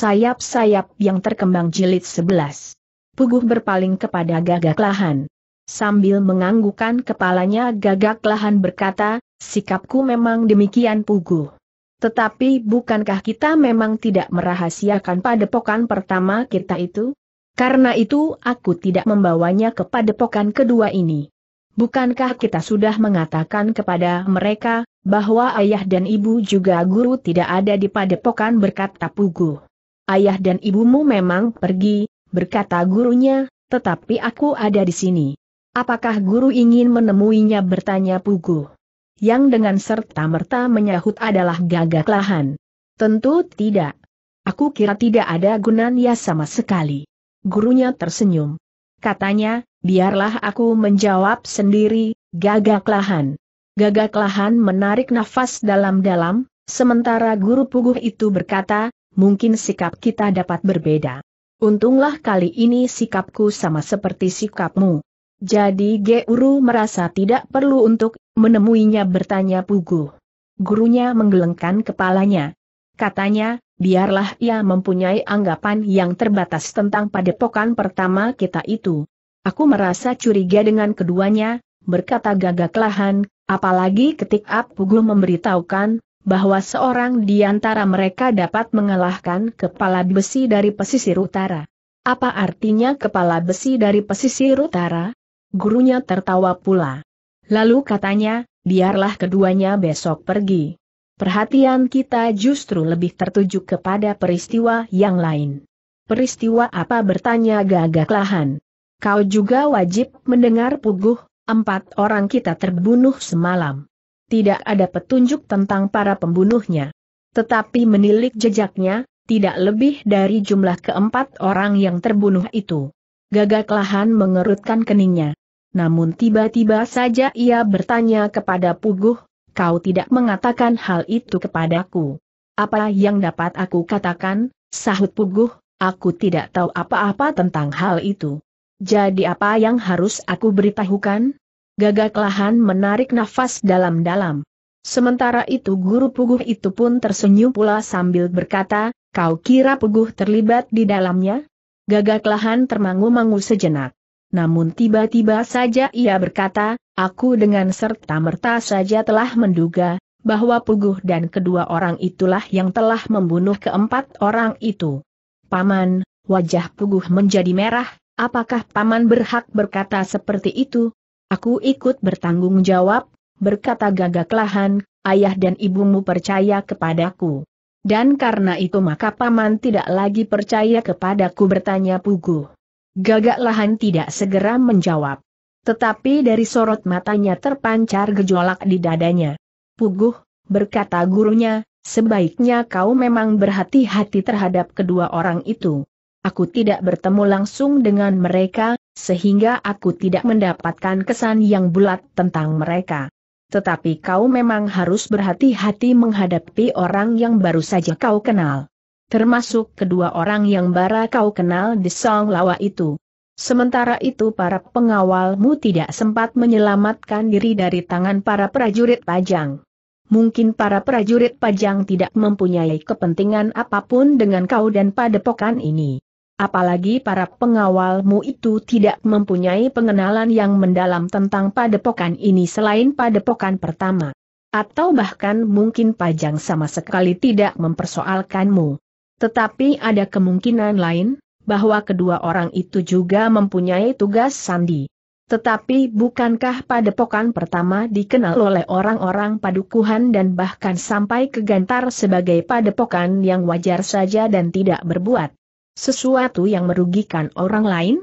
sayap-sayap yang terkembang jilid 11. Puguh berpaling kepada gagak lahan. Sambil menganggukkan kepalanya gagak lahan berkata, sikapku memang demikian Puguh. Tetapi bukankah kita memang tidak merahasiakan padepokan pertama kita itu? Karena itu aku tidak membawanya ke padepokan kedua ini. Bukankah kita sudah mengatakan kepada mereka, bahwa ayah dan ibu juga guru tidak ada di padepokan berkata Puguh. Ayah dan ibumu memang pergi, berkata gurunya, tetapi aku ada di sini. Apakah guru ingin menemuinya bertanya Puguh. Yang dengan serta-merta menyahut adalah gagak lahan. Tentu tidak. Aku kira tidak ada gunanya sama sekali. Gurunya tersenyum. Katanya, biarlah aku menjawab sendiri, gagak lahan. Gagak lahan menarik nafas dalam-dalam, sementara guru puguh itu berkata, mungkin sikap kita dapat berbeda. Untunglah kali ini sikapku sama seperti sikapmu. Jadi Guru merasa tidak perlu untuk menemuinya bertanya puguh. Gurunya menggelengkan kepalanya. Katanya, biarlah ia mempunyai anggapan yang terbatas tentang padepokan pertama kita itu. Aku merasa curiga dengan keduanya, berkata gagak lahan, apalagi ketika Puguh memberitahukan, bahwa seorang di antara mereka dapat mengalahkan kepala besi dari pesisir utara. Apa artinya kepala besi dari pesisir utara? Gurunya tertawa pula. Lalu katanya, biarlah keduanya besok pergi perhatian kita justru lebih tertuju kepada peristiwa yang lain. Peristiwa apa bertanya gagak lahan. Kau juga wajib mendengar puguh, empat orang kita terbunuh semalam. Tidak ada petunjuk tentang para pembunuhnya. Tetapi menilik jejaknya, tidak lebih dari jumlah keempat orang yang terbunuh itu. Gagak lahan mengerutkan keningnya. Namun tiba-tiba saja ia bertanya kepada Puguh, kau tidak mengatakan hal itu kepadaku. Apa yang dapat aku katakan, sahut Puguh, aku tidak tahu apa-apa tentang hal itu. Jadi apa yang harus aku beritahukan? Gagak lahan menarik nafas dalam-dalam. Sementara itu guru Puguh itu pun tersenyum pula sambil berkata, kau kira Puguh terlibat di dalamnya? Gagak lahan termangu-mangu sejenak. Namun tiba-tiba saja ia berkata, aku dengan serta-merta saja telah menduga, bahwa Puguh dan kedua orang itulah yang telah membunuh keempat orang itu. Paman, wajah Puguh menjadi merah, apakah Paman berhak berkata seperti itu? Aku ikut bertanggung jawab, berkata gagak lahan, ayah dan ibumu percaya kepadaku. Dan karena itu maka Paman tidak lagi percaya kepadaku bertanya Puguh. Gagak lahan tidak segera menjawab. Tetapi dari sorot matanya terpancar gejolak di dadanya. Puguh, berkata gurunya, sebaiknya kau memang berhati-hati terhadap kedua orang itu. Aku tidak bertemu langsung dengan mereka, sehingga aku tidak mendapatkan kesan yang bulat tentang mereka. Tetapi kau memang harus berhati-hati menghadapi orang yang baru saja kau kenal termasuk kedua orang yang bara kau kenal di Song Lawa itu. Sementara itu para pengawalmu tidak sempat menyelamatkan diri dari tangan para prajurit pajang. Mungkin para prajurit pajang tidak mempunyai kepentingan apa pun dengan kau dan padepokan ini. Apalagi para pengawalmu itu tidak mempunyai pengenalan yang mendalam tentang padepokan ini selain padepokan pertama. Atau bahkan mungkin pajang sama sekali tidak mempersoalkanmu. Tetapi ada kemungkinan lain, bahwa kedua orang itu juga mempunyai tugas sandi. Tetapi bukankah padepokan pertama dikenal oleh orang-orang padukuhan dan bahkan sampai ke Gantar sebagai padepokan yang wajar saja dan tidak berbuat sesuatu yang merugikan orang lain?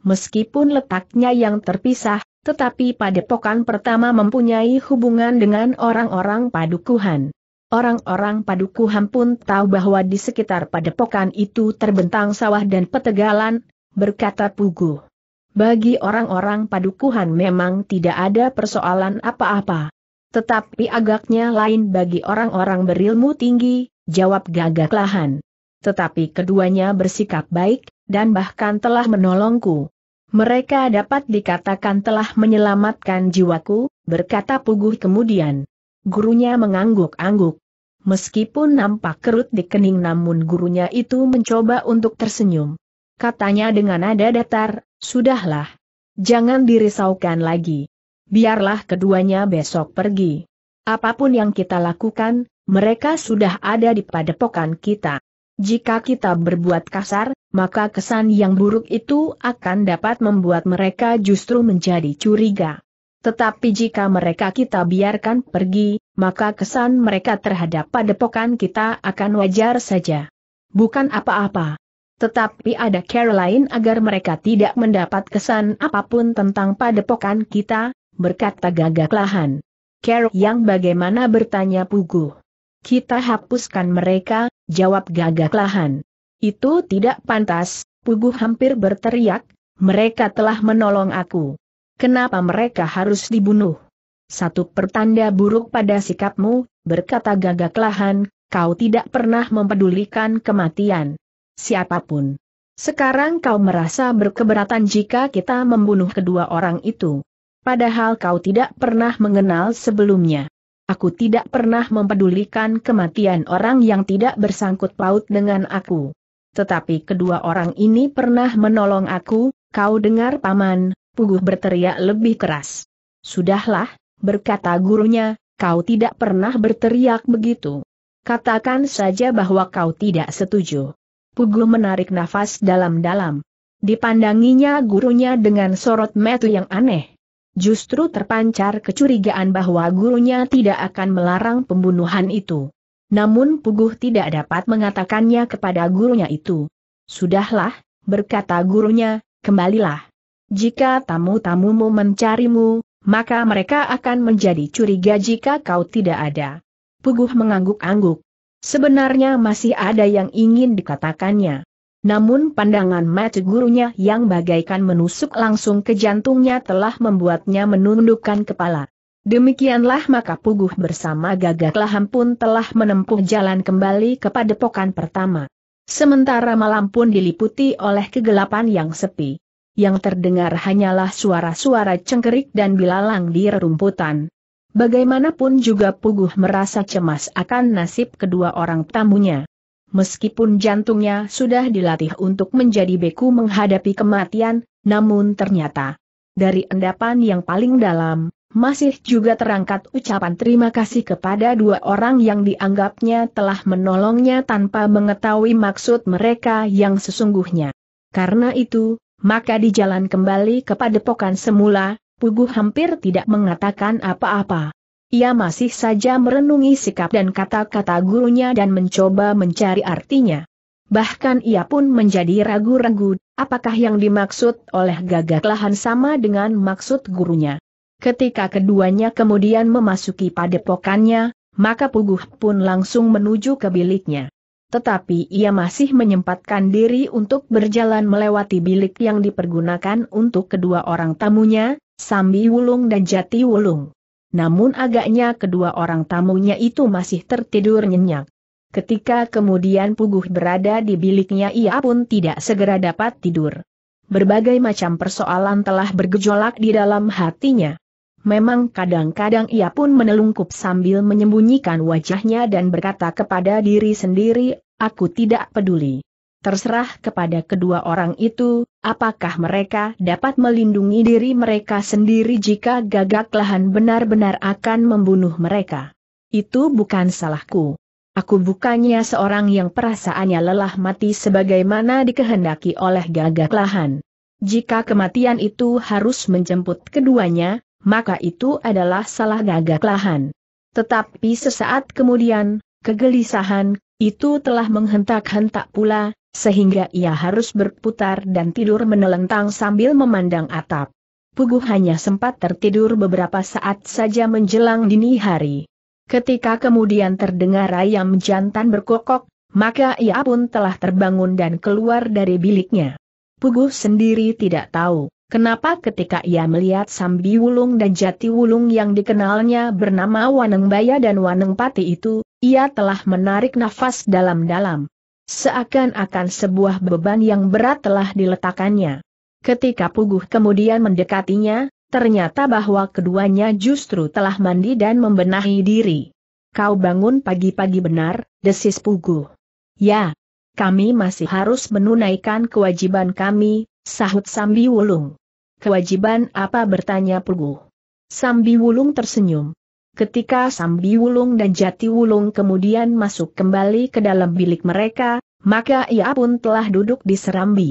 Meskipun letaknya yang terpisah, tetapi padepokan pertama mempunyai hubungan dengan orang-orang padukuhan. Orang-orang padukuhan pun tahu bahwa di sekitar padepokan itu terbentang sawah dan petegalan, berkata Pugu. Bagi orang-orang padukuhan memang tidak ada persoalan apa-apa. Tetapi agaknya lain bagi orang-orang berilmu tinggi, jawab gagak lahan. Tetapi keduanya bersikap baik, dan bahkan telah menolongku. Mereka dapat dikatakan telah menyelamatkan jiwaku, berkata Puguh kemudian. Gurunya mengangguk-angguk. Meskipun nampak kerut di kening namun gurunya itu mencoba untuk tersenyum. Katanya dengan nada datar, sudahlah. Jangan dirisaukan lagi. Biarlah keduanya besok pergi. Apa pun yang kita lakukan, mereka sudah ada di padepokan kita. Jika kita berbuat kasar, maka kesan yang buruk itu akan dapat membuat mereka justru menjadi curiga. Tetapi jika mereka kita biarkan pergi, maka kesan mereka terhadap padepokan kita akan wajar saja. Bukan apa-apa. Tetapi ada cara lain agar mereka tidak mendapat kesan apa pun tentang padepokan kita, berkata gagak lahan. Care yang bagaimana bertanya Puguh. Kita hapuskan mereka, jawab gagak lahan. Itu tidak pantas, Puguh hampir berteriak, mereka telah menolong aku. Kenapa mereka harus dibunuh? Satu pertanda buruk pada sikapmu, berkata gagak lahan, kau tidak pernah mempedulikan kematian. Siapa pun. Sekarang kau merasa berkeberatan jika kita membunuh kedua orang itu. Padahal kau tidak pernah mengenal sebelumnya aku tidak pernah mempedulikan kematian orang yang tidak bersangkut paut dengan aku. Tetapi kedua orang ini pernah menolong aku, kau dengar paman, Puguh berteriak lebih keras. Sudahlah, berkata gurunya, kau tidak pernah berteriak begitu. Katakan saja bahwa kau tidak setuju. Puguh menarik nafas dalam-dalam. Dipandanginya gurunya dengan sorot metu yang aneh. Justru terpancar kecurigaan bahwa gurunya tidak akan melarang pembunuhan itu. Namun Puguh tidak dapat mengatakannya kepada gurunya itu. Sudahlah, berkata gurunya, kembalilah. Jika tamu-tamumu mencarimu, maka mereka akan menjadi curiga jika kau tidak ada. Puguh mengangguk-angguk. Sebenarnya masih ada yang ingin dikatakannya. Namun pandangan mata gurunya yang bagaikan menusuk langsung ke jantungnya telah membuatnya menundukkan kepala. Demikianlah maka Puguh bersama Gagak Laham pun telah menempuh jalan kembali ke padepokan pertama. Sementara malam pun diliputi oleh kegelapan yang sepi. Yang terdengar hanyalah suara-suara cengkerik dan bilalang di rerumputan. Bagaimanapun juga Puguh merasa cemas akan nasib kedua orang tamunya. Meskipun jantungnya sudah dilatih untuk menjadi beku menghadapi kematian, namun ternyata dari endapan yang paling dalam, masih juga terangkat ucapan terima kasih kepada dua orang yang dianggapnya telah menolongnya tanpa mengetahui maksud mereka yang sesungguhnya. Karena itu, maka di jalan kembali ke padepokan semula, Puguh hampir tidak mengatakan apa-apa. Ia masih saja merenungi sikap dan kata-kata gurunya dan mencoba mencari artinya. Bahkan ia pun menjadi ragu-ragu, apakah yang dimaksud oleh gagak lahan sama dengan maksud gurunya. Ketika keduanya kemudian memasuki padepokannya, maka Puguh pun langsung menuju ke biliknya. Tetapi ia masih menyempatkan diri untuk berjalan melewati bilik yang dipergunakan untuk kedua orang tamunya, Sambi Wulung dan Jati Wulung. Namun agaknya kedua orang tamunya itu masih tertidur nyenyak. Ketika kemudian Puguh berada di biliknya ia pun tidak segera dapat tidur. Berbagai macam persoalan telah bergejolak di dalam hatinya. Memang kadang-kadang ia pun menelungkup sambil menyembunyikan wajahnya dan berkata kepada diri sendiri, aku tidak peduli. Terserah kepada kedua orang itu, apakah mereka dapat melindungi diri mereka sendiri jika gagak lahan benar-benar akan membunuh mereka. Itu bukan salahku. Aku bukannya seorang yang perasaannya lelah mati sebagaimana dikehendaki oleh gagak lahan. Jika kematian itu harus menjemput keduanya, maka itu adalah salah gagak lahan. Tetapi sesaat kemudian, kegelisahan, itu telah menghentak-hentak pula, sehingga ia harus berputar dan tidur menelentang sambil memandang atap. Puguh hanya sempat tertidur beberapa saat saja menjelang dini hari. Ketika kemudian terdengar ayam jantan berkokok, maka ia pun telah terbangun dan keluar dari biliknya. Puguh sendiri tidak tahu, kenapa ketika ia melihat Sambi Wulung dan Jati Wulung yang dikenalnya bernama Waneng Baya dan Waneng Pati itu, ia telah menarik nafas dalam-dalam. Seakan-akan sebuah beban yang berat telah diletakkannya. Ketika Puguh kemudian mendekatinya, ternyata bahwa keduanya justru telah mandi dan membenahi diri. Kau bangun pagi-pagi benar, desis Puguh. Ya, kami masih harus menunaikan kewajiban kami, sahut Sambi Wulung. Kewajiban apa bertanya Puguh. Sambi Wulung tersenyum. Ketika Sambi Wulung dan Jati Wulung kemudian masuk kembali ke dalam bilik mereka, maka ia pun telah duduk di serambi.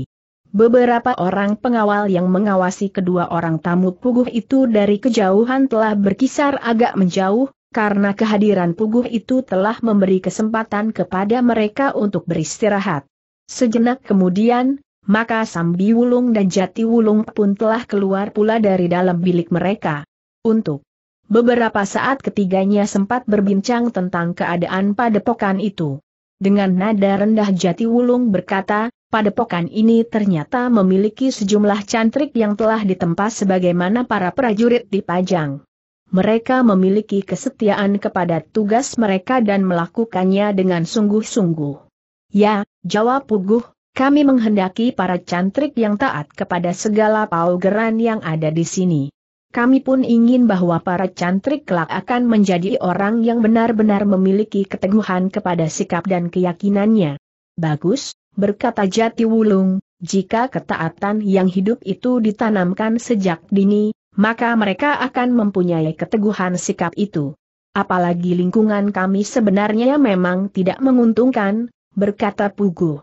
Beberapa orang pengawal yang mengawasi kedua orang tamu puguh itu dari kejauhan telah berkisar agak menjauh, karena kehadiran Puguh itu telah memberi kesempatan kepada mereka untuk beristirahat. Sejenak kemudian, maka Sambi Wulung dan Jati Wulung pun telah keluar pula dari dalam bilik mereka. Untuk beberapa saat ketiganya sempat berbincang tentang keadaan padepokan itu. Dengan nada rendah Jati Wulung berkata, padepokan ini ternyata memiliki sejumlah cantrik yang telah ditempa sebagaimana para prajurit di Pajang mereka memiliki kesetiaan kepada tugas mereka dan melakukannya dengan sungguh-sungguh. Ya, jawab Puguh, kami menghendaki para cantrik yang taat kepada segala paugeran yang ada di sini. Kami pun ingin bahwa para cantrik kelak akan menjadi orang yang benar-benar memiliki keteguhan kepada sikap dan keyakinannya. Bagus, berkata Jati Wulung, jika ketaatan yang hidup itu ditanamkan sejak dini, maka mereka akan mempunyai keteguhan sikap itu. Apalagi lingkungan kami sebenarnya memang tidak menguntungkan, berkata Pugu.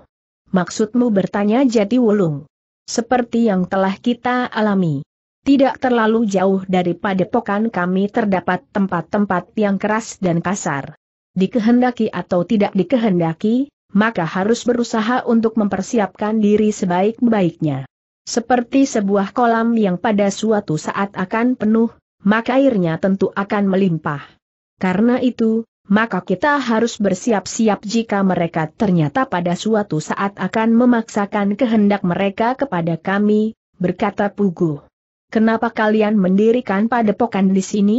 Maksudmu bertanya Jati Wulung. Seperti yang telah kita alami. Tidak terlalu jauh dari padepokan kami terdapat tempat-tempat yang keras dan kasar. Dikehendaki atau tidak dikehendaki, maka harus berusaha untuk mempersiapkan diri sebaik-baiknya. Seperti sebuah kolam yang pada suatu saat akan penuh, maka airnya tentu akan melimpah. Karena itu, maka kita harus bersiap-siap jika mereka ternyata pada suatu saat akan memaksakan kehendak mereka kepada kami, berkata Pugu. Kenapa kalian mendirikan padepokan di sini?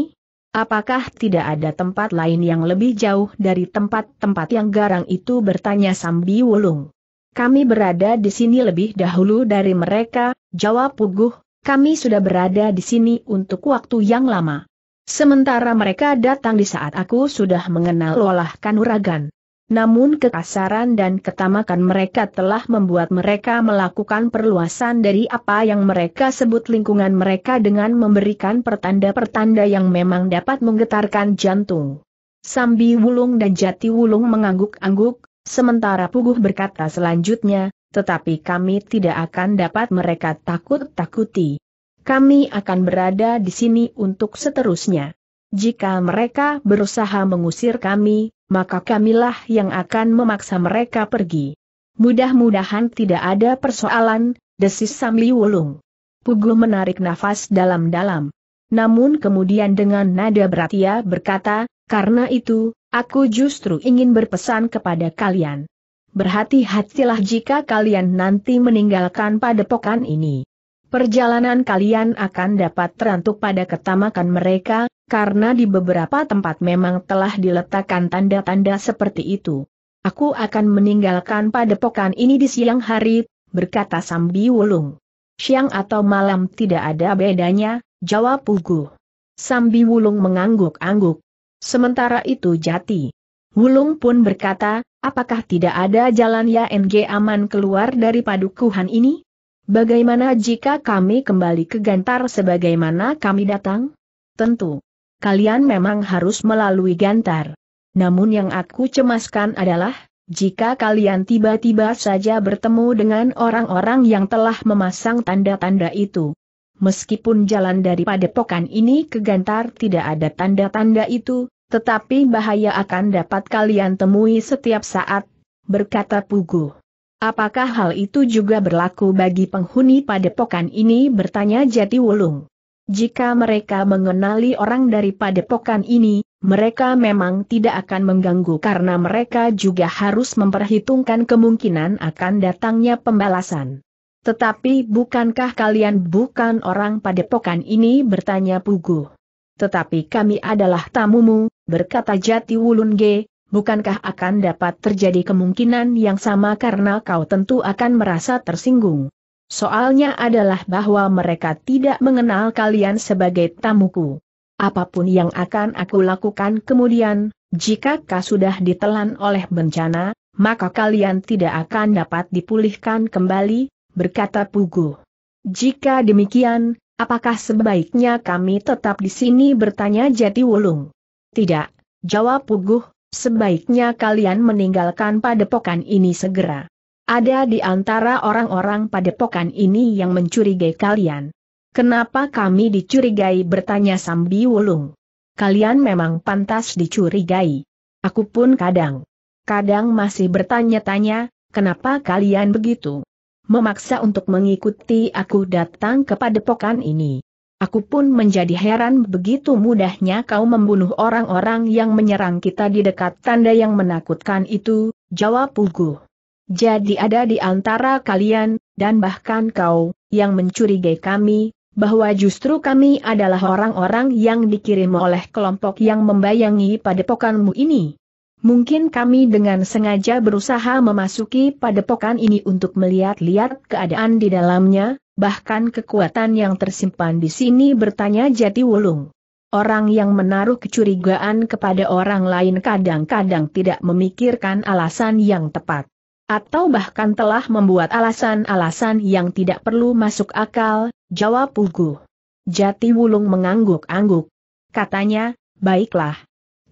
Apakah tidak ada tempat lain yang lebih jauh dari tempat-tempat yang garang itu bertanya Sambi Wulung. Kami berada di sini lebih dahulu dari mereka, jawab Puguh, kami sudah berada di sini untuk waktu yang lama. Sementara mereka datang di saat aku sudah mengenal olah kanuragan. Namun kekasaran dan ketamakan mereka telah membuat mereka melakukan perluasan dari apa yang mereka sebut lingkungan mereka dengan memberikan pertanda-pertanda yang memang dapat menggetarkan jantung. Sambi Wulung dan Jati Wulung mengangguk-angguk, Sementara Puguh berkata selanjutnya, tetapi kami tidak akan dapat mereka takut-takuti. Kami akan berada di sini untuk seterusnya. Jika mereka berusaha mengusir kami, maka kamilah yang akan memaksa mereka pergi. Mudah-mudahan tidak ada persoalan, desis Samli Wulung. Puguh menarik nafas dalam-dalam. Namun kemudian dengan nada berat ia berkata, karena itu, Aku justru ingin berpesan kepada kalian. Berhati-hatilah jika kalian nanti meninggalkan padepokan ini. Perjalanan kalian akan dapat terantuk pada ketamakan mereka, karena di beberapa tempat memang telah diletakkan tanda-tanda seperti itu. Aku akan meninggalkan padepokan ini di siang hari, berkata Sambi Wulung. Siang atau malam tidak ada bedanya, jawab Pugu. Sambi Wulung mengangguk-angguk. Sementara itu Jati. Wulung pun berkata, apakah tidak ada jalan ya NG aman keluar dari padukuhan ini? Bagaimana jika kami kembali ke Gantar sebagaimana kami datang? Tentu. Kalian memang harus melalui Gantar. Namun yang aku cemaskan adalah, jika kalian tiba-tiba saja bertemu dengan orang-orang yang telah memasang tanda-tanda itu. Meskipun jalan dari padepokan ini ke Gantar tidak ada tanda-tanda itu, tetapi bahaya akan dapat kalian temui setiap saat, berkata Pugu. Apakah hal itu juga berlaku bagi penghuni padepokan ini bertanya Jati Wulung. Jika mereka mengenali orang dari padepokan ini, mereka memang tidak akan mengganggu karena mereka juga harus memperhitungkan kemungkinan akan datangnya pembalasan. Tetapi bukankah kalian bukan orang padepokan ini bertanya Pugu. Tetapi kami adalah tamumu, berkata Jati Wulun G, bukankah akan dapat terjadi kemungkinan yang sama karena kau tentu akan merasa tersinggung. Soalnya adalah bahwa mereka tidak mengenal kalian sebagai tamuku. Apa pun yang akan aku lakukan kemudian, Jika kau sudah ditelan oleh bencana, maka kalian tidak akan dapat dipulihkan kembali, berkata Puguh. Jika demikian, apakah sebaiknya kami tetap di sini bertanya Jati Wulung? Tidak, jawab Puguh, sebaiknya kalian meninggalkan padepokan ini segera. Ada di antara orang-orang padepokan ini yang mencurigai kalian. Kenapa kami dicurigai bertanya Sambi Wulung? Kalian memang pantas dicurigai. Aku pun kadang. Kadang masih bertanya-tanya, kenapa kalian begitu? Memaksa untuk mengikuti aku datang ke padepokan ini. Aku pun menjadi heran begitu mudahnya kau membunuh orang-orang yang menyerang kita di dekat tanda yang menakutkan itu, jawab Puguh. Jadi ada di antara kalian, dan bahkan kau, yang mencurigai kami, bahwa justru kami adalah orang-orang yang dikirim oleh kelompok yang membayangi padepokanmu ini. Mungkin kami dengan sengaja berusaha memasuki padepokan ini untuk melihat-lihat keadaan di dalamnya, bahkan kekuatan yang tersimpan di sini bertanya Jati Wulung. Orang yang menaruh kecurigaan kepada orang lain kadang-kadang tidak memikirkan alasan yang tepat. Atau bahkan telah membuat alasan-alasan yang tidak perlu masuk akal, jawab Pugu. Jati Wulung mengangguk-angguk. Katanya, baiklah.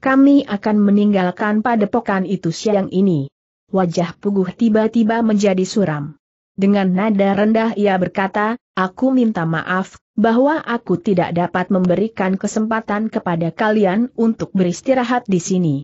Kami akan meninggalkan padepokan itu siang ini. Wajah Puguh tiba-tiba menjadi suram. Dengan nada rendah ia berkata, aku minta maaf, bahwa aku tidak dapat memberikan kesempatan kepada kalian untuk beristirahat di sini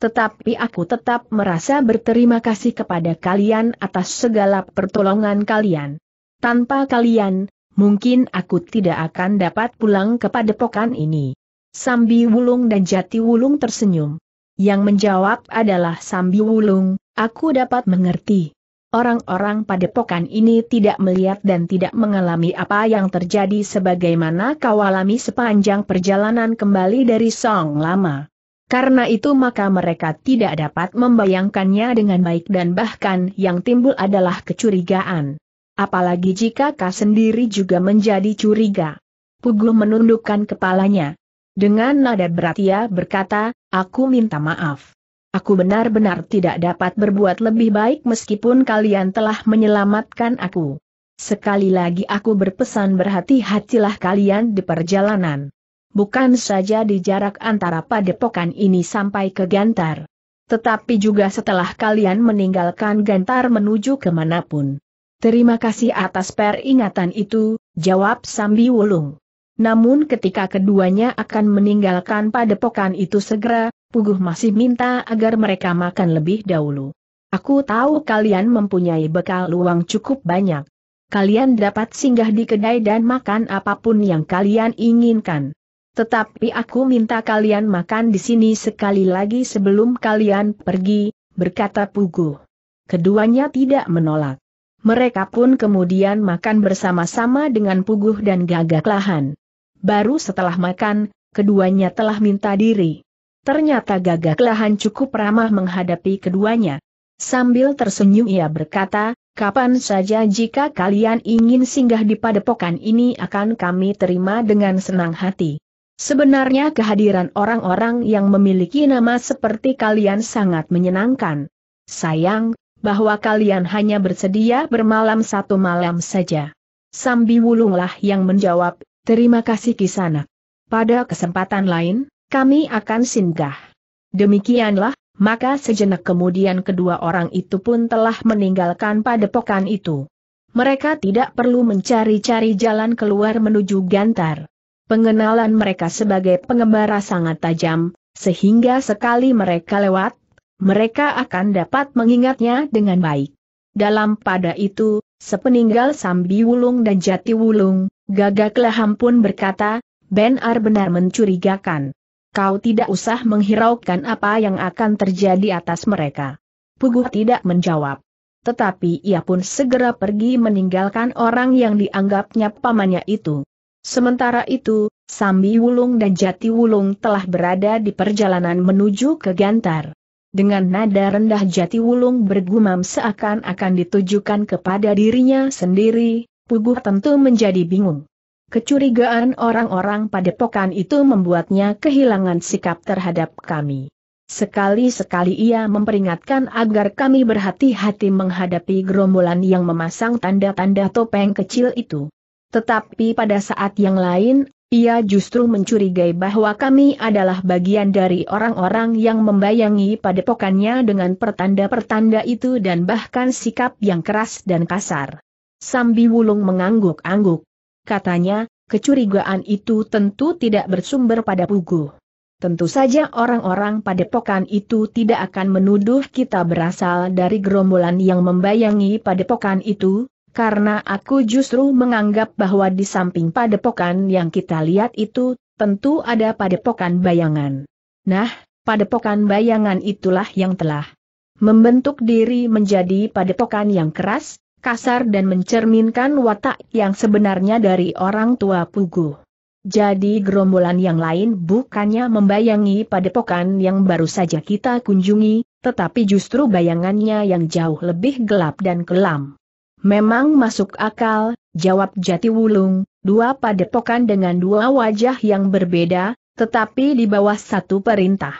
tetapi aku tetap merasa berterima kasih kepada kalian atas segala pertolongan kalian. Tanpa kalian, mungkin aku tidak akan dapat pulang ke padepokan ini. Sambi Wulung dan Jati Wulung tersenyum. Yang menjawab adalah Sambi Wulung, aku dapat mengerti. Orang-orang padepokan ini tidak melihat dan tidak mengalami apa yang terjadi sebagaimana kau alami sepanjang perjalanan kembali dari Song Lama. Karena itu maka mereka tidak dapat membayangkannya dengan baik dan bahkan yang timbul adalah kecurigaan. Apalagi jika kau sendiri juga menjadi curiga. Pugu menundukkan kepalanya. Dengan nada berat ia berkata, aku minta maaf. Aku benar-benar tidak dapat berbuat lebih baik meskipun kalian telah menyelamatkan aku. Sekali lagi aku berpesan berhati-hatilah kalian di perjalanan bukan saja di jarak antara padepokan ini sampai ke Gantar. Tetapi juga setelah kalian meninggalkan Gantar menuju ke mana pun. Terima kasih atas peringatan itu, jawab Sambi Wulung. Namun ketika keduanya akan meninggalkan padepokan itu segera, Puguh masih minta agar mereka makan lebih dahulu. Aku tahu kalian mempunyai bekal uang cukup banyak. Kalian dapat singgah di kedai dan makan apa pun yang kalian inginkan. Tetapi aku minta kalian makan di sini sekali lagi sebelum kalian pergi, berkata Pugu. Keduanya tidak menolak. Mereka pun kemudian makan bersama-sama dengan Puguh dan Gagak Lahan. Baru setelah makan, keduanya telah minta diri. Ternyata Gagak Lahan cukup ramah menghadapi keduanya. Sambil tersenyum ia berkata, kapan saja jika kalian ingin singgah di padepokan ini akan kami terima dengan senang hati. Sebenarnya kehadiran orang-orang yang memiliki nama seperti kalian sangat menyenangkan. Sayang, bahwa kalian hanya bersedia bermalam satu malam saja. Sambi Wulunglah yang menjawab, terima kasih kisanak. Pada kesempatan lain, kami akan singgah. Demikianlah, maka sejenak kemudian kedua orang itu pun telah meninggalkan padepokan itu. Mereka tidak perlu mencari-cari jalan keluar menuju Gantar. Pengenalan mereka sebagai pengembara sangat tajam, sehingga sekali mereka lewat, mereka akan dapat mengingatnya dengan baik. Dalam pada itu, sepeninggal Sambi Wulung dan Jati Wulung, Gagak Leham pun berkata, benar-benar mencurigakan. Kau tidak usah menghiraukan apa yang akan terjadi atas mereka. Puguh tidak menjawab. Tetapi ia pun segera pergi meninggalkan orang yang dianggapnya pamannya itu. Sementara itu, Sambi Wulung dan Jati Wulung telah berada di perjalanan menuju ke Gantar. Dengan nada rendah Jati Wulung bergumam seakan-akan ditujukan kepada dirinya sendiri, Puguh tentu menjadi bingung. Kecurigaan orang-orang pada pokan itu membuatnya kehilangan sikap terhadap kami. Sekali-sekali ia memperingatkan agar kami berhati-hati menghadapi gerombolan yang memasang tanda-tanda topeng kecil itu. Tetapi pada saat yang lain, ia justru mencurigai bahwa kami adalah bagian dari orang-orang yang membayangi padepokannya dengan pertanda-pertanda itu dan bahkan sikap yang keras dan kasar. Sambi Wulung mengangguk-angguk. Katanya, kecurigaan itu tentu tidak bersumber pada Pugu. Tentu saja orang-orang padepokan itu tidak akan menuduh kita berasal dari gerombolan yang membayangi padepokan itu, karena aku justru menganggap bahwa di samping padepokan yang kita lihat itu, tentu ada padepokan bayangan. Nah, padepokan bayangan itulah yang telah membentuk diri menjadi padepokan yang keras, kasar dan mencerminkan watak yang sebenarnya dari orang tua Pugu. Jadi gerombolan yang lain bukannya membayangi padepokan yang baru saja kita kunjungi, tetapi justru bayangannya yang jauh lebih gelap dan kelam. Memang masuk akal, jawab Jati Wulung, dua padepokan dengan dua wajah yang berbeda, tetapi di bawah satu perintah.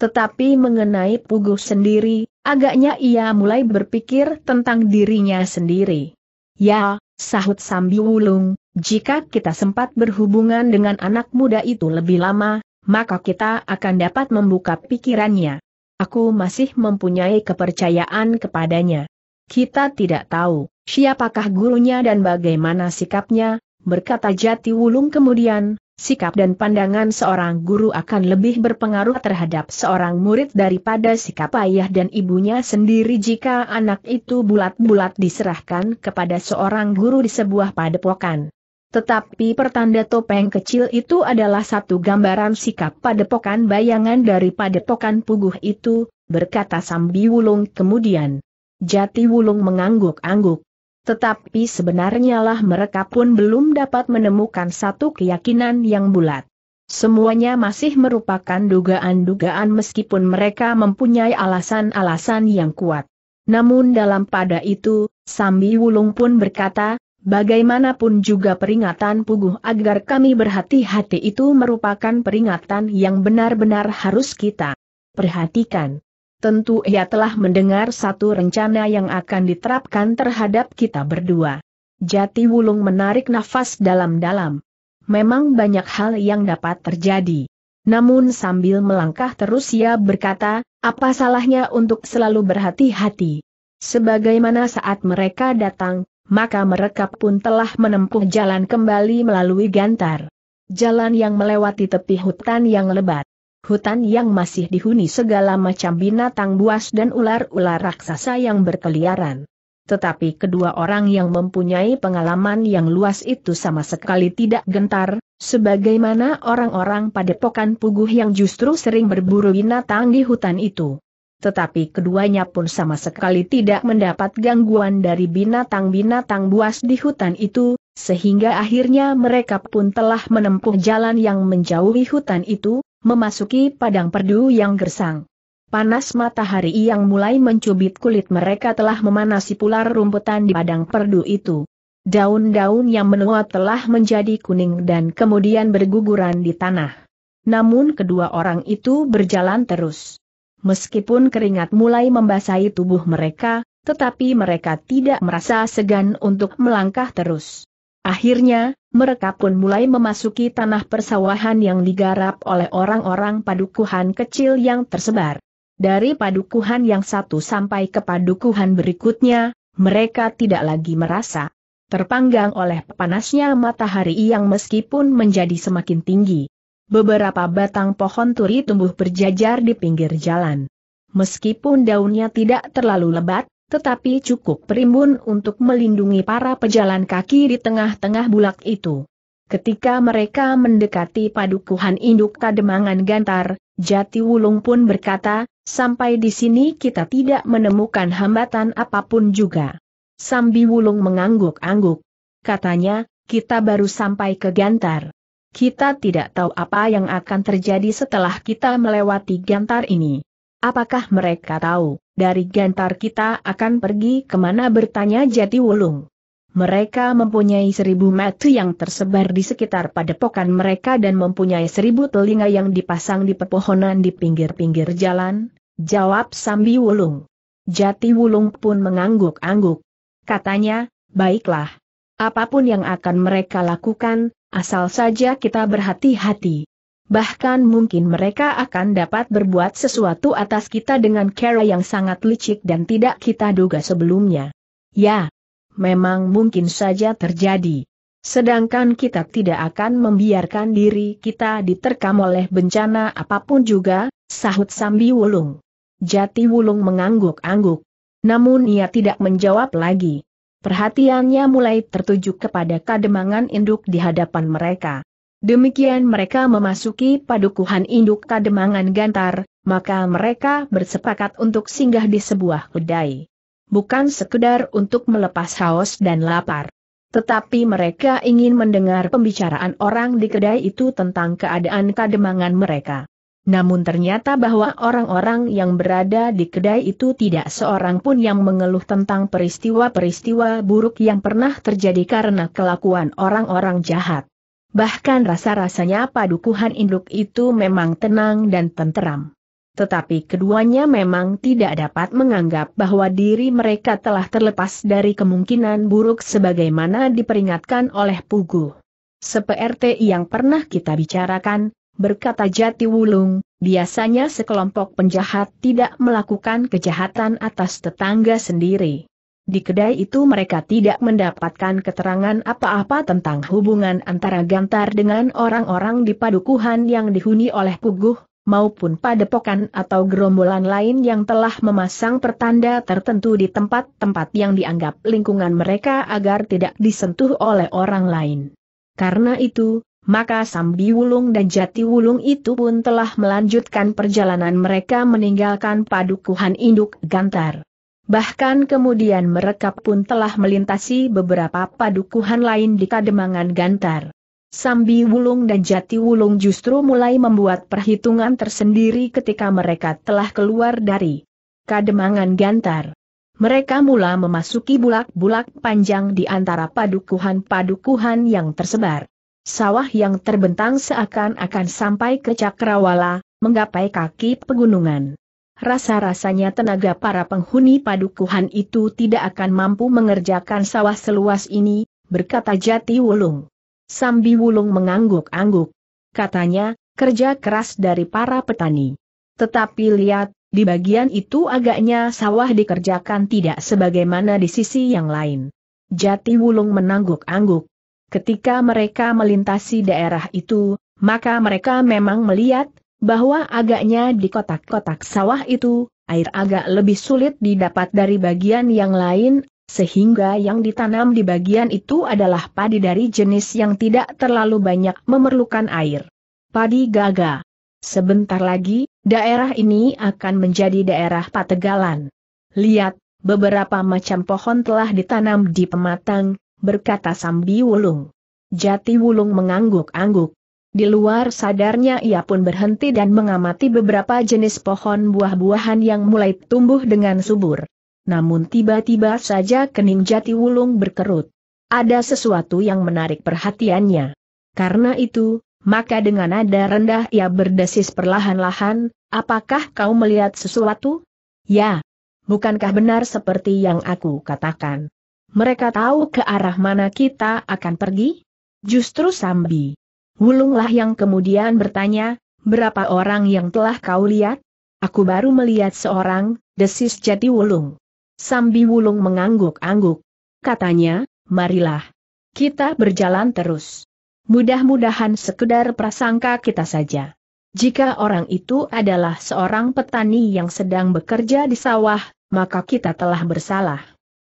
Tetapi mengenai Puguh sendiri, agaknya ia mulai berpikir tentang dirinya sendiri. Ya, sahut Sambi Wulung, jika kita sempat berhubungan dengan anak muda itu lebih lama, maka kita akan dapat membuka pikirannya. Aku masih mempunyai kepercayaan kepadanya. Kita tidak tahu, siapakah gurunya dan bagaimana sikapnya, berkata Jati Wulung kemudian, sikap dan pandangan seorang guru akan lebih berpengaruh terhadap seorang murid daripada sikap ayah dan ibunya sendiri jika anak itu bulat-bulat diserahkan kepada seorang guru di sebuah padepokan. Tetapi pertanda topeng kecil itu adalah satu gambaran sikap padepokan bayangan dari padepokan puguh itu, berkata Sambi Wulung kemudian. Jati Wulung mengangguk-angguk. Tetapi sebenarnya lah mereka pun belum dapat menemukan satu keyakinan yang bulat. Semuanya masih merupakan dugaan-dugaan meskipun mereka mempunyai alasan-alasan yang kuat. Namun dalam pada itu, Sambi Wulung pun berkata, bagaimanapun juga peringatan puguh agar kami berhati-hati itu merupakan peringatan yang benar-benar harus kita perhatikan tentu ia telah mendengar satu rencana yang akan diterapkan terhadap kita berdua. Jati Wulung menarik nafas dalam-dalam. Memang banyak hal yang dapat terjadi. Namun sambil melangkah terus ia berkata, apa salahnya untuk selalu berhati-hati. Sebagaimana saat mereka datang, maka mereka pun telah menempuh jalan kembali melalui gantar. Jalan yang melewati tepi hutan yang lebat hutan yang masih dihuni segala macam binatang buas dan ular-ular raksasa yang berkeliaran. Tetapi kedua orang yang mempunyai pengalaman yang luas itu sama sekali tidak gentar, sebagaimana orang-orang padepokan puguh yang justru sering berburu binatang di hutan itu. Tetapi keduanya pun sama sekali tidak mendapat gangguan dari binatang-binatang buas di hutan itu, sehingga akhirnya mereka pun telah menempuh jalan yang menjauhi hutan itu, memasuki padang perdu yang gersang. Panas matahari yang mulai mencubit kulit mereka telah memanasi pular rumputan di padang perdu itu. Daun-daun yang menua telah menjadi kuning dan kemudian berguguran di tanah. Namun kedua orang itu berjalan terus. Meskipun keringat mulai membasahi tubuh mereka, tetapi mereka tidak merasa segan untuk melangkah terus. Akhirnya, mereka pun mulai memasuki tanah persawahan yang digarap oleh orang-orang padukuhan kecil yang tersebar. Dari padukuhan yang satu sampai ke padukuhan berikutnya, mereka tidak lagi merasa terpanggang oleh panasnya matahari yang meskipun menjadi semakin tinggi. Beberapa batang pohon turi tumbuh berjajar di pinggir jalan. Meskipun daunnya tidak terlalu lebat, tetapi cukup perimbun untuk melindungi para pejalan kaki di tengah-tengah bulak itu. Ketika mereka mendekati padukuhan induk Kademangan Gantar, Jati Wulung pun berkata, sampai di sini kita tidak menemukan hambatan apa pun juga. Sambi Wulung mengangguk-angguk. Katanya, kita baru sampai ke Gantar. Kita tidak tahu apa yang akan terjadi setelah kita melewati Gantar ini. Apakah mereka tahu, dari gantar kita akan pergi ke mana bertanya Jati Wulung? Mereka mempunyai seribu mata yang tersebar di sekitar padepokan mereka dan mempunyai seribu telinga yang dipasang di pepohonan di pinggir-pinggir jalan, jawab Sambi Wulung. Jati Wulung pun mengangguk-angguk. Katanya, baiklah. Apa pun yang akan mereka lakukan, asal saja kita berhati-hati. Bahkan mungkin mereka akan dapat berbuat sesuatu atas kita dengan cara yang sangat licik dan tidak kita duga sebelumnya. Ya, memang mungkin saja terjadi. Sedangkan kita tidak akan membiarkan diri kita diterkam oleh bencana apa pun juga, sahut Sambi Wulung. Jati Wulung mengangguk-angguk. Namun ia tidak menjawab lagi. Perhatiannya mulai tertuju kepada kademangan induk di hadapan mereka. Demikian mereka memasuki padukuhan induk kademangan gantar, maka mereka bersepakat untuk singgah di sebuah kedai. Bukan sekedar untuk melepas haus dan lapar. Tetapi mereka ingin mendengar pembicaraan orang di kedai itu tentang keadaan kademangan mereka. Namun ternyata bahwa orang-orang yang berada di kedai itu tidak seorang pun yang mengeluh tentang peristiwa-peristiwa buruk yang pernah terjadi karena kelakuan orang-orang jahat. Bahkan rasa-rasanya padukuhan induk itu memang tenang dan tenteram. Tetapi keduanya memang tidak dapat menganggap bahwa diri mereka telah terlepas dari kemungkinan buruk sebagaimana diperingatkan oleh Pugu. Seperti yang pernah kita bicarakan, berkata Jati Wulung, biasanya sekelompok penjahat tidak melakukan kejahatan atas tetangga sendiri. Di kedai itu mereka tidak mendapatkan keterangan apa-apa tentang hubungan antara Gantar dengan orang-orang di padukuhan yang dihuni oleh Puguh, maupun padepokan atau gerombolan lain yang telah memasang pertanda tertentu di tempat-tempat yang dianggap lingkungan mereka agar tidak disentuh oleh orang lain. Karena itu, maka Sambi Wulung dan Jati Wulung itu pun telah melanjutkan perjalanan mereka meninggalkan padukuhan induk Gantar. Bahkan kemudian mereka pun telah melintasi beberapa padukuhan lain di Kademangan Gantar. Sambi Wulung dan Jati Wulung justru mulai membuat perhitungan tersendiri ketika mereka telah keluar dari Kademangan Gantar. Mereka mula memasuki bulak-bulak panjang di antara padukuhan-padukuhan yang tersebar. Sawah yang terbentang seakan-akan sampai ke Cakrawala, menggapai kaki pegunungan rasa-rasanya tenaga para penghuni padukuhan itu tidak akan mampu mengerjakan sawah seluas ini, berkata Jati Wulung. Sambi Wulung mengangguk-angguk. Katanya, kerja keras dari para petani. Tetapi lihat, di bagian itu agaknya sawah dikerjakan tidak sebagaimana di sisi yang lain. Jati Wulung menangguk-angguk. Ketika mereka melintasi daerah itu, maka mereka memang melihat, bahwa agaknya di kotak-kotak sawah itu, air agak lebih sulit didapat dari bagian yang lain, sehingga yang ditanam di bagian itu adalah padi dari jenis yang tidak terlalu banyak memerlukan air. Padi gaga. Sebentar lagi, daerah ini akan menjadi daerah pategalan. Lihat, beberapa macam pohon telah ditanam di pematang, berkata Sambi Wulung. Jati Wulung mengangguk-angguk. Di luar sadarnya ia pun berhenti dan mengamati beberapa jenis pohon buah-buahan yang mulai tumbuh dengan subur. Namun tiba-tiba saja kening jati wulung berkerut. Ada sesuatu yang menarik perhatiannya. Karena itu, maka dengan nada rendah ia berdesis perlahan-lahan, apakah kau melihat sesuatu? Ya. Bukankah benar seperti yang aku katakan? Mereka tahu ke arah mana kita akan pergi? Justru Sambi. Wulunglah yang kemudian bertanya, berapa orang yang telah kau lihat? Aku baru melihat seorang, desis Jati Wulung. Sambi Wulung mengangguk-angguk. Katanya, marilah. Kita berjalan terus. Mudah-mudahan sekedar prasangka kita saja. Jika orang itu adalah seorang petani yang sedang bekerja di sawah, maka kita telah bersalah.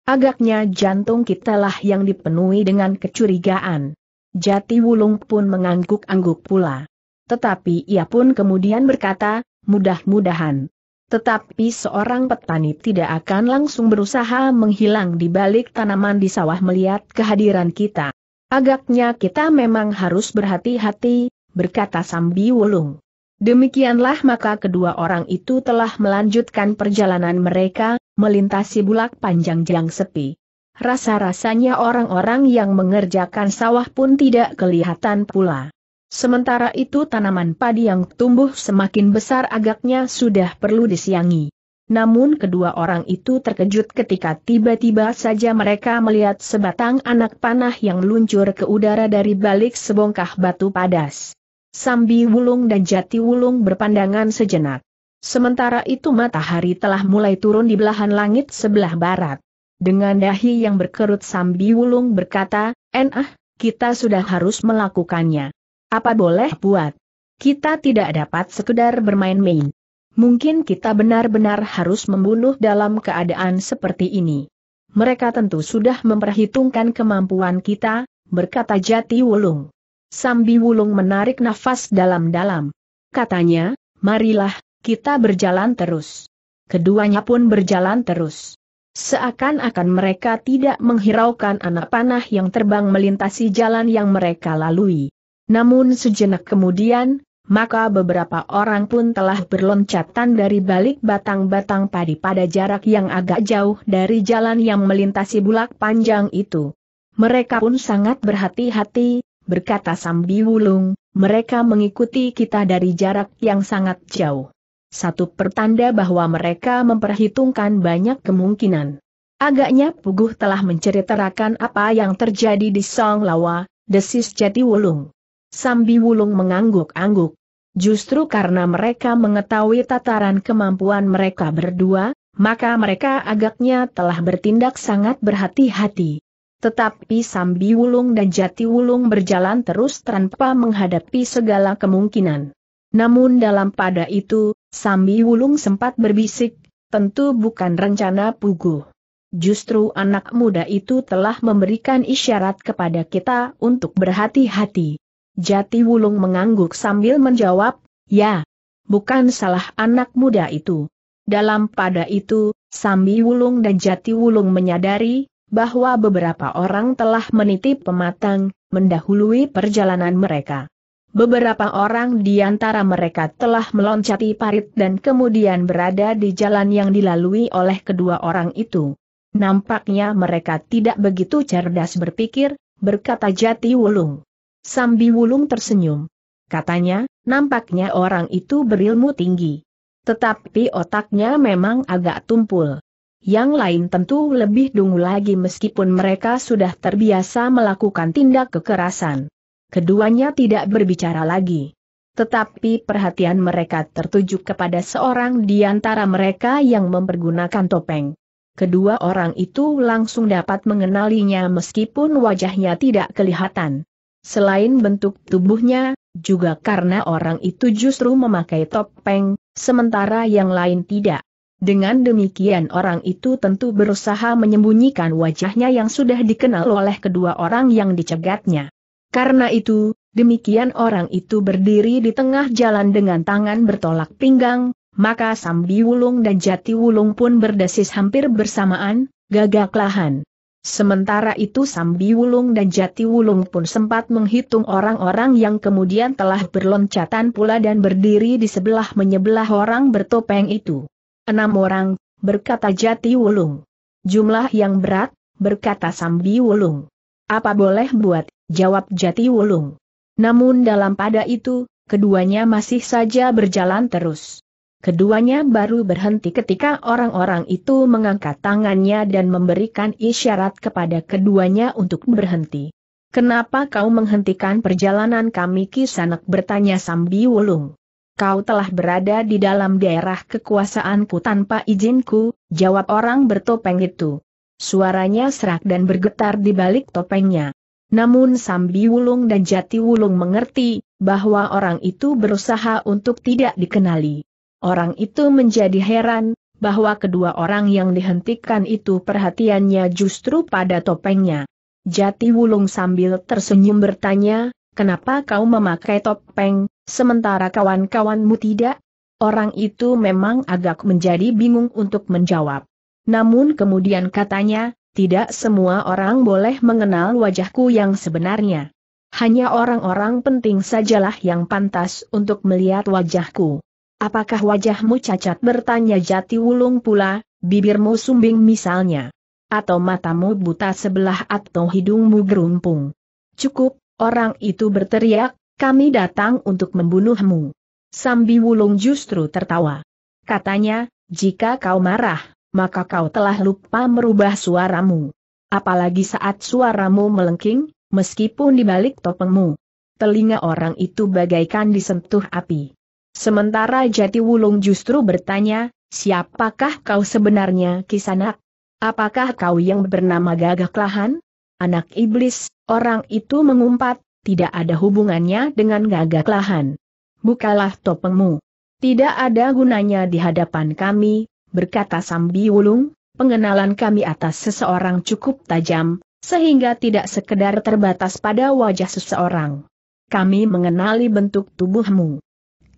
Agaknya jantung kita lah yang dipenuhi dengan kecurigaan. Jati Wulung pun mengangguk-angguk pula. Tetapi ia pun kemudian berkata, mudah-mudahan. Tetapi seorang petani tidak akan langsung berusaha menghilang di balik tanaman di sawah melihat kehadiran kita. Agaknya kita memang harus berhati-hati, berkata Sambi Wulung. Demikianlah maka kedua orang itu telah melanjutkan perjalanan mereka, melintasi bulak panjang jang sepi. Rasa-rasanya orang-orang yang mengerjakan sawah pun tidak kelihatan pula. Sementara itu tanaman padi yang tumbuh semakin besar agaknya sudah perlu disiangi. Namun kedua orang itu terkejut ketika tiba-tiba saja mereka melihat sebatang anak panah yang luncur ke udara dari balik sebongkah batu padas. Sambi Wulung dan Jati Wulung berpandangan sejenak. Sementara itu matahari telah mulai turun di belahan langit sebelah barat. Dengan dahi yang berkerut Sambi Wulung berkata, Enah, kita sudah harus melakukannya. Apa boleh buat? Kita tidak dapat sekedar bermain-main. Mungkin kita benar-benar harus membunuh dalam keadaan seperti ini. Mereka tentu sudah memperhitungkan kemampuan kita, berkata Jati Wulung. Sambi Wulung menarik nafas dalam-dalam. Katanya, marilah, kita berjalan terus. Keduanya pun berjalan terus. Seakan-akan mereka tidak menghiraukan anak panah yang terbang melintasi jalan yang mereka lalui. Namun sejenak kemudian, maka beberapa orang pun telah berloncatan dari balik batang-batang padi pada jarak yang agak jauh dari jalan yang melintasi bulak panjang itu. Mereka pun sangat berhati-hati, berkata Sambi Wulung, mereka mengikuti kita dari jarak yang sangat jauh. Satu pertanda bahwa mereka memperhitungkan banyak kemungkinan. Agaknya Puguh telah menceritakan apa yang terjadi di Song Lawa, desis Jati Wulung. Sambi Wulung mengangguk-angguk. Justru karena mereka mengetahui tataran kemampuan mereka berdua, maka mereka agaknya telah bertindak sangat berhati-hati. Tetapi Sambi Wulung dan Jati Wulung berjalan terus tanpa menghadapi segala kemungkinan. Namun dalam pada itu, Sambi Wulung sempat berbisik, tentu bukan rencana Puguh. Justru anak muda itu telah memberikan isyarat kepada kita untuk berhati-hati. Jati Wulung mengangguk sambil menjawab, ya, bukan salah anak muda itu. Dalam pada itu, Sambi Wulung dan Jati Wulung menyadari, bahwa beberapa orang telah menitip pematang, mendahului perjalanan mereka. Beberapa orang di antara mereka telah meloncati parit dan kemudian berada di jalan yang dilalui oleh kedua orang itu. Nampaknya mereka tidak begitu cerdas berpikir, berkata Jati Wulung. Sambi Wulung tersenyum. Katanya, nampaknya orang itu berilmu tinggi. Tetapi otaknya memang agak tumpul. Yang lain tentu lebih dungu lagi meskipun mereka sudah terbiasa melakukan tindak kekerasan. Keduanya tidak berbicara lagi. Tetapi perhatian mereka tertuju kepada seorang di antara mereka yang mempergunakan topeng. Kedua orang itu langsung dapat mengenalinya meskipun wajahnya tidak kelihatan. Selain bentuk tubuhnya, juga karena orang itu justru memakai topeng, sementara yang lain tidak. Dengan demikian orang itu tentu berusaha menyembunyikan wajahnya yang sudah dikenal oleh kedua orang yang dicegatnya. Karena itu, demikian orang itu berdiri di tengah jalan dengan tangan bertolak pinggang, maka Sambi Wulung dan Jati Wulung pun berdesis hampir bersamaan, gagak lahan. Sementara itu Sambi Wulung dan Jati Wulung pun sempat menghitung orang-orang yang kemudian telah berloncatan pula dan berdiri di sebelah menyebelah orang bertopeng itu. Enam orang, berkata Jati Wulung. Jumlah yang berat, berkata Sambi Wulung. Apa boleh buat, jawab Jati Wulung. Namun dalam pada itu, keduanya masih saja berjalan terus. Keduanya baru berhenti ketika orang-orang itu mengangkat tangannya dan memberikan isyarat kepada keduanya untuk berhenti. Kenapa kau menghentikan perjalanan kami kisanak bertanya Sambi Wulung. Kau telah berada di dalam daerah kekuasaanku tanpa izinku, jawab orang bertopeng itu. Suaranya serak dan bergetar di balik topengnya. Namun Sambi Wulung dan Jati Wulung mengerti, bahwa orang itu berusaha untuk tidak dikenali. Orang itu menjadi heran, bahwa kedua orang yang dihentikan itu perhatiannya justru pada topengnya. Jati Wulung sambil tersenyum bertanya, kenapa kau memakai topeng, sementara kawan-kawanmu tidak? Orang itu memang agak menjadi bingung untuk menjawab. Namun kemudian katanya, tidak semua orang boleh mengenal wajahku yang sebenarnya. Hanya orang-orang penting sajalah yang pantas untuk melihat wajahku. Apakah wajahmu cacat bertanya jati wulung pula, bibirmu sumbing misalnya. atau matamu buta sebelah atau hidungmu gerumpung. Cukup, orang itu berteriak, kami datang untuk membunuhmu. Sambi Wulung justru tertawa. Katanya, jika kau marah, maka kau telah lupa merubah suaramu. Apalagi saat suaramu melengking, meskipun di balik topengmu. Telinga orang itu bagaikan disentuh api. Sementara Jati Wulung justru bertanya, siapakah kau sebenarnya Kisanak? Apakah kau yang bernama Gagak Lahan? Anak iblis, orang itu mengumpat, tidak ada hubungannya dengan Gagak Lahan. Bukalah topengmu. Tidak ada gunanya di hadapan kami, berkata Sambi Wulung, pengenalan kami atas seseorang cukup tajam, sehingga tidak sekedar terbatas pada wajah seseorang. Kami mengenali bentuk tubuhmu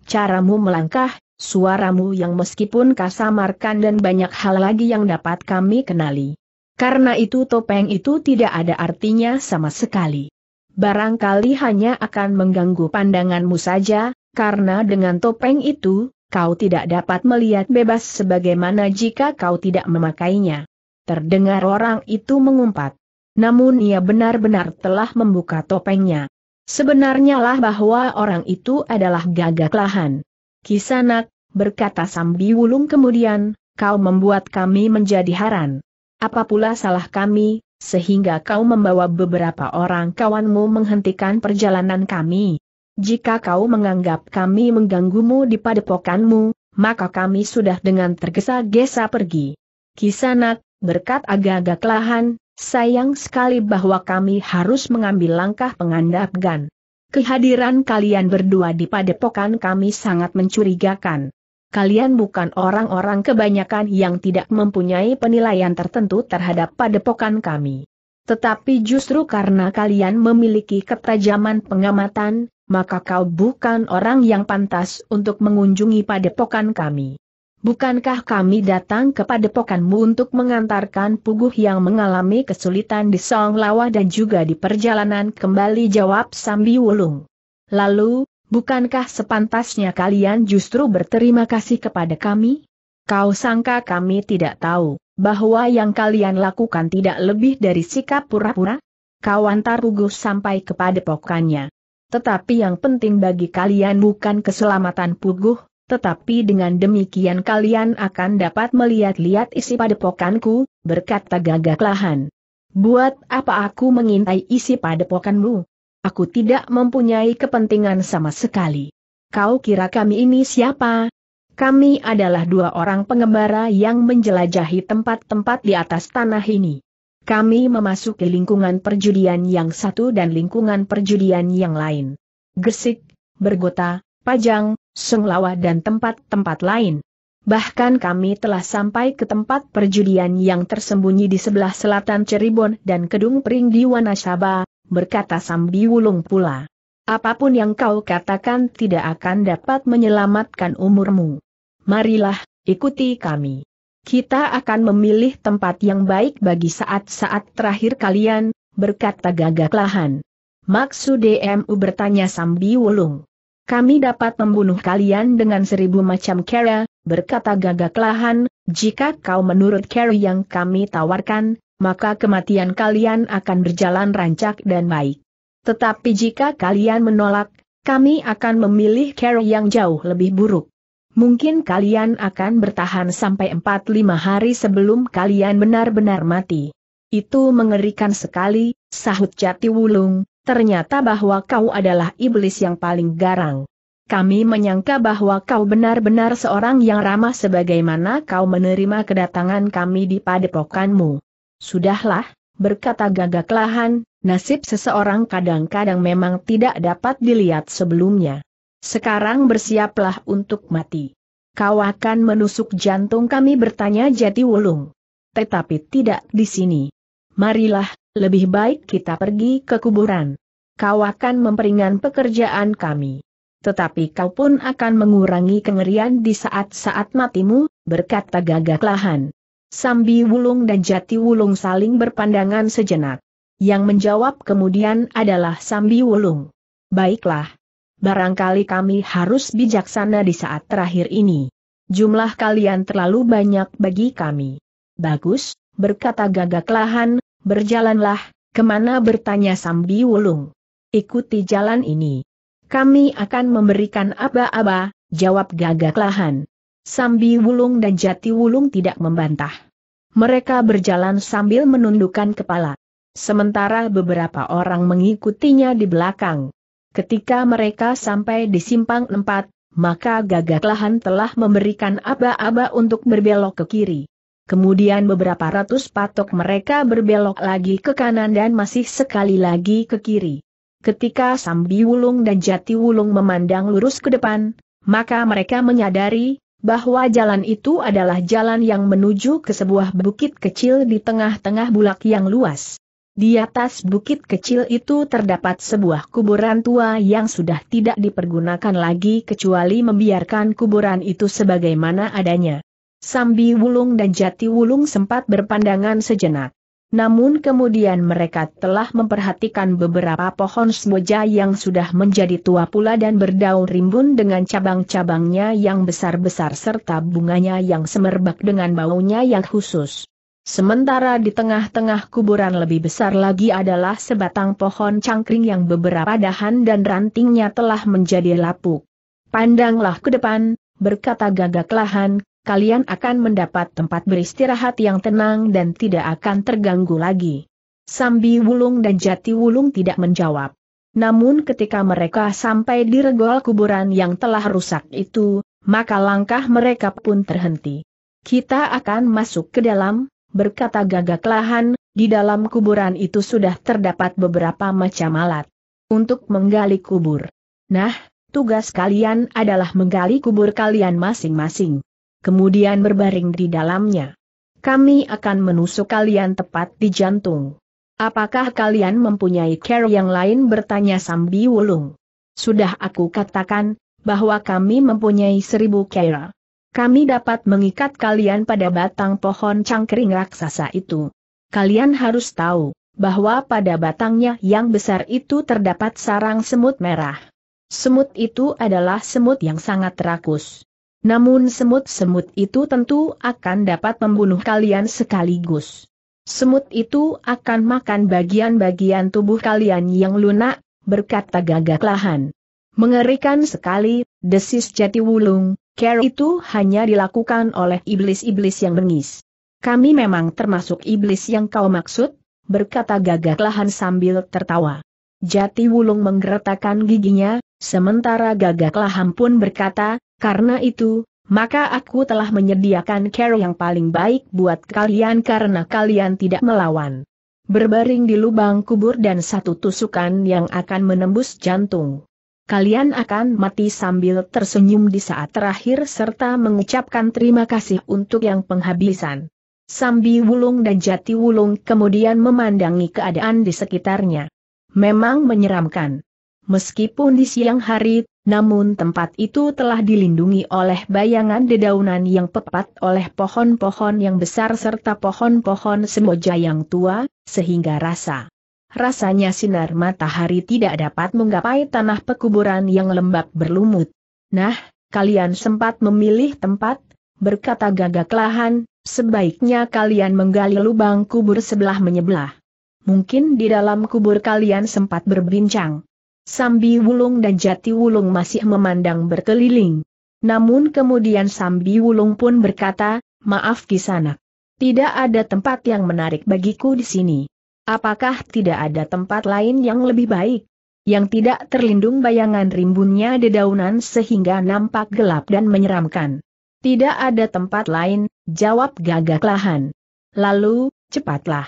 caramu melangkah, suaramu yang meskipun kasamarkan dan banyak hal lagi yang dapat kami kenali. Karena itu topeng itu tidak ada artinya sama sekali. Barangkali hanya akan mengganggu pandanganmu saja, karena dengan topeng itu, kau tidak dapat melihat bebas sebagaimana jika kau tidak memakainya. Terdengar orang itu mengumpat. Namun ia benar-benar telah membuka topengnya. Sebenarnya lah bahwa orang itu adalah gagak lahan. Kisanak, berkata Sambi Wulung kemudian, kau membuat kami menjadi haran. Apa pula salah kami, sehingga kau membawa beberapa orang kawanmu menghentikan perjalanan kami. Jika kau menganggap kami mengganggumu di padepokanmu, maka kami sudah dengan tergesa-gesa pergi. Kisanak, berkat agak-agak lahan, Sayang sekali bahwa kami harus mengambil langkah pengandapgan. Kehadiran kalian berdua di padepokan kami sangat mencurigakan. Kalian bukan orang-orang kebanyakan yang tidak mempunyai penilaian tertentu terhadap padepokan kami. Tetapi justru karena kalian memiliki ketajaman pengamatan, maka kau bukan orang yang pantas untuk mengunjungi padepokan kami. Bukankah kami datang kepada pokanmu untuk mengantarkan puguh yang mengalami kesulitan di Song Lawa dan juga di perjalanan kembali jawab Sambi Wulung. Lalu, bukankah sepantasnya kalian justru berterima kasih kepada kami? Kau sangka kami tidak tahu, bahwa yang kalian lakukan tidak lebih dari sikap pura-pura? Kau antar puguh sampai kepada pokannya. Tetapi yang penting bagi kalian bukan keselamatan puguh, tetapi dengan demikian kalian akan dapat melihat-lihat isi padepokanku, berkata gagak lahan. Buat apa aku mengintai isi padepokanmu? Aku tidak mempunyai kepentingan sama sekali. Kau kira kami ini siapa? Kami adalah dua orang pengembara yang menjelajahi tempat-tempat di atas tanah ini. Kami memasuki lingkungan perjudian yang satu dan lingkungan perjudian yang lain. Gesik, bergota, pajang, Senglawa dan tempat-tempat lain. Bahkan kami telah sampai ke tempat perjudian yang tersembunyi di sebelah selatan Ceribon dan Kedung Pring di Wanasaba, berkata Sambi Wulung pula. Apa pun yang kau katakan tidak akan dapat menyelamatkan umurmu. Marilah, ikuti kami. Kita akan memilih tempat yang baik bagi saat-saat terakhir kalian, berkata gagak lahan. Maksud DMU bertanya Sambi Wulung. Kami dapat membunuh kalian dengan seribu macam cara, berkata gagak lahan, jika kau menurut cara yang kami tawarkan, maka kematian kalian akan berjalan rancak dan baik. Tetapi jika kalian menolak, kami akan memilih cara yang jauh lebih buruk. Mungkin kalian akan bertahan sampai 4-5 hari sebelum kalian benar-benar mati. Itu mengerikan sekali, sahut Jati Wulung, ternyata bahwa kau adalah iblis yang paling garang. Kami menyangka bahwa kau benar-benar seorang yang ramah sebagaimana kau menerima kedatangan kami di padepokanmu. Sudahlah, berkata gagak lahan, nasib seseorang kadang-kadang memang tidak dapat dilihat sebelumnya. Sekarang bersiaplah untuk mati. Kau akan menusuk jantung kami bertanya Jati Wulung. Tetapi tidak di sini. Marilah, lebih baik kita pergi ke kuburan. Kau akan memperingan pekerjaan kami. Tetapi kau pun akan mengurangi kengerian di saat-saat matimu, berkata gagak lahan. Sambi Wulung dan Jati Wulung saling berpandangan sejenak. Yang menjawab kemudian adalah Sambi Wulung. Baiklah. Barangkali kami harus bijaksana di saat terakhir ini. Jumlah kalian terlalu banyak bagi kami. Bagus, berkata Gagak Lahan, berjalanlah, ke mana bertanya Sambi Wulung. Ikuti jalan ini. Kami akan memberikan aba-aba, jawab Gagak Lahan. Sambi Wulung dan Jati Wulung tidak membantah. Mereka berjalan sambil menundukkan kepala. Sementara beberapa orang mengikutinya di belakang. Ketika mereka sampai di simpang empat, maka Gagak Lahan telah memberikan aba-aba untuk berbelok ke kiri. Kemudian beberapa ratus patok mereka berbelok lagi ke kanan dan masih sekali lagi ke kiri. Ketika Sambi Wulung dan Jati Wulung memandang lurus ke depan, maka mereka menyadari bahwa jalan itu adalah jalan yang menuju ke sebuah bukit kecil di tengah-tengah bulak yang luas. Di atas bukit kecil itu terdapat sebuah kuburan tua yang sudah tidak dipergunakan lagi kecuali membiarkan kuburan itu sebagaimana adanya. Sambi Wulung dan Jati Wulung sempat berpandangan sejenak. Namun kemudian mereka telah memperhatikan beberapa pohon semboja yang sudah menjadi tua pula dan berdaun rimbun dengan cabang-cabangnya yang besar-besar serta bunganya yang semerbak dengan baunya yang khusus. Sementara di tengah-tengah kuburan lebih besar lagi adalah sebatang pohon cangkring yang beberapa dahan dan rantingnya telah menjadi lapuk. Pandanglah ke depan, berkata gagak lahan, kalian akan mendapat tempat beristirahat yang tenang dan tidak akan terganggu lagi. Sambi Wulung dan Jati Wulung tidak menjawab. Namun ketika mereka sampai di regol kuburan yang telah rusak itu, maka langkah mereka pun terhenti. Kita akan masuk ke dalam, berkata gagak lahan, di dalam kuburan itu sudah terdapat beberapa macam alat untuk menggali kubur. Nah, tugas kalian adalah menggali kubur kalian masing-masing. Kemudian berbaring di dalamnya. Kami akan menusuk kalian tepat di jantung. Apakah kalian mempunyai care yang lain bertanya Sambi Wulung. Sudah aku katakan, bahwa kami mempunyai seribu care kami dapat mengikat kalian pada batang pohon cangkring raksasa itu. Kalian harus tahu, bahwa pada batangnya yang besar itu terdapat sarang semut merah. Semut itu adalah semut yang sangat rakus. Namun semut-semut itu tentu akan dapat membunuh kalian sekaligus. Semut itu akan makan bagian-bagian tubuh kalian yang lunak, berkata gagak lahan. Mengerikan sekali, desis jati wulung, Care itu hanya dilakukan oleh iblis-iblis yang bengis. Kami memang termasuk iblis yang kau maksud, berkata gagak lahan sambil tertawa. Jati Wulung menggeretakkan giginya, sementara gagak lahan pun berkata, karena itu, maka aku telah menyediakan care yang paling baik buat kalian karena kalian tidak melawan. Berbaring di lubang kubur dan satu tusukan yang akan menembus jantung kalian akan mati sambil tersenyum di saat terakhir serta mengucapkan terima kasih untuk yang penghabisan. Sambi Wulung dan Jati Wulung kemudian memandangi keadaan di sekitarnya. Memang menyeramkan. Meskipun di siang hari, namun tempat itu telah dilindungi oleh bayangan dedaunan yang pepat oleh pohon-pohon yang besar serta pohon-pohon semoja yang tua, sehingga rasa rasanya sinar matahari tidak dapat menggapai tanah pekuburan yang lembab berlumut. Nah, kalian sempat memilih tempat, berkata gagak lahan, sebaiknya kalian menggali lubang kubur sebelah menyebelah. Mungkin di dalam kubur kalian sempat berbincang. Sambi Wulung dan Jati Wulung masih memandang berkeliling. Namun kemudian Sambi Wulung pun berkata, maaf kisanak. Tidak ada tempat yang menarik bagiku di sini. Apakah tidak ada tempat lain yang lebih baik? Yang tidak terlindung bayangan rimbunnya dedaunan sehingga nampak gelap dan menyeramkan. Tidak ada tempat lain, jawab gagak lahan. Lalu, cepatlah.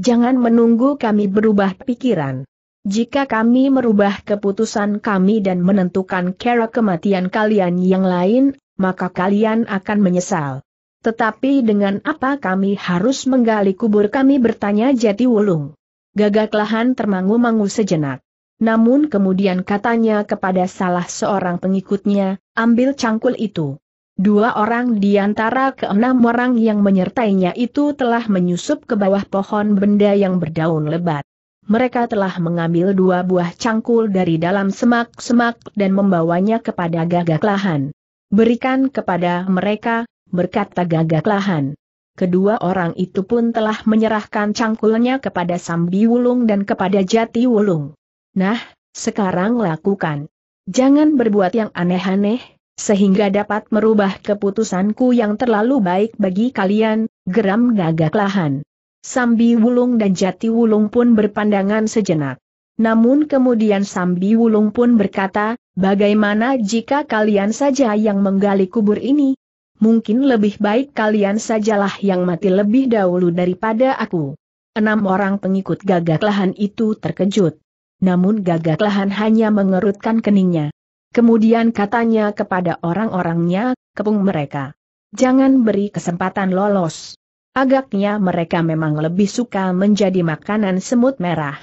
Jangan menunggu kami berubah pikiran. Jika kami merubah keputusan kami dan menentukan cara kematian kalian yang lain, maka kalian akan menyesal. Tetapi dengan apa kami harus menggali kubur kami bertanya Jati Wulung. Gagak lahan termangu-mangu sejenak. Namun kemudian katanya kepada salah seorang pengikutnya, ambil cangkul itu. Dua orang di antara keenam orang yang menyertainya itu telah menyusup ke bawah pohon benda yang berdaun lebat. Mereka telah mengambil dua buah cangkul dari dalam semak-semak dan membawanya kepada gagak lahan. Berikan kepada mereka, berkata gagak lahan. kedua orang itu pun telah menyerahkan cangkulnya kepada Sambi Wulung dan kepada Jati Wulung. Nah, sekarang lakukan. Jangan berbuat yang aneh-aneh, sehingga dapat merubah keputusanku yang terlalu baik bagi kalian, geram gagak lahan. Sambi Wulung dan Jati Wulung pun berpandangan sejenak. Namun kemudian Sambi Wulung pun berkata, bagaimana jika kalian saja yang menggali kubur ini? Mungkin lebih baik kalian sajalah yang mati lebih dahulu daripada aku. Enam orang pengikut gagak lahan itu terkejut. Namun gagak lahan hanya mengerutkan keningnya. Kemudian katanya kepada orang-orangnya, kepung mereka. Jangan beri kesempatan lolos. Agaknya mereka memang lebih suka menjadi makanan semut merah.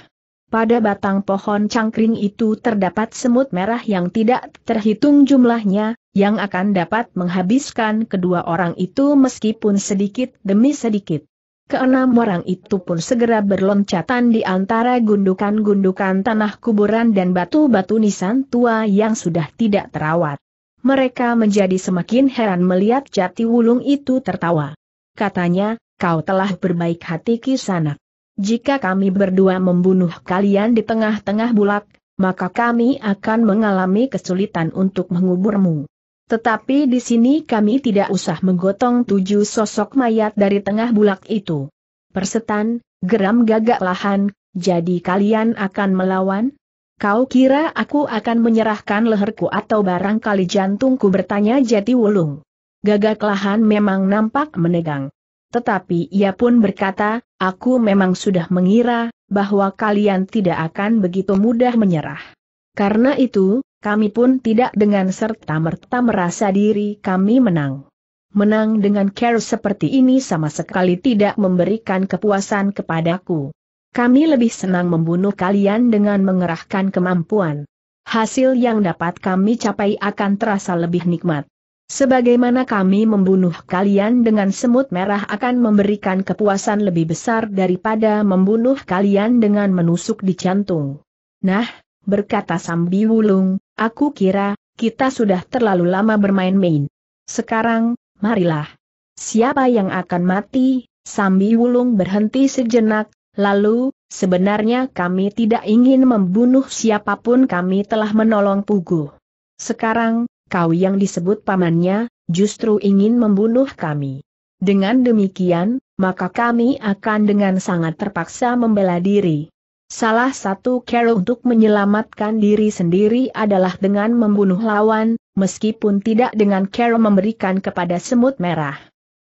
Pada batang pohon cangkring itu terdapat semut merah yang tidak terhitung jumlahnya, yang akan dapat menghabiskan kedua orang itu meskipun sedikit demi sedikit. Keenam orang itu pun segera berloncatan di antara gundukan-gundukan tanah kuburan dan batu-batu nisan tua yang sudah tidak terawat. Mereka menjadi semakin heran melihat jati wulung itu tertawa. Katanya, kau telah berbaik hati kisanak. Jika kami berdua membunuh kalian di tengah-tengah bulak, maka kami akan mengalami kesulitan untuk menguburmu. Tetapi di sini kami tidak usah menggotong tujuh sosok mayat dari tengah bulak itu. Persetan, geram gagak lahan, jadi kalian akan melawan? Kau kira aku akan menyerahkan leherku atau barangkali jantungku bertanya Jati Wulung. Gagak lahan memang nampak menegang. Tetapi ia pun berkata, aku memang sudah mengira, bahwa kalian tidak akan begitu mudah menyerah. Karena itu, kami pun tidak dengan serta-merta merasa diri kami menang. Menang dengan care seperti ini sama sekali tidak memberikan kepuasan kepadaku. Kami lebih senang membunuh kalian dengan mengerahkan kemampuan. Hasil yang dapat kami capai akan terasa lebih nikmat. Sebagaimana kami membunuh kalian dengan semut merah akan memberikan kepuasan lebih besar daripada membunuh kalian dengan menusuk di jantung. Nah, berkata Sambi Wulung, aku kira, kita sudah terlalu lama bermain-main. Sekarang, marilah. Siapa yang akan mati? Sambi Wulung berhenti sejenak, lalu, sebenarnya kami tidak ingin membunuh siapa pun kami telah menolong Puguh. Sekarang, kau yang disebut pamannya, justru ingin membunuh kami. Dengan demikian, maka kami akan dengan sangat terpaksa membela diri. Salah satu cara untuk menyelamatkan diri sendiri adalah dengan membunuh lawan, meskipun tidak dengan cara memberikan kepada semut merah.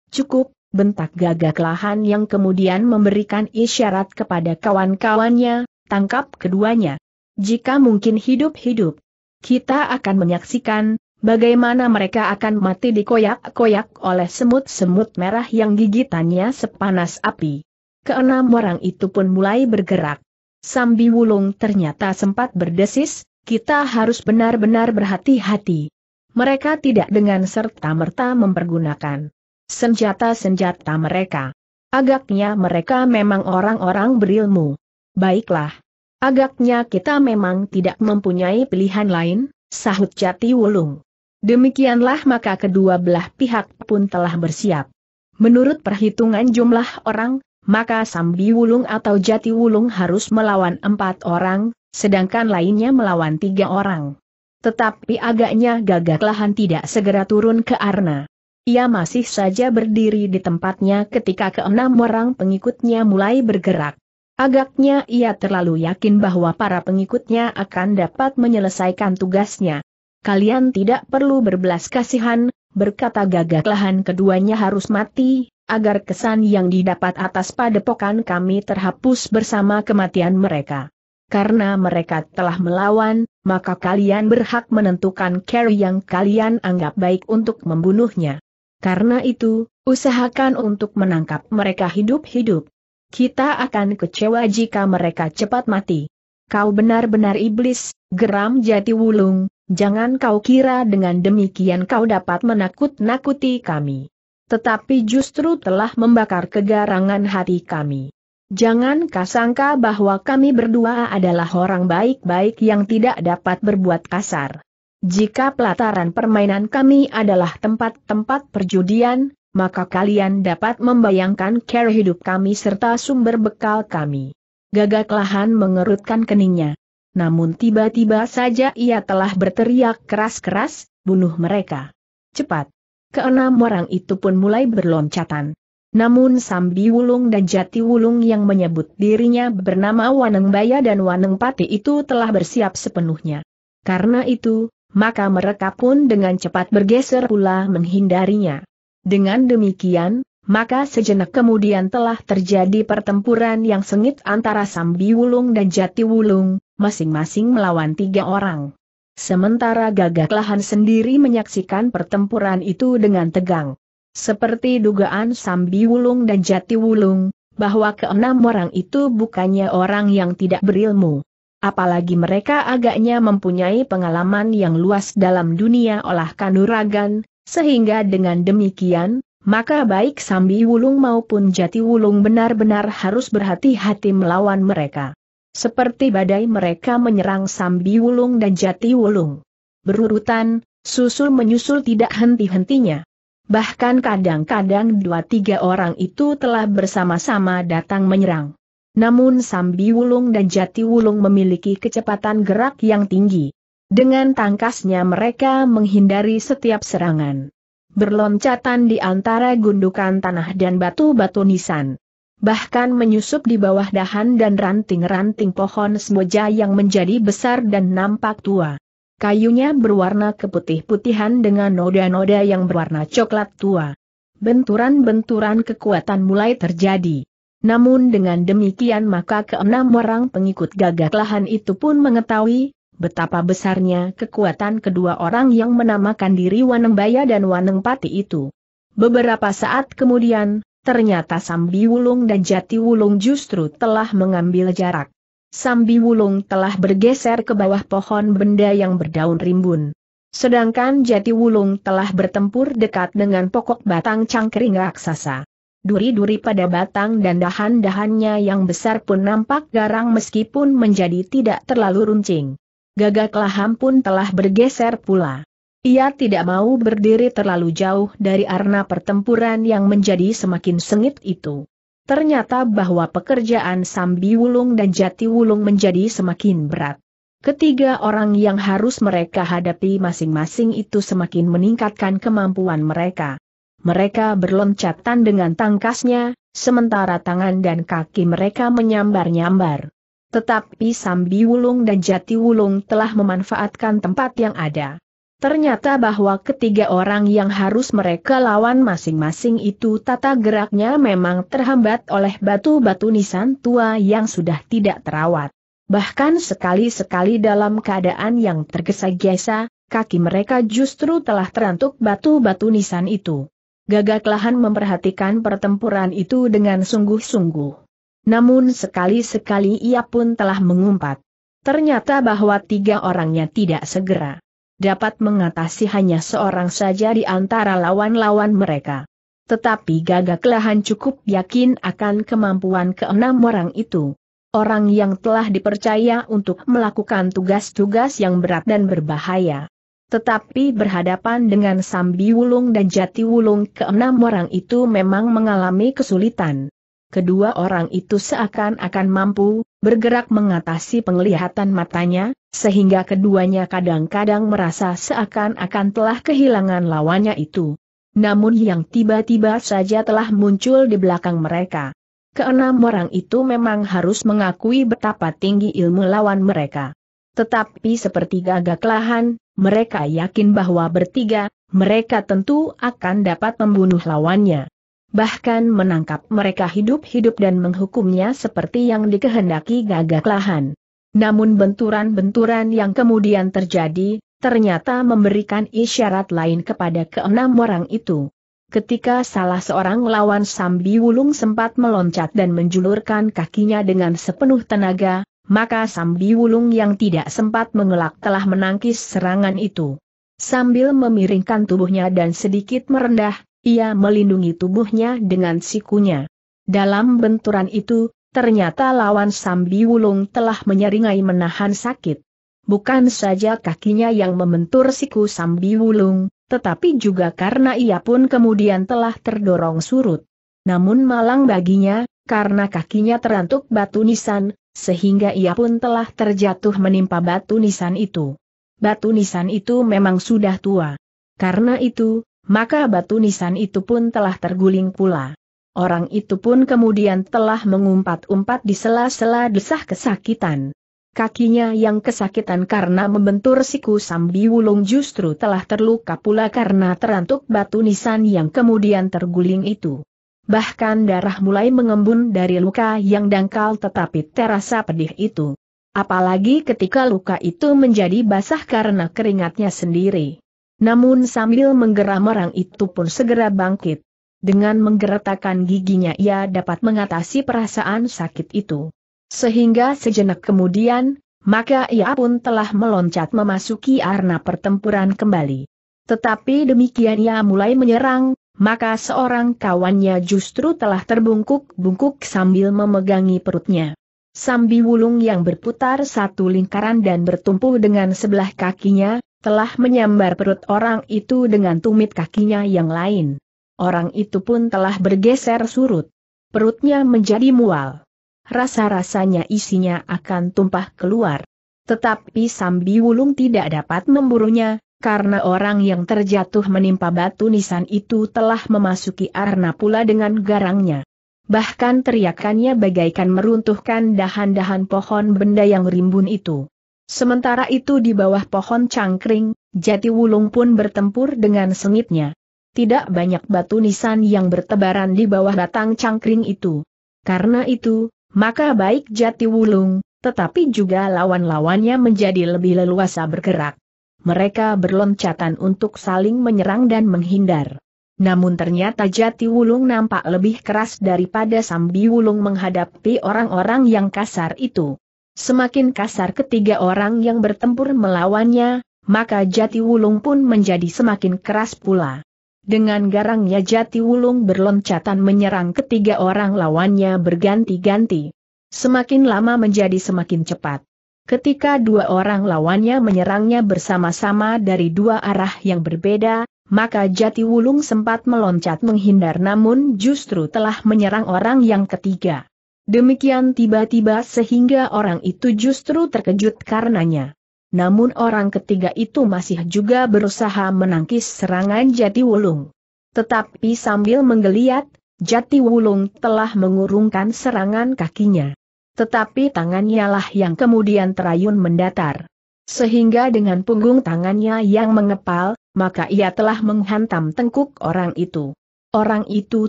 Cukup, bentak gagak lahan yang kemudian memberikan isyarat kepada kawan-kawannya, tangkap keduanya. Jika mungkin hidup-hidup, kita akan menyaksikan, Bagaimana mereka akan mati dikoyak-koyak oleh semut-semut merah yang gigitannya sepanas api. Keenam orang itu pun mulai bergerak. Sambi Wulung ternyata sempat berdesis, kita harus benar-benar berhati-hati. Mereka tidak dengan serta-merta mempergunakan senjata-senjata mereka. Agaknya mereka memang orang-orang berilmu. Baiklah. Agaknya kita memang tidak mempunyai pilihan lain, sahut Jati Wulung. Demikianlah maka kedua belah pihak pun telah bersiap. Menurut perhitungan jumlah orang, maka Sambi Wulung atau Jati Wulung harus melawan empat orang, sedangkan lainnya melawan tiga orang. Tetapi agaknya gagak lahan tidak segera turun ke arna. Ia masih saja berdiri di tempatnya ketika keenam orang pengikutnya mulai bergerak. Agaknya ia terlalu yakin bahwa para pengikutnya akan dapat menyelesaikan tugasnya. Kalian tidak perlu berbelas kasihan, berkata gagak lahan keduanya harus mati, agar kesan yang didapat atas padepokan kami terhapus bersama kematian mereka. Karena mereka telah melawan, maka kalian berhak menentukan cara yang kalian anggap baik untuk membunuhnya. Karena itu, usahakan untuk menangkap mereka hidup-hidup. Kita akan kecewa jika mereka cepat mati. Kau benar-benar iblis, geram jati wulung, Jangan kau kira dengan demikian kau dapat menakut-nakuti kami. Tetapi justru telah membakar kegarangan hati kami. Jangan kasangka bahwa kami berdua adalah orang baik-baik yang tidak dapat berbuat kasar. Jika pelataran permainan kami adalah tempat-tempat perjudian, maka kalian dapat membayangkan cara hidup kami serta sumber bekal kami. Gagak lahan mengerutkan keningnya. Namun tiba-tiba saja ia telah berteriak keras-keras, bunuh mereka. Cepat. Keenam orang itu pun mulai berloncatan. Namun Sambi Wulung dan Jati Wulung yang menyebut dirinya bernama Waneng Baya dan Waneng Pati itu telah bersiap sepenuhnya. Karena itu, maka mereka pun dengan cepat bergeser pula menghindarinya. Dengan demikian, maka sejenak kemudian telah terjadi pertempuran yang sengit antara Sambi Wulung dan Jati Wulung, masing-masing melawan tiga orang. Sementara Gagak Lahan sendiri menyaksikan pertempuran itu dengan tegang. Seperti dugaan Sambi Wulung dan Jati Wulung, bahwa keenam orang itu bukannya orang yang tidak berilmu. Apalagi mereka agaknya mempunyai pengalaman yang luas dalam dunia olah kanuragan, sehingga dengan demikian, maka baik Sambi Wulung maupun Jati Wulung benar-benar harus berhati-hati melawan mereka. Seperti badai mereka menyerang Sambi Wulung dan Jati Wulung. Berurutan, susul menyusul tidak henti-hentinya. Bahkan kadang-kadang dua tiga orang itu telah bersama-sama datang menyerang. Namun Sambi Wulung dan Jati Wulung memiliki kecepatan gerak yang tinggi. Dengan tangkasnya mereka menghindari setiap serangan. Berloncatan di antara gundukan tanah dan batu-batu nisan bahkan menyusup di bawah dahan dan ranting-ranting pohon semoja yang menjadi besar dan nampak tua. Kayunya berwarna keputih-putihan dengan noda-noda yang berwarna coklat tua. Benturan-benturan kekuatan mulai terjadi. Namun dengan demikian maka keenam orang pengikut gagak lahan itu pun mengetahui, betapa besarnya kekuatan kedua orang yang menamakan diri Wanengbaya dan Wanengpati itu. Beberapa saat kemudian, ternyata Sambi Wulung dan Jati Wulung justru telah mengambil jarak. Sambi Wulung telah bergeser ke bawah pohon benda yang berdaun rimbun. Sedangkan Jati Wulung telah bertempur dekat dengan pokok batang cangkring raksasa. Duri-duri pada batang dan dahan-dahannya yang besar pun nampak garang meskipun menjadi tidak terlalu runcing. Gagak laham pun telah bergeser pula. Ia tidak mau berdiri terlalu jauh dari arena pertempuran yang menjadi semakin sengit itu. Ternyata bahwa pekerjaan Sambi Wulung dan Jati Wulung menjadi semakin berat. Ketiga orang yang harus mereka hadapi masing-masing itu semakin meningkatkan kemampuan mereka. Mereka berloncatan dengan tangkasnya, sementara tangan dan kaki mereka menyambar-nyambar. Tetapi Sambi Wulung dan Jati Wulung telah memanfaatkan tempat yang ada. Ternyata bahwa ketiga orang yang harus mereka lawan masing-masing itu tata geraknya memang terhambat oleh batu-batu nisan tua yang sudah tidak terawat. Bahkan sekali-sekali dalam keadaan yang tergesa-gesa, kaki mereka justru telah terantuk batu-batu nisan itu. Gagak lahan memperhatikan pertempuran itu dengan sungguh-sungguh. Namun sekali-sekali ia pun telah mengumpat. Ternyata bahwa tiga orangnya tidak segera dapat mengatasi hanya seorang saja di antara lawan-lawan mereka. Tetapi gagak lahan cukup yakin akan kemampuan keenam orang itu. Orang yang telah dipercaya untuk melakukan tugas-tugas yang berat dan berbahaya. Tetapi berhadapan dengan Sambi Wulung dan Jati Wulung keenam orang itu memang mengalami kesulitan. Kedua orang itu seakan-akan mampu, bergerak mengatasi penglihatan matanya, sehingga keduanya kadang-kadang merasa seakan-akan telah kehilangan lawannya itu. Namun yang tiba-tiba saja telah muncul di belakang mereka. Keenam orang itu memang harus mengakui betapa tinggi ilmu lawan mereka. Tetapi seperti gagak lahan, mereka yakin bahwa bertiga, mereka tentu akan dapat membunuh lawannya bahkan menangkap mereka hidup-hidup dan menghukumnya seperti yang dikehendaki gagak lahan. Namun benturan-benturan yang kemudian terjadi, ternyata memberikan isyarat lain kepada keenam orang itu. Ketika salah seorang lawan Sambi Wulung sempat meloncat dan menjulurkan kakinya dengan sepenuh tenaga, maka Sambi Wulung yang tidak sempat mengelak telah menangkis serangan itu. Sambil memiringkan tubuhnya dan sedikit merendah, ia melindungi tubuhnya dengan sikunya. Dalam benturan itu, ternyata lawan Sambi Wulung telah menyeringai menahan sakit. Bukan saja kakinya yang membentur siku Sambi Wulung, tetapi juga karena ia pun kemudian telah terdorong surut. Namun malang baginya, karena kakinya terantuk batu nisan, sehingga ia pun telah terjatuh menimpa batu nisan itu. Batu nisan itu memang sudah tua. Karena itu, maka batu nisan itu pun telah terguling pula. Orang itu pun kemudian telah mengumpat-umpat di sela-sela desah kesakitan. Kakinya yang kesakitan karena membentur siku Sambi Wulung justru telah terluka pula karena terantuk batu nisan yang kemudian terguling itu. Bahkan darah mulai mengembun dari luka yang dangkal tetapi terasa pedih itu. Apalagi ketika luka itu menjadi basah karena keringatnya sendiri. Namun sambil menggeram orang itu pun segera bangkit. Dengan menggeretakkan giginya ia dapat mengatasi perasaan sakit itu. Sehingga sejenak kemudian, maka ia pun telah meloncat memasuki arena pertempuran kembali. Tetapi demikian ia mulai menyerang, maka seorang kawannya justru telah terbungkuk-bungkuk sambil memegangi perutnya. Sambi wulung yang berputar satu lingkaran dan bertumpu dengan sebelah kakinya, telah menyambar perut orang itu dengan tumit kakinya yang lain. Orang itu pun telah bergeser surut. Perutnya menjadi mual. Rasa-rasanya isinya akan tumpah keluar. Tetapi Sambi Wulung tidak dapat memburunya, karena orang yang terjatuh menimpa batu nisan itu telah memasuki arna pula dengan garangnya. Bahkan teriakannya bagaikan meruntuhkan dahan-dahan pohon benda yang rimbun itu. Sementara itu di bawah pohon cangkring, jati wulung pun bertempur dengan sengitnya. Tidak banyak batu nisan yang bertebaran di bawah batang cangkring itu. Karena itu, maka baik jati wulung, tetapi juga lawan-lawannya menjadi lebih leluasa bergerak mereka berloncatan untuk saling menyerang dan menghindar. Namun ternyata Jati Wulung nampak lebih keras daripada Sambi Wulung menghadapi orang-orang yang kasar itu. Semakin kasar ketiga orang yang bertempur melawannya, maka Jati Wulung pun menjadi semakin keras pula. Dengan garangnya Jati Wulung berloncatan menyerang ketiga orang lawannya berganti-ganti. Semakin lama menjadi semakin cepat. Ketika dua orang lawannya menyerangnya bersama-sama dari dua arah yang berbeda, maka Jati Wulung sempat meloncat menghindar namun justru telah menyerang orang yang ketiga. Demikian tiba-tiba sehingga orang itu justru terkejut karenanya. Namun orang ketiga itu masih juga berusaha menangkis serangan Jati Wulung. Tetapi sambil menggeliat, Jati Wulung telah mengurungkan serangan kakinya tetapi tangannya lah yang kemudian terayun mendatar. Sehingga dengan punggung tangannya yang mengepal, maka ia telah menghantam tengkuk orang itu. Orang itu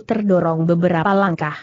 terdorong beberapa langkah.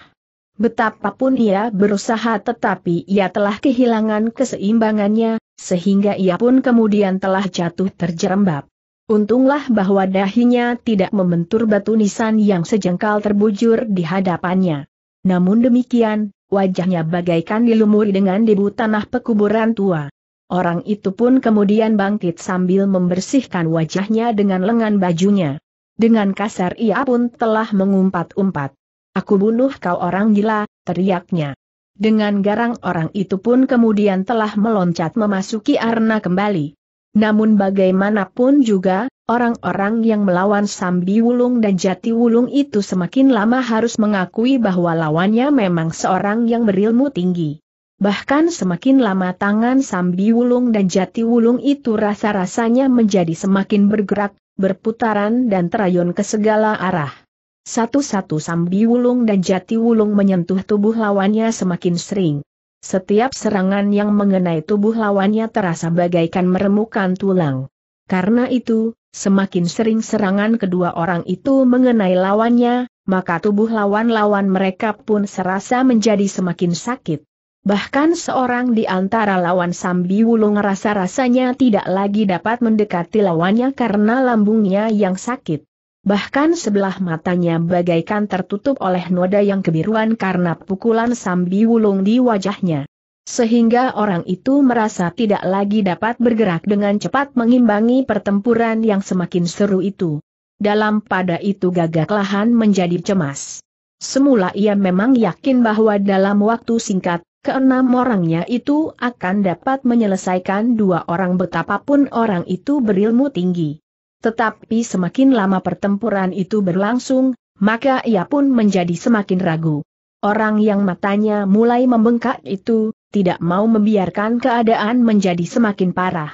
Betapapun ia berusaha tetapi ia telah kehilangan keseimbangannya, sehingga ia pun kemudian telah jatuh terjerembab. Untunglah bahwa dahinya tidak membentur batu nisan yang sejengkal terbujur di hadapannya. Namun demikian, wajahnya bagaikan dilumuri dengan debu tanah pekuburan tua. Orang itu pun kemudian bangkit sambil membersihkan wajahnya dengan lengan bajunya. Dengan kasar ia pun telah mengumpat-umpat. Aku bunuh kau orang gila, teriaknya. Dengan garang orang itu pun kemudian telah meloncat memasuki arena kembali. Namun bagaimanapun juga, Orang-orang yang melawan Sambi Wulung dan Jati Wulung itu semakin lama harus mengakui bahwa lawannya memang seorang yang berilmu tinggi. Bahkan semakin lama tangan Sambi Wulung dan Jati Wulung itu rasa-rasanya menjadi semakin bergerak, berputaran dan terayun ke segala arah. Satu-satu Sambi Wulung dan Jati Wulung menyentuh tubuh lawannya semakin sering. Setiap serangan yang mengenai tubuh lawannya terasa bagaikan meremukan tulang. Karena itu, Semakin sering serangan kedua orang itu mengenai lawannya, maka tubuh lawan-lawan mereka pun serasa menjadi semakin sakit. Bahkan seorang di antara lawan Sambi Wulung rasa-rasanya tidak lagi dapat mendekati lawannya karena lambungnya yang sakit. Bahkan sebelah matanya bagaikan tertutup oleh noda yang kebiruan karena pukulan Sambi Wulung di wajahnya. Sehingga orang itu merasa tidak lagi dapat bergerak dengan cepat mengimbangi pertempuran yang semakin seru itu. Dalam pada itu gagak lahan menjadi cemas. Semula ia memang yakin bahwa dalam waktu singkat, keenam orangnya itu akan dapat menyelesaikan dua orang betapapun orang itu berilmu tinggi. Tetapi semakin lama pertempuran itu berlangsung, maka ia pun menjadi semakin ragu. Orang yang matanya mulai membengkak itu, tidak mau membiarkan keadaan menjadi semakin parah.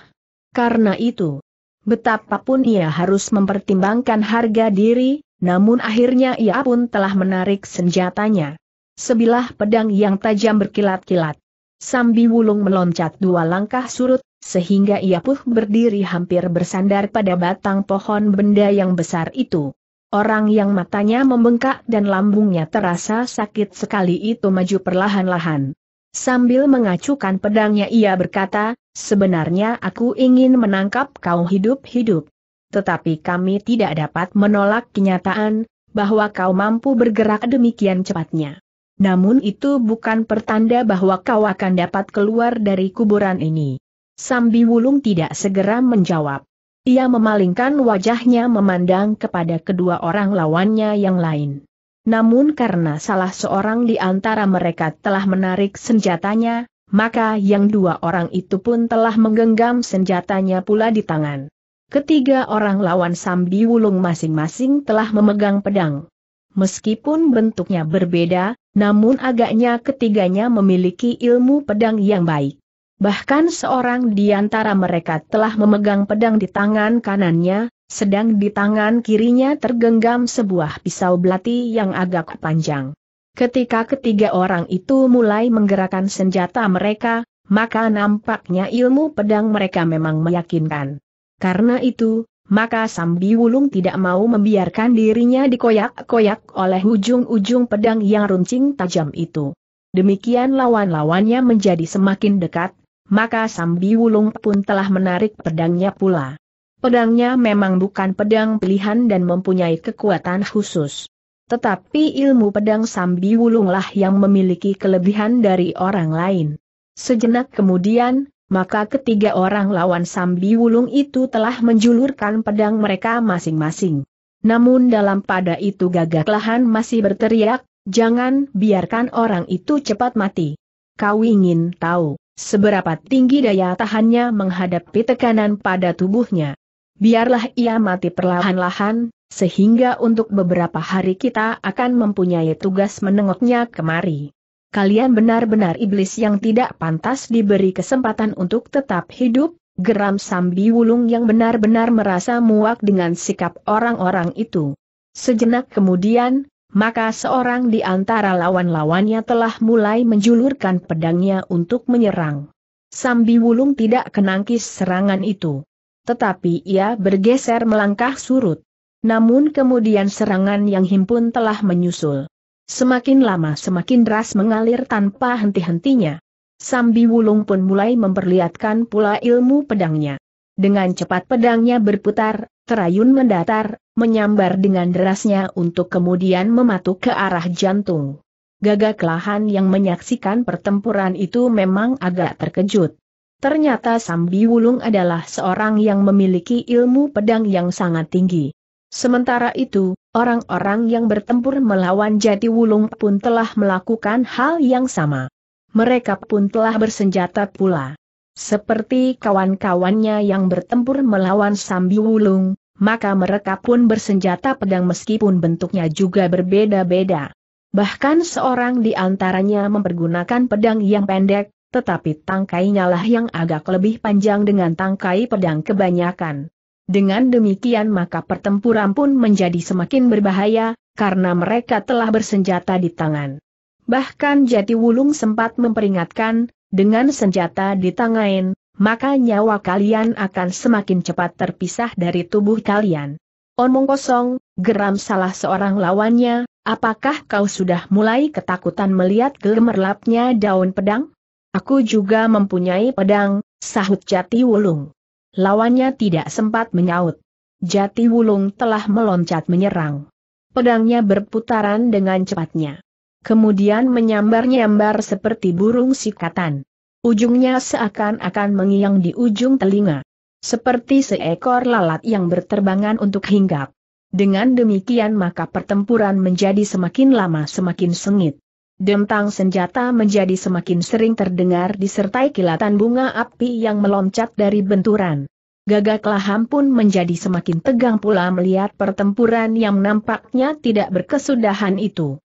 Karena itu, betapapun ia harus mempertimbangkan harga diri, namun akhirnya ia pun telah menarik senjatanya. Sebilah pedang yang tajam berkilat-kilat. Sambi Wulung meloncat dua langkah surut, sehingga ia pun berdiri hampir bersandar pada batang pohon benda yang besar itu. Orang yang matanya membengkak dan lambungnya terasa sakit sekali itu maju perlahan-lahan. Sambil mengacukan pedangnya ia berkata, sebenarnya aku ingin menangkap kau hidup-hidup. Tetapi kami tidak dapat menolak kenyataan, bahwa kau mampu bergerak demikian cepatnya. Namun itu bukan pertanda bahwa kau akan dapat keluar dari kuburan ini. Sambi Wulung tidak segera menjawab. Ia memalingkan wajahnya memandang kepada kedua orang lawannya yang lain. Namun karena salah seorang di antara mereka telah menarik senjatanya, maka yang dua orang itu pun telah menggenggam senjatanya pula di tangan. Ketiga orang lawan Sambi Wulung masing-masing telah memegang pedang. Meskipun bentuknya berbeda, namun agaknya ketiganya memiliki ilmu pedang yang baik. Bahkan seorang di antara mereka telah memegang pedang di tangan kanannya, sedang di tangan kirinya tergenggam sebuah pisau belati yang agak panjang. Ketika ketiga orang itu mulai menggerakkan senjata mereka, maka nampaknya ilmu pedang mereka memang meyakinkan. Karena itu, maka Sambi Wulung tidak mau membiarkan dirinya dikoyak-koyak oleh ujung-ujung pedang yang runcing tajam itu. Demikian lawan-lawannya menjadi semakin dekat, maka Sambi Wulung pun telah menarik pedangnya pula. Pedangnya memang bukan pedang pilihan dan mempunyai kekuatan khusus. Tetapi ilmu pedang Sambi Wulunglah yang memiliki kelebihan dari orang lain. Sejenak kemudian, maka ketiga orang lawan Sambi Wulung itu telah menjulurkan pedang mereka masing-masing. Namun dalam pada itu gagak lahan masih berteriak, jangan biarkan orang itu cepat mati. Kau ingin tahu, seberapa tinggi daya tahannya menghadapi tekanan pada tubuhnya. Biarlah ia mati perlahan-lahan, sehingga untuk beberapa hari kita akan mempunyai tugas menengoknya kemari. Kalian benar-benar iblis yang tidak pantas diberi kesempatan untuk tetap hidup, geram Sambi Wulung yang benar-benar merasa muak dengan sikap orang-orang itu. Sejenak kemudian, maka seorang di antara lawan-lawannya telah mulai menjulurkan pedangnya untuk menyerang. Sambi Wulung tidak kenangkis serangan itu. Tetapi ia bergeser melangkah surut. Namun kemudian serangan yang himpun telah menyusul. Semakin lama semakin deras mengalir tanpa henti-hentinya. Sambi Wulung pun mulai memperlihatkan pula ilmu pedangnya. Dengan cepat pedangnya berputar, terayun mendatar, menyambar dengan derasnya untuk kemudian mematuk ke arah jantung. Gagak lahan yang menyaksikan pertempuran itu memang agak terkejut. Ternyata Sambi Wulung adalah seorang yang memiliki ilmu pedang yang sangat tinggi. Sementara itu, orang-orang yang bertempur melawan Jati Wulung pun telah melakukan hal yang sama. Mereka pun telah bersenjata pula. Seperti kawan-kawannya yang bertempur melawan Sambi Wulung, maka mereka pun bersenjata pedang meskipun bentuknya juga berbeda-beda. Bahkan seorang di antaranya mempergunakan pedang yang pendek, tetapi tangkainya lah yang agak lebih panjang dengan tangkai pedang kebanyakan. Dengan demikian maka pertempuran pun menjadi semakin berbahaya, karena mereka telah bersenjata di tangan. Bahkan Jati Wulung sempat memperingatkan, dengan senjata di tangan, maka nyawa kalian akan semakin cepat terpisah dari tubuh kalian. Omong kosong, geram salah seorang lawannya, apakah kau sudah mulai ketakutan melihat gemerlapnya daun pedang? Aku juga mempunyai pedang, sahut Jati Wulung. Lawannya tidak sempat menyaut. Jati Wulung telah meloncat menyerang. Pedangnya berputaran dengan cepatnya kemudian menyambar-nyambar seperti burung sikatan. Ujungnya seakan-akan mengiang di ujung telinga. Seperti seekor lalat yang berterbangan untuk hinggap. Dengan demikian maka pertempuran menjadi semakin lama semakin sengit. Dentang senjata menjadi semakin sering terdengar disertai kilatan bunga api yang meloncat dari benturan. Gagak Laham pun menjadi semakin tegang pula melihat pertempuran yang nampaknya tidak berkesudahan itu.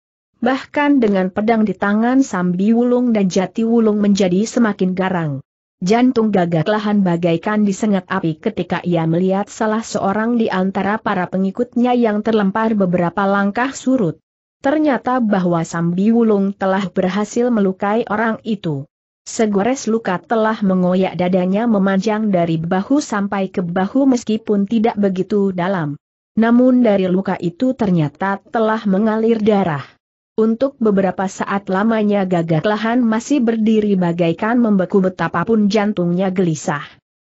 Bahkan dengan pedang di tangan Sambi Wulung dan Jati Wulung menjadi semakin garang. Jantung gagak lahan bagaikan disengat api ketika ia melihat salah seorang di antara para pengikutnya yang terlempar beberapa langkah surut. Ternyata bahwa Sambi Wulung telah berhasil melukai orang itu. Segores luka telah mengoyak dadanya memanjang dari bahu sampai ke bahu meskipun tidak begitu dalam. Namun dari luka itu ternyata telah mengalir darah. Untuk beberapa saat lamanya gagak lahan masih berdiri bagaikan membeku betapapun jantungnya gelisah.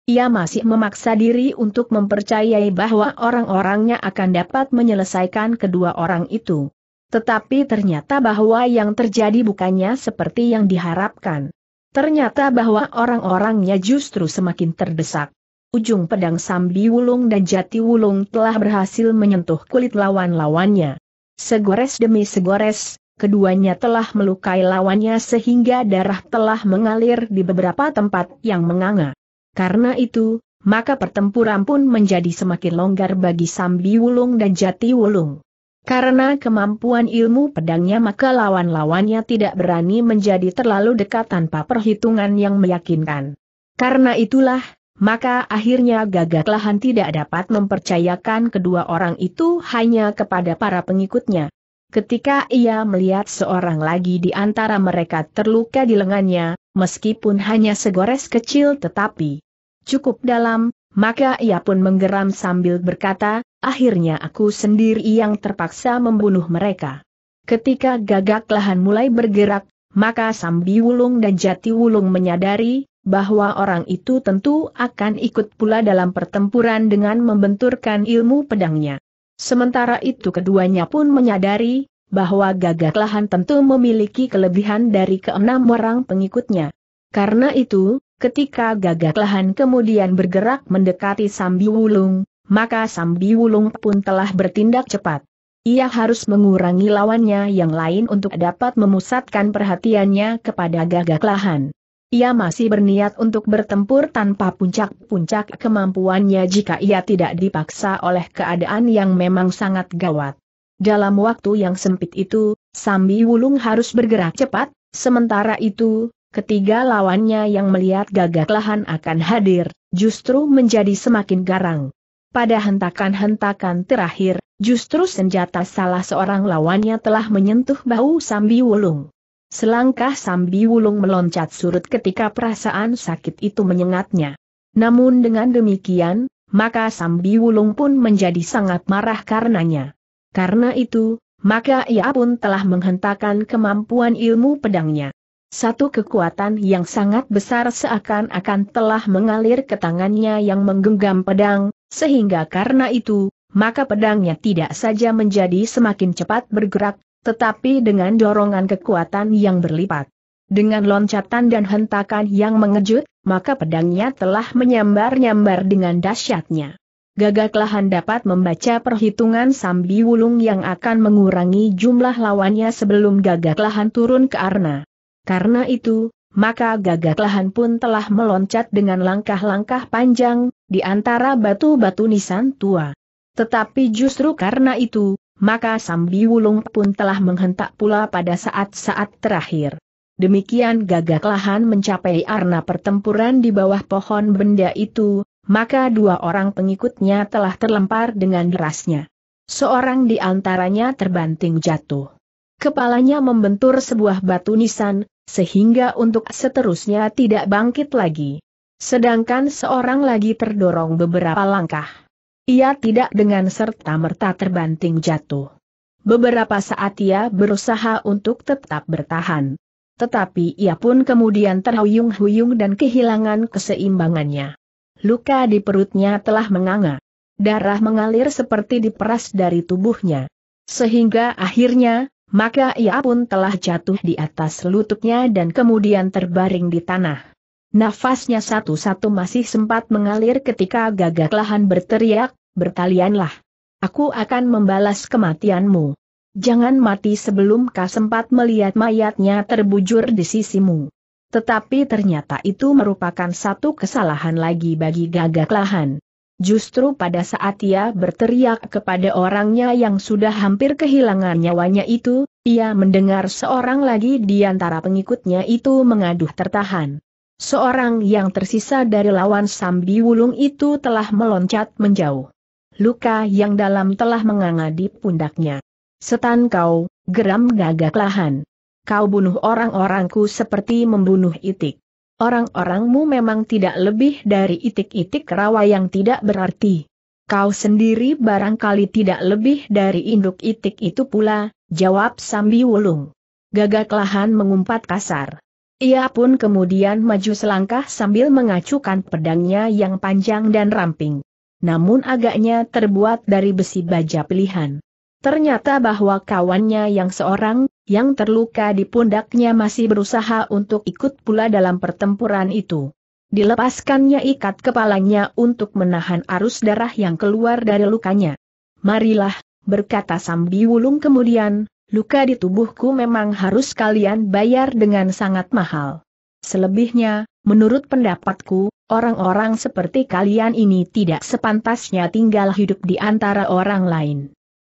Ia masih memaksa diri untuk mempercayai bahwa orang-orangnya akan dapat menyelesaikan kedua orang itu. Tetapi ternyata bahwa yang terjadi bukannya seperti yang diharapkan. Ternyata bahwa orang-orangnya justru semakin terdesak. Ujung pedang Sambi Wulung dan Jati Wulung telah berhasil menyentuh kulit lawan-lawannya. Segores demi segores, keduanya telah melukai lawannya sehingga darah telah mengalir di beberapa tempat yang menganga. Karena itu, maka pertempuran pun menjadi semakin longgar bagi Sambi Wulung dan Jati Wulung. Karena kemampuan ilmu pedangnya maka lawan-lawannya tidak berani menjadi terlalu dekat tanpa perhitungan yang meyakinkan. Karena itulah, maka akhirnya Gagak Lahan tidak dapat mempercayakan kedua orang itu hanya kepada para pengikutnya. Ketika ia melihat seorang lagi di antara mereka terluka di lengannya, meskipun hanya segores kecil tetapi cukup dalam, maka ia pun menggeram sambil berkata, akhirnya aku sendiri yang terpaksa membunuh mereka. Ketika gagak lahan mulai bergerak, maka Sambi Wulung dan Jati Wulung menyadari, bahwa orang itu tentu akan ikut pula dalam pertempuran dengan membenturkan ilmu pedangnya. Sementara itu keduanya pun menyadari, bahwa gagak lahan tentu memiliki kelebihan dari keenam orang pengikutnya. Karena itu, ketika gagak lahan kemudian bergerak mendekati Sambi Wulung, maka Sambi Wulung pun telah bertindak cepat. Ia harus mengurangi lawannya yang lain untuk dapat memusatkan perhatiannya kepada gagak lahan. Ia masih berniat untuk bertempur tanpa puncak-puncak kemampuannya jika ia tidak dipaksa oleh keadaan yang memang sangat gawat. Dalam waktu yang sempit itu, Sambi Wulung harus bergerak cepat, sementara itu, ketiga lawannya yang melihat gagak lahan akan hadir, justru menjadi semakin garang. Pada hentakan-hentakan terakhir, justru senjata salah seorang lawannya telah menyentuh bahu Sambi Wulung. Selangkah Sambi Wulung meloncat surut ketika perasaan sakit itu menyengatnya. Namun dengan demikian, maka Sambi Wulung pun menjadi sangat marah karenanya. Karena itu, maka ia pun telah menghentakkan kemampuan ilmu pedangnya. Satu kekuatan yang sangat besar seakan-akan telah mengalir ke tangannya yang menggenggam pedang, sehingga karena itu, maka pedangnya tidak saja menjadi semakin cepat bergerak, tetapi dengan dorongan kekuatan yang berlipat. Dengan loncatan dan hentakan yang mengejut, maka pedangnya telah menyambar-nyambar dengan dahsyatnya. Gagak lahan dapat membaca perhitungan Sambi Wulung yang akan mengurangi jumlah lawannya sebelum gagak lahan turun ke arna. Karena itu, maka gagak lahan pun telah meloncat dengan langkah-langkah panjang, di antara batu-batu nisan tua. Tetapi justru karena itu, maka Sambi Wulung pun telah menghentak pula pada saat-saat terakhir. Demikian gagak lahan mencapai arna pertempuran di bawah pohon benda itu, maka dua orang pengikutnya telah terlempar dengan derasnya. Seorang di antaranya terbanting jatuh. Kepalanya membentur sebuah batu nisan, sehingga untuk seterusnya tidak bangkit lagi. Sedangkan seorang lagi terdorong beberapa langkah. Ia tidak dengan serta-merta terbanting jatuh. Beberapa saat ia berusaha untuk tetap bertahan. Tetapi ia pun kemudian terhuyung-huyung dan kehilangan keseimbangannya. Luka di perutnya telah menganga. Darah mengalir seperti diperas dari tubuhnya. Sehingga akhirnya, maka ia pun telah jatuh di atas lututnya dan kemudian terbaring di tanah. Nafasnya satu-satu masih sempat mengalir ketika gagak lahan berteriak, bertalianlah. Aku akan membalas kematianmu. Jangan mati sebelum kau sempat melihat mayatnya terbujur di sisimu. Tetapi ternyata itu merupakan satu kesalahan lagi bagi gagak lahan. Justru pada saat ia berteriak kepada orangnya yang sudah hampir kehilangan nyawanya itu, ia mendengar seorang lagi di antara pengikutnya itu mengaduh tertahan. Seorang yang tersisa dari lawan Sambi Wulung itu telah meloncat menjauh. Luka yang dalam telah menganga di pundaknya. Setan kau, geram gagak lahan. Kau bunuh orang-orangku seperti membunuh itik. Orang-orangmu memang tidak lebih dari itik-itik rawa yang tidak berarti. Kau sendiri barangkali tidak lebih dari induk itik itu pula, jawab Sambi Wulung. Gagak lahan mengumpat kasar. Ia pun kemudian maju selangkah sambil mengacukan pedangnya yang panjang dan ramping. Namun agaknya terbuat dari besi baja pilihan. Ternyata bahwa kawannya yang seorang, yang terluka di pundaknya masih berusaha untuk ikut pula dalam pertempuran itu. Dilepaskannya ikat kepalanya untuk menahan arus darah yang keluar dari lukanya. Marilah, berkata Sambi Wulung kemudian, luka di tubuhku memang harus kalian bayar dengan sangat mahal. Selebihnya, menurut pendapatku, orang-orang seperti kalian ini tidak sepantasnya tinggal hidup di antara orang lain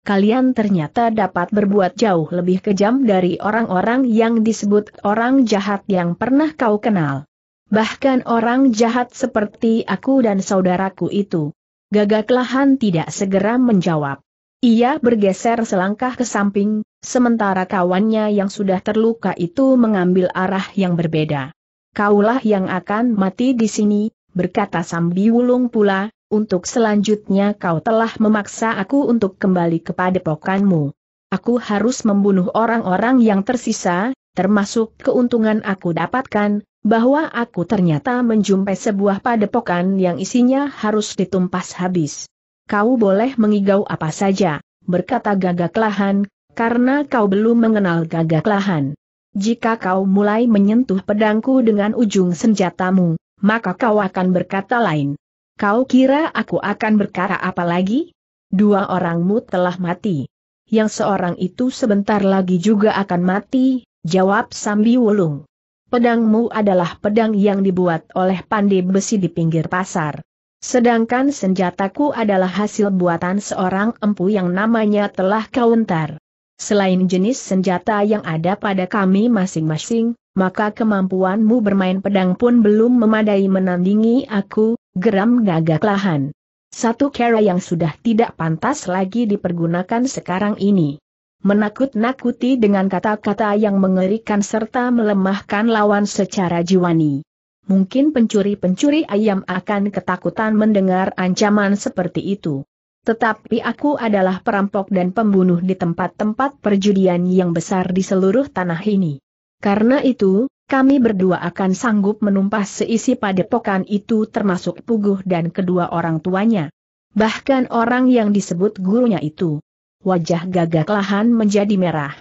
kalian ternyata dapat berbuat jauh lebih kejam dari orang-orang yang disebut orang jahat yang pernah kau kenal. Bahkan orang jahat seperti aku dan saudaraku itu. Gagak lahan tidak segera menjawab. Ia bergeser selangkah ke samping, sementara kawannya yang sudah terluka itu mengambil arah yang berbeda. Kaulah yang akan mati di sini, berkata Sambi Wulung pula, untuk selanjutnya kau telah memaksa aku untuk kembali kepada pokanmu. Aku harus membunuh orang-orang yang tersisa, termasuk keuntungan aku dapatkan, bahwa aku ternyata menjumpai sebuah padepokan yang isinya harus ditumpas habis. Kau boleh mengigau apa saja, berkata gagak lahan, karena kau belum mengenal gagak lahan. Jika kau mulai menyentuh pedangku dengan ujung senjatamu, maka kau akan berkata lain. Kau kira aku akan berkata apa lagi? Dua orangmu telah mati. Yang seorang itu sebentar lagi juga akan mati, jawab Sambi Wulung. Pedangmu adalah pedang yang dibuat oleh pandai besi di pinggir pasar. Sedangkan senjataku adalah hasil buatan seorang empu yang namanya telah kauntar. Selain jenis senjata yang ada pada kami masing-masing, maka kemampuanmu bermain pedang pun belum memadai menandingi aku, geram gagak lahan. Satu cara yang sudah tidak pantas lagi dipergunakan sekarang ini. Menakut-nakuti dengan kata-kata yang mengerikan serta melemahkan lawan secara jiwani. Mungkin pencuri-pencuri ayam akan ketakutan mendengar ancaman seperti itu. Tetapi aku adalah perampok dan pembunuh di tempat-tempat perjudian yang besar di seluruh tanah ini. Karena itu, kami berdua akan sanggup menumpas seisi padepokan itu termasuk Puguh dan kedua orang tuanya. Bahkan orang yang disebut gurunya itu. Wajah gagak lahan menjadi merah.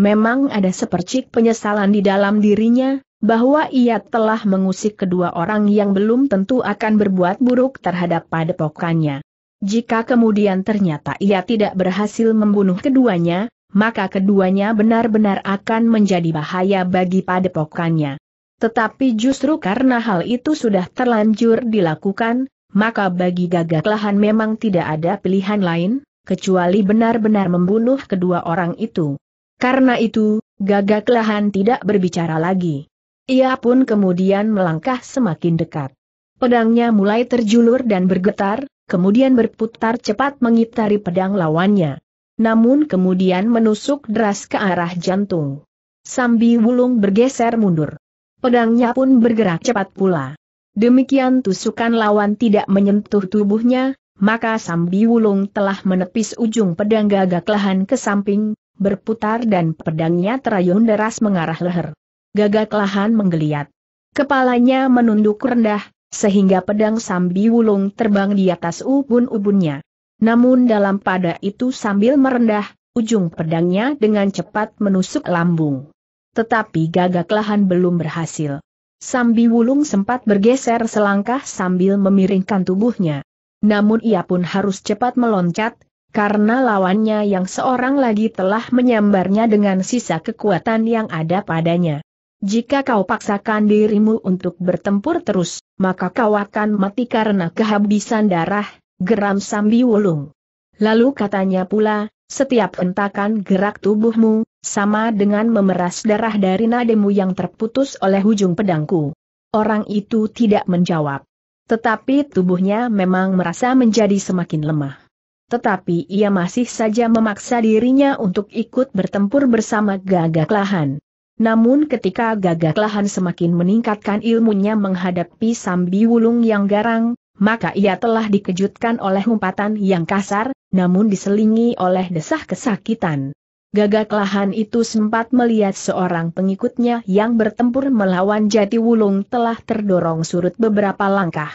Memang ada sepercik penyesalan di dalam dirinya, bahwa ia telah mengusik kedua orang yang belum tentu akan berbuat buruk terhadap padepokannya. Jika kemudian ternyata ia tidak berhasil membunuh keduanya, maka keduanya benar-benar akan menjadi bahaya bagi padepokannya. Tetapi justru karena hal itu sudah terlanjur dilakukan, maka bagi gagak lahan memang tidak ada pilihan lain, kecuali benar-benar membunuh kedua orang itu. Karena itu, gagak lahan tidak berbicara lagi. Ia pun kemudian melangkah semakin dekat. Pedangnya mulai terjulur dan bergetar, kemudian berputar cepat mengitari pedang lawannya namun kemudian menusuk deras ke arah jantung. Sambi Wulung bergeser mundur. Pedangnya pun bergerak cepat pula. Demikian tusukan lawan tidak menyentuh tubuhnya, maka Sambi Wulung telah menepis ujung pedang gagak lahan ke samping, berputar dan pedangnya terayun deras mengarah leher. Gagak lahan menggeliat. Kepalanya menunduk rendah, sehingga pedang Sambi Wulung terbang di atas ubun-ubunnya. Namun dalam pada itu sambil merendah, ujung pedangnya dengan cepat menusuk lambung. Tetapi gagak lahan belum berhasil. Sambi Wulung sempat bergeser selangkah sambil memiringkan tubuhnya. Namun ia pun harus cepat meloncat, karena lawannya yang seorang lagi telah menyambarnya dengan sisa kekuatan yang ada padanya. Jika kau paksakan dirimu untuk bertempur terus, maka kau akan mati karena kehabisan darah, geram Sambi Wulung. Lalu katanya pula, setiap hentakan gerak tubuhmu, sama dengan memeras darah dari nademu yang terputus oleh ujung pedangku. Orang itu tidak menjawab. Tetapi tubuhnya memang merasa menjadi semakin lemah. Tetapi ia masih saja memaksa dirinya untuk ikut bertempur bersama gagak lahan. Namun ketika gagak lahan semakin meningkatkan ilmunya menghadapi Sambi Wulung yang garang, maka ia telah dikejutkan oleh umpatan yang kasar, namun diselingi oleh desah kesakitan. Gagak lahan itu sempat melihat seorang pengikutnya yang bertempur melawan Jati Wulung telah terdorong surut beberapa langkah.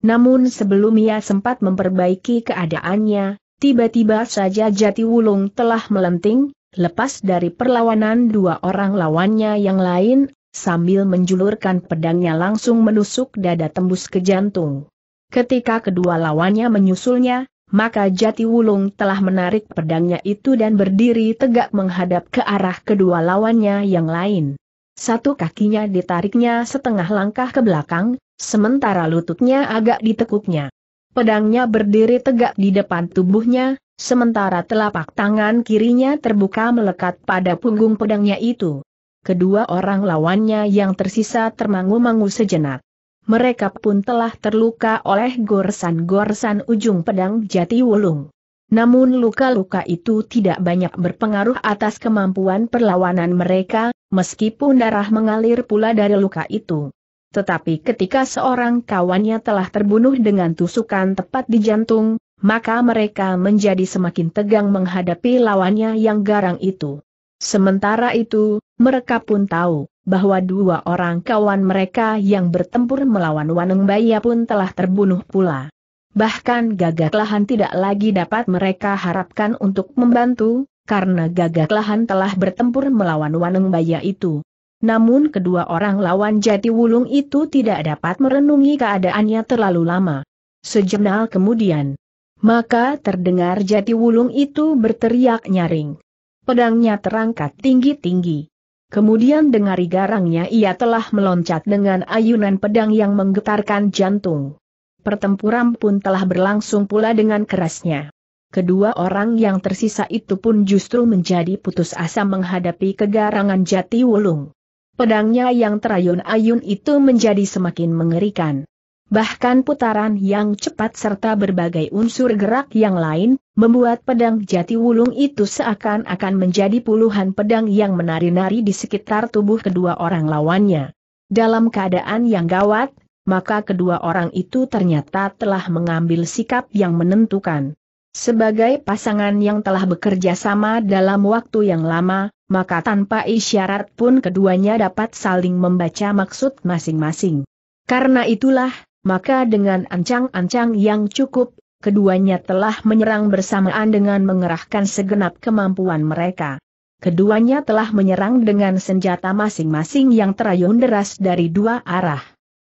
Namun sebelum ia sempat memperbaiki keadaannya, tiba-tiba saja Jati Wulung telah melenting, lepas dari perlawanan dua orang lawannya yang lain, sambil menjulurkan pedangnya langsung menusuk dada tembus ke jantung. Ketika kedua lawannya menyusulnya, maka Jati Wulung telah menarik pedangnya itu dan berdiri tegak menghadap ke arah kedua lawannya yang lain. Satu kakinya ditariknya setengah langkah ke belakang, sementara lututnya agak ditekuknya. Pedangnya berdiri tegak di depan tubuhnya, sementara telapak tangan kirinya terbuka melekat pada punggung pedangnya itu. Kedua orang lawannya yang tersisa termangu-mangu sejenak. Mereka pun telah terluka oleh goresan-goresan ujung pedang jati wulung. Namun luka-luka itu tidak banyak berpengaruh atas kemampuan perlawanan mereka, meskipun darah mengalir pula dari luka itu. Tetapi ketika seorang kawannya telah terbunuh dengan tusukan tepat di jantung, maka mereka menjadi semakin tegang menghadapi lawannya yang garang itu. Sementara itu, mereka pun tahu bahwa dua orang kawan mereka yang bertempur melawan Waneng Baya pun telah terbunuh pula. Bahkan Gagak Lahan tidak lagi dapat mereka harapkan untuk membantu, karena Gagak Lahan telah bertempur melawan Waneng Baya itu. Namun kedua orang lawan Jati Wulung itu tidak dapat merenungi keadaannya terlalu lama. Sejenak kemudian, maka terdengar jati wulung itu berteriak nyaring. Pedangnya terangkat tinggi-tinggi. Kemudian dengari garangnya ia telah meloncat dengan ayunan pedang yang menggetarkan jantung. Pertempuran pun telah berlangsung pula dengan kerasnya. Kedua orang yang tersisa itu pun justru menjadi putus asa menghadapi kegarangan jati wulung. Pedangnya yang terayun-ayun itu menjadi semakin mengerikan. Bahkan putaran yang cepat serta berbagai unsur gerak yang lain, membuat pedang jati wulung itu seakan-akan menjadi puluhan pedang yang menari-nari di sekitar tubuh kedua orang lawannya. Dalam keadaan yang gawat, maka kedua orang itu ternyata telah mengambil sikap yang menentukan. Sebagai pasangan yang telah bekerja sama dalam waktu yang lama, maka tanpa isyarat pun keduanya dapat saling membaca maksud masing-masing. Karena itulah, maka dengan ancang-ancang yang cukup, keduanya telah menyerang bersamaan dengan mengerahkan segenap kemampuan mereka. Keduanya telah menyerang dengan senjata masing-masing yang terayun deras dari dua arah.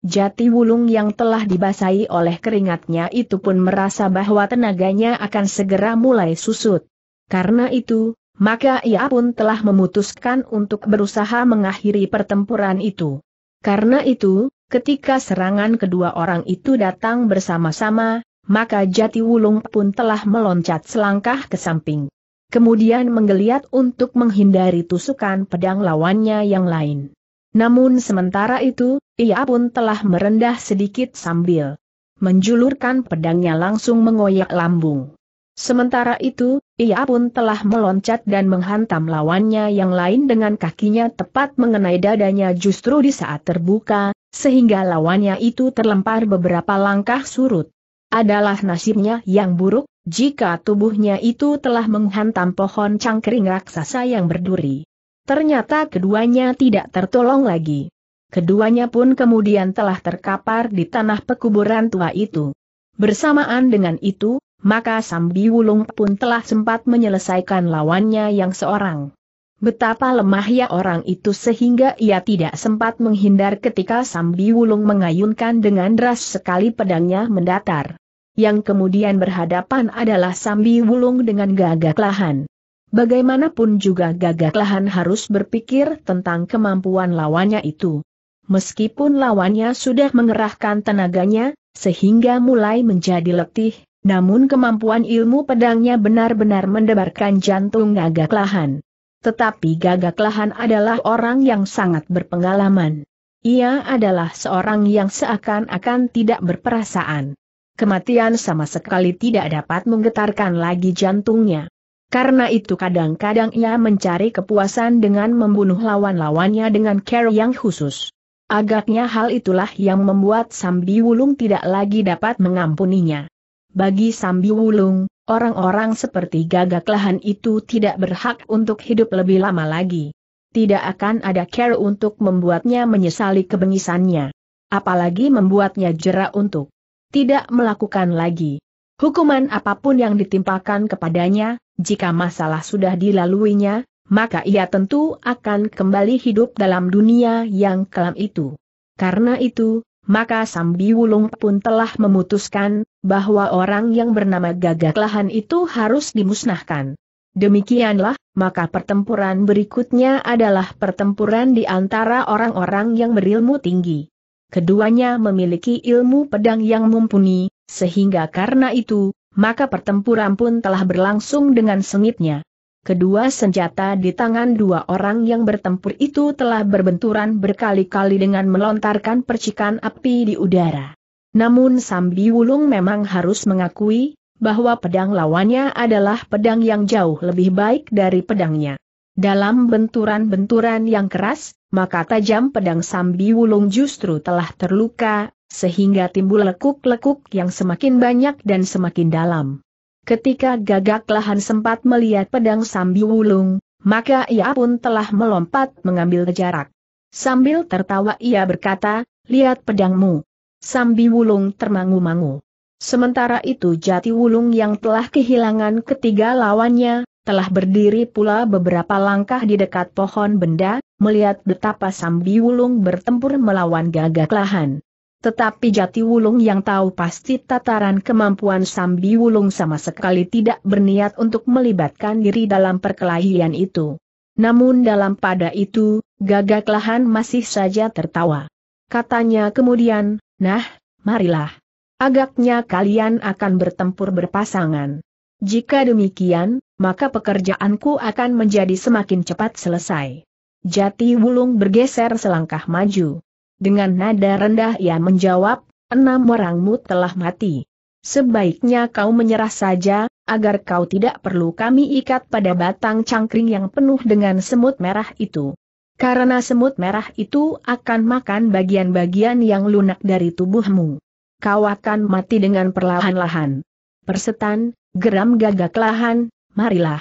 Jati Wulung yang telah dibasahi oleh keringatnya itu pun merasa bahwa tenaganya akan segera mulai susut. Karena itu, maka ia pun telah memutuskan untuk berusaha mengakhiri pertempuran itu. Karena itu, Ketika serangan kedua orang itu datang bersama-sama, maka Jati Wulung pun telah meloncat selangkah ke samping. Kemudian menggeliat untuk menghindari tusukan pedang lawannya yang lain. Namun sementara itu, ia pun telah merendah sedikit sambil menjulurkan pedangnya langsung mengoyak lambung. Sementara itu, ia pun telah meloncat dan menghantam lawannya yang lain dengan kakinya tepat mengenai dadanya justru di saat terbuka, sehingga lawannya itu terlempar beberapa langkah surut. Adalah nasibnya yang buruk, jika tubuhnya itu telah menghantam pohon cangkring raksasa yang berduri. Ternyata keduanya tidak tertolong lagi. Keduanya pun kemudian telah terkapar di tanah pekuburan tua itu. Bersamaan dengan itu, maka Sambi Wulung pun telah sempat menyelesaikan lawannya yang seorang. Betapa lemahnya orang itu sehingga ia tidak sempat menghindar ketika Sambi Wulung mengayunkan dengan deras sekali pedangnya mendatar. Yang kemudian berhadapan adalah Sambi Wulung dengan gagak lahan. Bagaimanapun juga gagak lahan harus berpikir tentang kemampuan lawannya itu. Meskipun lawannya sudah mengerahkan tenaganya, sehingga mulai menjadi letih, namun kemampuan ilmu pedangnya benar-benar mendebarkan jantung gagak lahan. Tetapi gagak lahan adalah orang yang sangat berpengalaman. Ia adalah seorang yang seakan-akan tidak berperasaan. Kematian sama sekali tidak dapat menggetarkan lagi jantungnya. Karena itu kadang-kadang ia mencari kepuasan dengan membunuh lawan-lawannya dengan cara yang khusus. Agaknya hal itulah yang membuat Sambi Wulung tidak lagi dapat mengampuninya. Bagi Sambi Wulung, orang-orang seperti gagak lahan itu tidak berhak untuk hidup lebih lama lagi. Tidak akan ada cara untuk membuatnya menyesali kebengisannya. Apalagi membuatnya jerak untuk tidak melakukan lagi. Hukuman apa pun yang ditimpakan kepadanya, jika masalah sudah dilaluinya, maka ia tentu akan kembali hidup dalam dunia yang kelam itu. Karena itu, maka Sambi Wulung pun telah memutuskan bahwa orang yang bernama Gagak Lahan itu harus dimusnahkan. Demikianlah, maka pertempuran berikutnya adalah pertempuran di antara orang-orang yang berilmu tinggi. Keduanya memiliki ilmu pedang yang mumpuni, sehingga karena itu, maka pertempuran pun telah berlangsung dengan sengitnya. Kedua senjata di tangan dua orang yang bertempur itu telah berbenturan berkali-kali dengan melontarkan percikan api di udara. Namun Sambi Wulung memang harus mengakui, bahwa pedang lawannya adalah pedang yang jauh lebih baik dari pedangnya. Dalam benturan-benturan yang keras, maka tajam pedang Sambi Wulung justru telah terluka, sehingga timbul lekuk-lekuk yang semakin banyak dan semakin dalam. Ketika gagak lahan sempat melihat pedang Sambi Wulung, maka ia pun telah melompat mengambil jarak. Sambil tertawa ia berkata, lihat pedangmu. Sambi Wulung termangu-mangu. Sementara itu Jati Wulung yang telah kehilangan ketiga lawannya, telah berdiri pula beberapa langkah di dekat pohon benda, melihat betapa Sambi Wulung bertempur melawan gagak lahan. Tetapi Jati Wulung yang tahu pasti tataran kemampuan Sambi Wulung sama sekali tidak berniat untuk melibatkan diri dalam perkelahian itu. Namun dalam pada itu, gagak lahan masih saja tertawa. Katanya kemudian, nah, marilah. Agaknya kalian akan bertempur berpasangan. Jika demikian, maka pekerjaanku akan menjadi semakin cepat selesai. Jati Wulung bergeser selangkah maju. Dengan nada rendah ia menjawab, enam orangmu telah mati. Sebaiknya kau menyerah saja, agar kau tidak perlu kami ikat pada batang cangkring yang penuh dengan semut merah itu. Karena semut merah itu akan makan bagian-bagian yang lunak dari tubuhmu. Kau akan mati dengan perlahan-lahan. Persetan, Geram gagak lahan, marilah.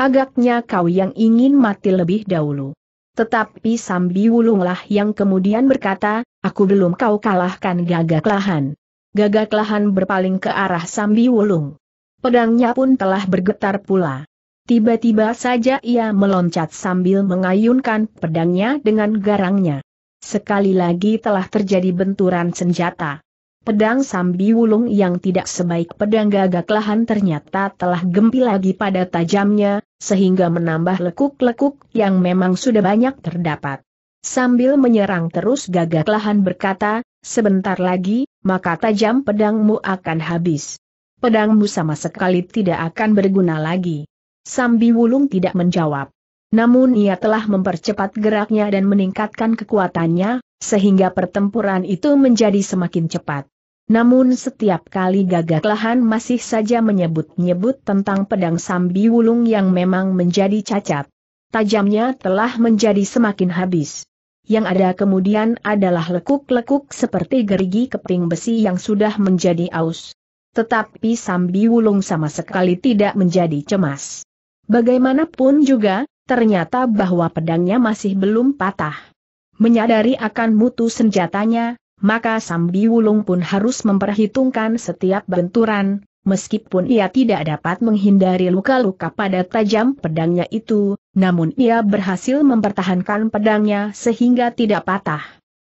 Agaknya kau yang ingin mati lebih dahulu. Tetapi Sambi Wulunglah yang kemudian berkata, aku belum kau kalahkan gagak lahan. Gagak lahan berpaling ke arah Sambi Wulung. Pedangnya pun telah bergetar pula. Tiba-tiba saja ia meloncat sambil mengayunkan pedangnya dengan garangnya. Sekali lagi telah terjadi benturan senjata pedang Sambi Wulung yang tidak sebaik pedang gagak lahan ternyata telah gempi lagi pada tajamnya, sehingga menambah lekuk-lekuk yang memang sudah banyak terdapat. Sambil menyerang terus gagak lahan berkata, sebentar lagi, maka tajam pedangmu akan habis. Pedangmu sama sekali tidak akan berguna lagi. Sambi Wulung tidak menjawab. Namun ia telah mempercepat geraknya dan meningkatkan kekuatannya, sehingga pertempuran itu menjadi semakin cepat. Namun setiap kali gagak lahan masih saja menyebut-nyebut tentang pedang Sambi Wulung yang memang menjadi cacat. Tajamnya telah menjadi semakin habis. Yang ada kemudian adalah lekuk-lekuk seperti gerigi keping besi yang sudah menjadi aus. Tetapi Sambi Wulung sama sekali tidak menjadi cemas. Bagaimanapun juga, ternyata bahwa pedangnya masih belum patah. Menyadari akan mutu senjatanya, maka Sambi Wulung pun harus memperhitungkan setiap benturan, meskipun ia tidak dapat menghindari luka-luka pada tajam pedangnya itu, namun ia berhasil mempertahankan pedangnya sehingga tidak patah.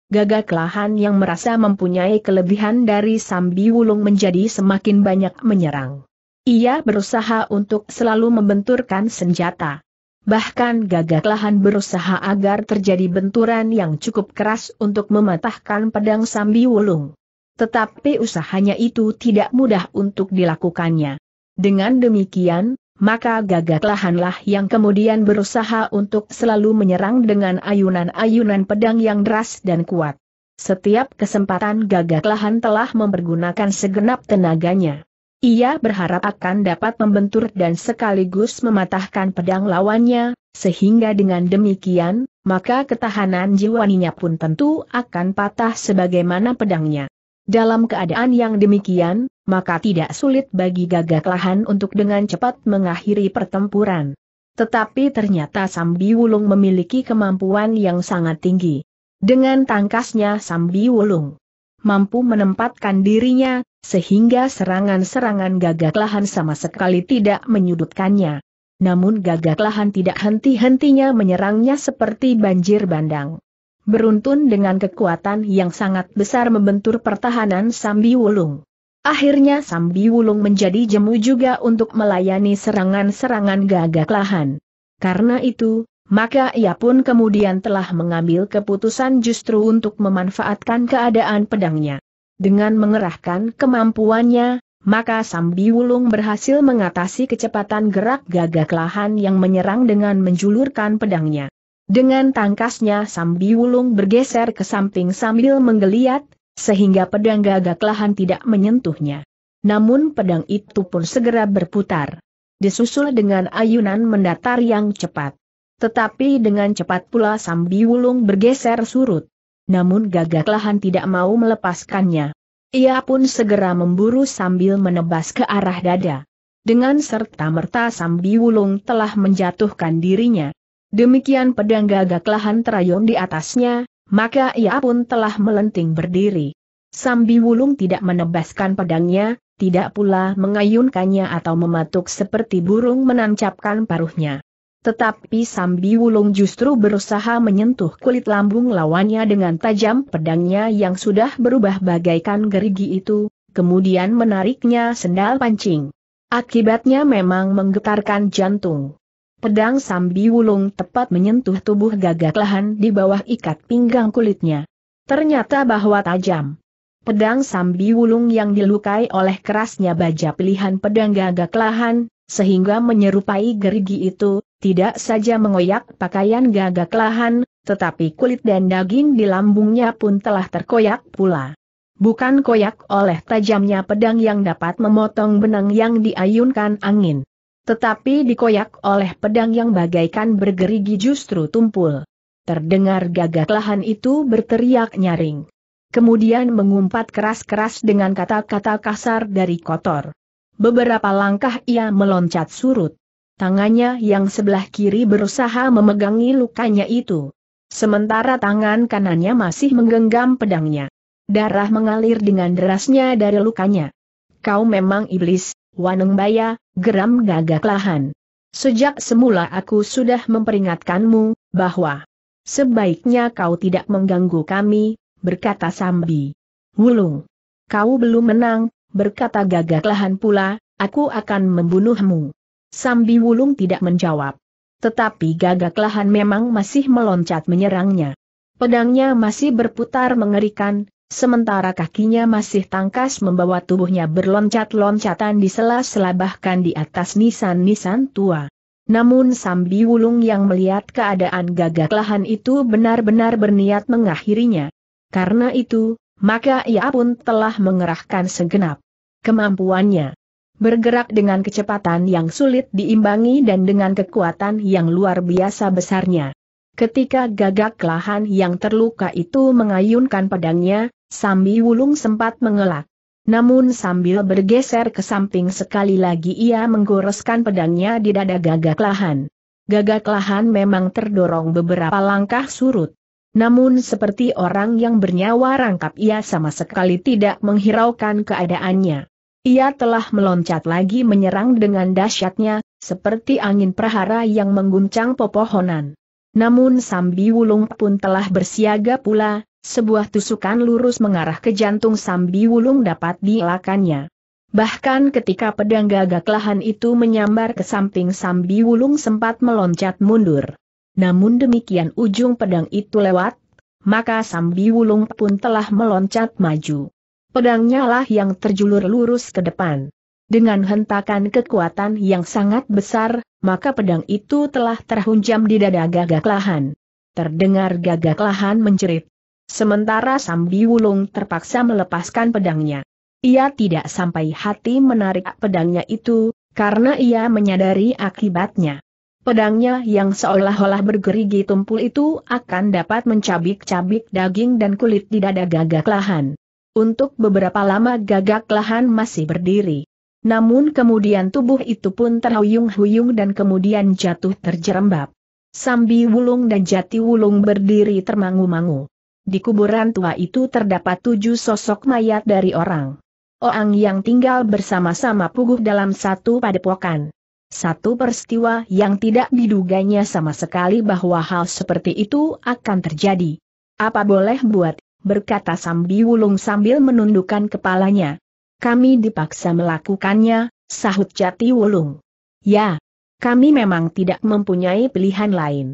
Gagak lahan yang merasa mempunyai kelebihan dari Sambi Wulung menjadi semakin banyak menyerang. Ia berusaha untuk selalu membenturkan senjata. Bahkan gagak lahan berusaha agar terjadi benturan yang cukup keras untuk mematahkan pedang Sambi Wulung. Tetapi usahanya itu tidak mudah untuk dilakukannya. Dengan demikian, maka gagak lahanlah yang kemudian berusaha untuk selalu menyerang dengan ayunan-ayunan pedang yang deras dan kuat. Setiap kesempatan gagak lahan telah mempergunakan segenap tenaganya. Ia berharap akan dapat membentur dan sekaligus mematahkan pedang lawannya, sehingga dengan demikian, maka ketahanan jiwaninya pun tentu akan patah sebagaimana pedangnya. Dalam keadaan yang demikian, maka tidak sulit bagi gagak lahan untuk dengan cepat mengakhiri pertempuran. Tetapi ternyata Sambi Wulung memiliki kemampuan yang sangat tinggi. Dengan tangkasnya Sambi Wulung mampu menempatkan dirinya, sehingga serangan-serangan gagak lahan sama sekali tidak menyudutkannya. Namun gagak lahan tidak henti-hentinya menyerangnya seperti banjir bandang beruntun dengan kekuatan yang sangat besar membentur pertahanan Sambi Wulung. Akhirnya Sambi Wulung menjadi jemu juga untuk melayani serangan-serangan gagak lahan. Karena itu, maka ia pun kemudian telah mengambil keputusan justru untuk memanfaatkan keadaan pedangnya. Dengan mengerahkan kemampuannya, maka Sambi Wulung berhasil mengatasi kecepatan gerak gagak lahan yang menyerang dengan menjulurkan pedangnya. Dengan tangkasnya Sambi Wulung bergeser ke samping sambil menggeliat, sehingga pedang gagak lahan tidak menyentuhnya. Namun pedang itu pun segera berputar. Disusul dengan ayunan mendatar yang cepat. Tetapi dengan cepat pula Sambi Wulung bergeser surut. Namun gagak lahan tidak mau melepaskannya. Ia pun segera memburu sambil menebas ke arah dada. Dengan serta-merta Sambi Wulung telah menjatuhkan dirinya. Demikian pedang gagak lahan terayun di atasnya, maka ia pun telah melenting berdiri. Sambi Wulung tidak menebaskan pedangnya, tidak pula mengayunkannya atau mematuk seperti burung menancapkan paruhnya. Tetapi Sambi Wulung justru berusaha menyentuh kulit lambung lawannya dengan tajam pedangnya yang sudah berubah bagaikan gerigi itu, kemudian menariknya sendal pancing. Akibatnya memang menggetarkan jantung. Pedang Sambi Wulung tepat menyentuh tubuh gagak lahan di bawah ikat pinggang kulitnya. Ternyata bahwa tajam. Pedang Sambi Wulung yang dilukai oleh kerasnya baja pilihan pedang gagak lahan, sehingga menyerupai gerigi itu, tidak saja mengoyak pakaian gagak lahan, tetapi kulit dan daging di lambungnya pun telah terkoyak pula. Bukan koyak oleh tajamnya pedang yang dapat memotong benang yang diayunkan angin tetapi dikoyak oleh pedang yang bagaikan bergerigi justru tumpul. Terdengar gagak lahan itu berteriak nyaring. Kemudian mengumpat keras-keras dengan kata-kata kasar dari kotor. Beberapa langkah ia meloncat surut. Tangannya yang sebelah kiri berusaha memegangi lukanya itu. Sementara tangan kanannya masih menggenggam pedangnya. Darah mengalir dengan derasnya dari lukanya. Kau memang iblis, Waneng Baya, geram gagak lahan. Sejak semula aku sudah memperingatkanmu, bahwa sebaiknya kau tidak mengganggu kami, berkata Sambi. Wulung. Kau belum menang, berkata gagak lahan pula, aku akan membunuhmu. Sambi Wulung tidak menjawab. Tetapi gagak lahan memang masih meloncat menyerangnya. Pedangnya masih berputar mengerikan, sementara kakinya masih tangkas membawa tubuhnya berloncat-loncatan di sela-sela bahkan di atas nisan-nisan tua. Namun Sambi Wulung yang melihat keadaan gagak lahan itu benar-benar berniat mengakhirinya. Karena itu, maka ia pun telah mengerahkan segenap kemampuannya. Bergerak dengan kecepatan yang sulit diimbangi dan dengan kekuatan yang luar biasa besarnya. Ketika gagak lahan yang terluka itu mengayunkan pedangnya, Sambi Wulung sempat mengelak. Namun sambil bergeser ke samping sekali lagi ia menggoreskan pedangnya di dada gagak lahan. Gagak lahan memang terdorong beberapa langkah surut. Namun seperti orang yang bernyawa rangkap ia sama sekali tidak menghiraukan keadaannya. Ia telah meloncat lagi menyerang dengan dahsyatnya, seperti angin prahara yang mengguncang pepohonan. Namun Sambi Wulung pun telah bersiaga pula, sebuah tusukan lurus mengarah ke jantung Sambi Wulung dapat dielakannya. Bahkan ketika pedang gagak lahan itu menyambar ke samping Sambi Wulung sempat meloncat mundur. Namun demikian ujung pedang itu lewat, maka Sambi Wulung pun telah meloncat maju. Pedangnya lah yang terjulur lurus ke depan. Dengan hentakan kekuatan yang sangat besar, maka pedang itu telah terhunjam di dada gagak lahan. Terdengar gagak lahan menjerit. Sementara Sambi Wulung terpaksa melepaskan pedangnya. Ia tidak sampai hati menarik pedangnya itu, karena ia menyadari akibatnya. Pedangnya yang seolah-olah bergerigi tumpul itu akan dapat mencabik-cabik daging dan kulit di dada gagak lahan. Untuk beberapa lama gagak lahan masih berdiri. Namun kemudian tubuh itu pun terhuyung-huyung dan kemudian jatuh terjerembab. Sambi Wulung dan Jati Wulung berdiri termangu-mangu. Di kuburan tua itu terdapat tujuh sosok mayat dari orang. Orang yang tinggal bersama-sama puguh dalam satu padepokan. Satu peristiwa yang tidak diduganya sama sekali bahwa hal seperti itu akan terjadi. Apa boleh buat, berkata Sambi Wulung sambil menundukkan kepalanya. Kami dipaksa melakukannya, sahut Jati Wulung. Ya, kami memang tidak mempunyai pilihan lain.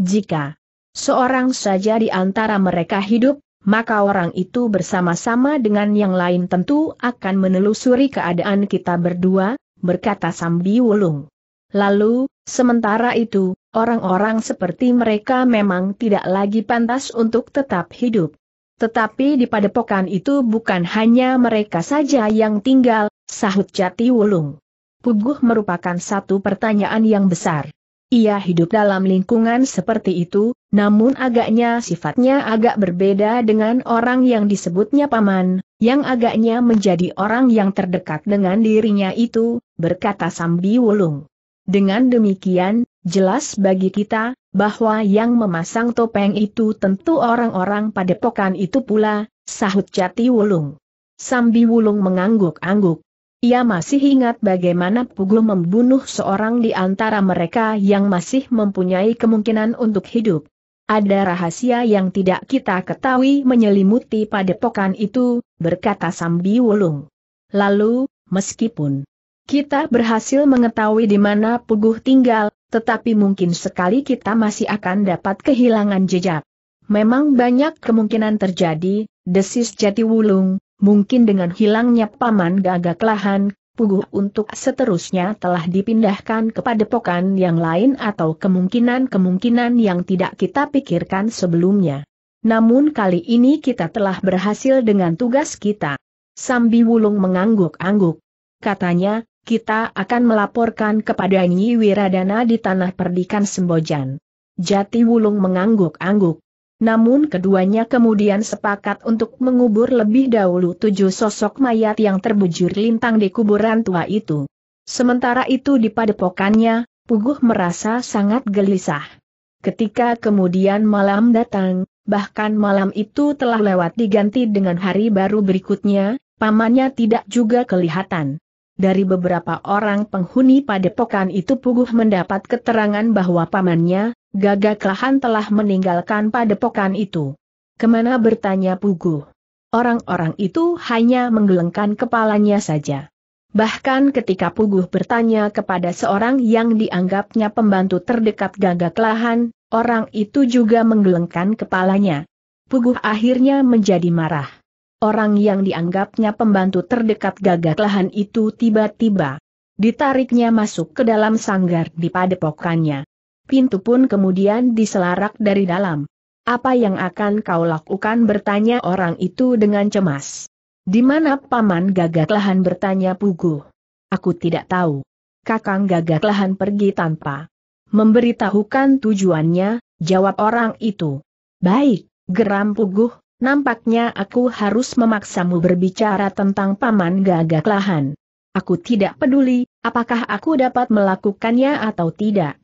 Jika seorang saja di antara mereka hidup, maka orang itu bersama-sama dengan yang lain tentu akan menelusuri keadaan kita berdua, berkata Sambi Wulung. Lalu, sementara itu, orang-orang seperti mereka memang tidak lagi pantas untuk tetap hidup. Tetapi di padepokan itu bukan hanya mereka saja yang tinggal, sahut Jati Wulung. Puguh merupakan satu pertanyaan yang besar. Ia hidup dalam lingkungan seperti itu, namun agaknya sifatnya agak berbeda dengan orang yang disebutnya paman, yang agaknya menjadi orang yang terdekat dengan dirinya itu, berkata Sambi Wulung. Dengan demikian, jelas bagi kita, bahwa yang memasang topeng itu tentu orang-orang padepokan itu pula, sahut Jati Wulung. Sambi Wulung mengangguk-angguk. Ia masih ingat bagaimana Pugu membunuh seorang di antara mereka yang masih mempunyai kemungkinan untuk hidup. Ada rahasia yang tidak kita ketahui menyelimuti padepokan itu, berkata Sambi Wulung. Lalu, meskipun kita berhasil mengetahui di mana Puguh tinggal, tetapi mungkin sekali kita masih akan dapat kehilangan jejak. Memang banyak kemungkinan terjadi, desis Jati Wulung, mungkin dengan hilangnya paman gagak lahan, puguh untuk seterusnya telah dipindahkan ke padepokan yang lain atau kemungkinan-kemungkinan yang tidak kita pikirkan sebelumnya. Namun kali ini kita telah berhasil dengan tugas kita. Sambi Wulung mengangguk-angguk. Katanya, kita akan melaporkan kepada Nyi Wiradana di Tanah Perdikan Sembojan. Jati Wulung mengangguk-angguk. Namun keduanya kemudian sepakat untuk mengubur lebih dahulu tujuh sosok mayat yang terbujur lintang di kuburan tua itu. Sementara itu di padepokannya, Puguh merasa sangat gelisah. Ketika kemudian malam datang, bahkan malam itu telah lewat diganti dengan hari baru berikutnya, pamannya tidak juga kelihatan. Dari beberapa orang penghuni padepokan itu Puguh mendapat keterangan bahwa pamannya, Gagak Lahan telah meninggalkan padepokan itu. Ke mana bertanya Puguh? Orang-orang itu hanya menggelengkan kepalanya saja. Bahkan ketika Puguh bertanya kepada seorang yang dianggapnya pembantu terdekat Gagak Lahan, orang itu juga menggelengkan kepalanya. Puguh akhirnya menjadi marah. Orang yang dianggapnya pembantu terdekat Gagak Lahan itu tiba-tiba ditariknya masuk ke dalam sanggar di padepokannya pintu pun kemudian diselarak dari dalam. Apa yang akan kau lakukan bertanya orang itu dengan cemas. Di mana paman gagak lahan bertanya Puguh. Aku tidak tahu. Kakang gagak lahan pergi tanpa memberitahukan tujuannya, jawab orang itu. Baik, geram Puguh, nampaknya aku harus memaksamu berbicara tentang paman gagak lahan. Aku tidak peduli, apakah aku dapat melakukannya atau tidak.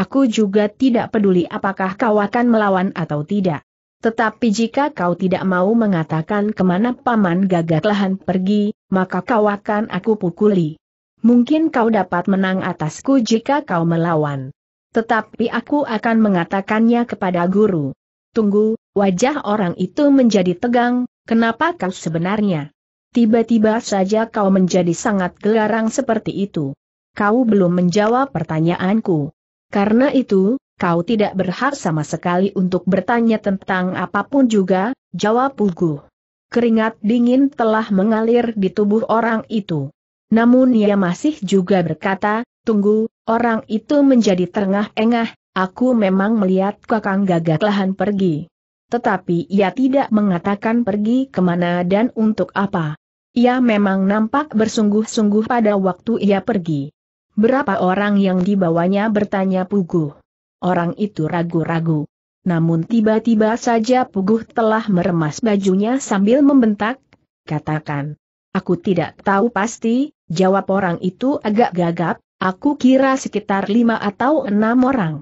Aku juga tidak peduli apakah kau akan melawan atau tidak. Tetapi jika kau tidak mau mengatakan ke mana paman gagak lahan pergi, maka kau akan aku pukuli. Mungkin kau dapat menang atasku jika kau melawan. Tetapi aku akan mengatakannya kepada guru. Tunggu, wajah orang itu menjadi tegang, kenapa kau sebenarnya? Tiba-tiba saja kau menjadi sangat gelarang seperti itu. Kau belum menjawab pertanyaanku. Karena itu, kau tidak berhak sama sekali untuk bertanya tentang apa pun juga, jawab Puguh. Keringat dingin telah mengalir di tubuh orang itu. Namun ia masih juga berkata, tunggu, orang itu menjadi terengah-engah, aku memang melihat kakang gagak lahan pergi. Tetapi ia tidak mengatakan pergi ke mana dan untuk apa. Ia memang nampak bersungguh-sungguh pada waktu ia pergi. Berapa orang yang dibawanya bertanya Puguh. Orang itu ragu-ragu. Namun tiba-tiba saja Puguh telah meremas bajunya sambil membentak, katakan. Aku tidak tahu pasti, jawab orang itu agak gagap, aku kira sekitar lima atau enam orang.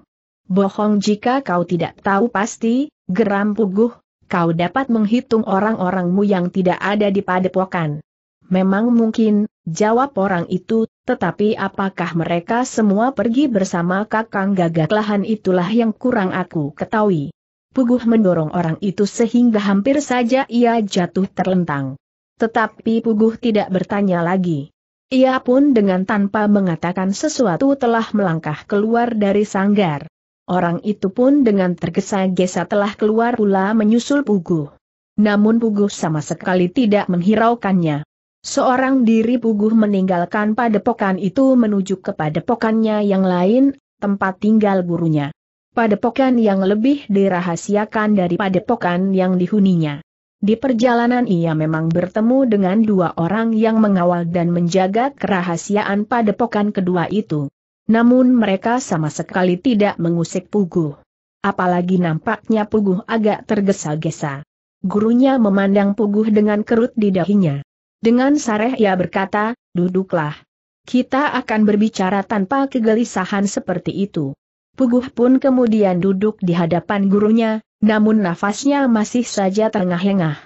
Bohong jika kau tidak tahu pasti, geram Puguh, kau dapat menghitung orang-orangmu yang tidak ada di padepokan. Memang mungkin, jawab orang itu, tetapi apakah mereka semua pergi bersama kakang gagak lahan itulah yang kurang aku ketahui. Puguh mendorong orang itu sehingga hampir saja ia jatuh terlentang. Tetapi Puguh tidak bertanya lagi. Ia pun dengan tanpa mengatakan sesuatu telah melangkah keluar dari sanggar. Orang itu pun dengan tergesa-gesa telah keluar pula menyusul Puguh. Namun Puguh sama sekali tidak menghiraukannya. Seorang diri Puguh meninggalkan padepokan itu menuju ke padepokannya yang lain, tempat tinggal gurunya. Padepokan yang lebih dirahasiakan dari padepokan yang dihuninya. Di perjalanan ia memang bertemu dengan dua orang yang mengawal dan menjaga kerahasiaan padepokan kedua itu. Namun mereka sama sekali tidak mengusik Puguh. Apalagi nampaknya Puguh agak tergesa-gesa. Gurunya memandang Puguh dengan kerut di dahinya. Dengan sareh ia berkata, duduklah. Kita akan berbicara tanpa kegelisahan seperti itu. Puguh pun kemudian duduk di hadapan gurunya, namun nafasnya masih saja terengah-engah.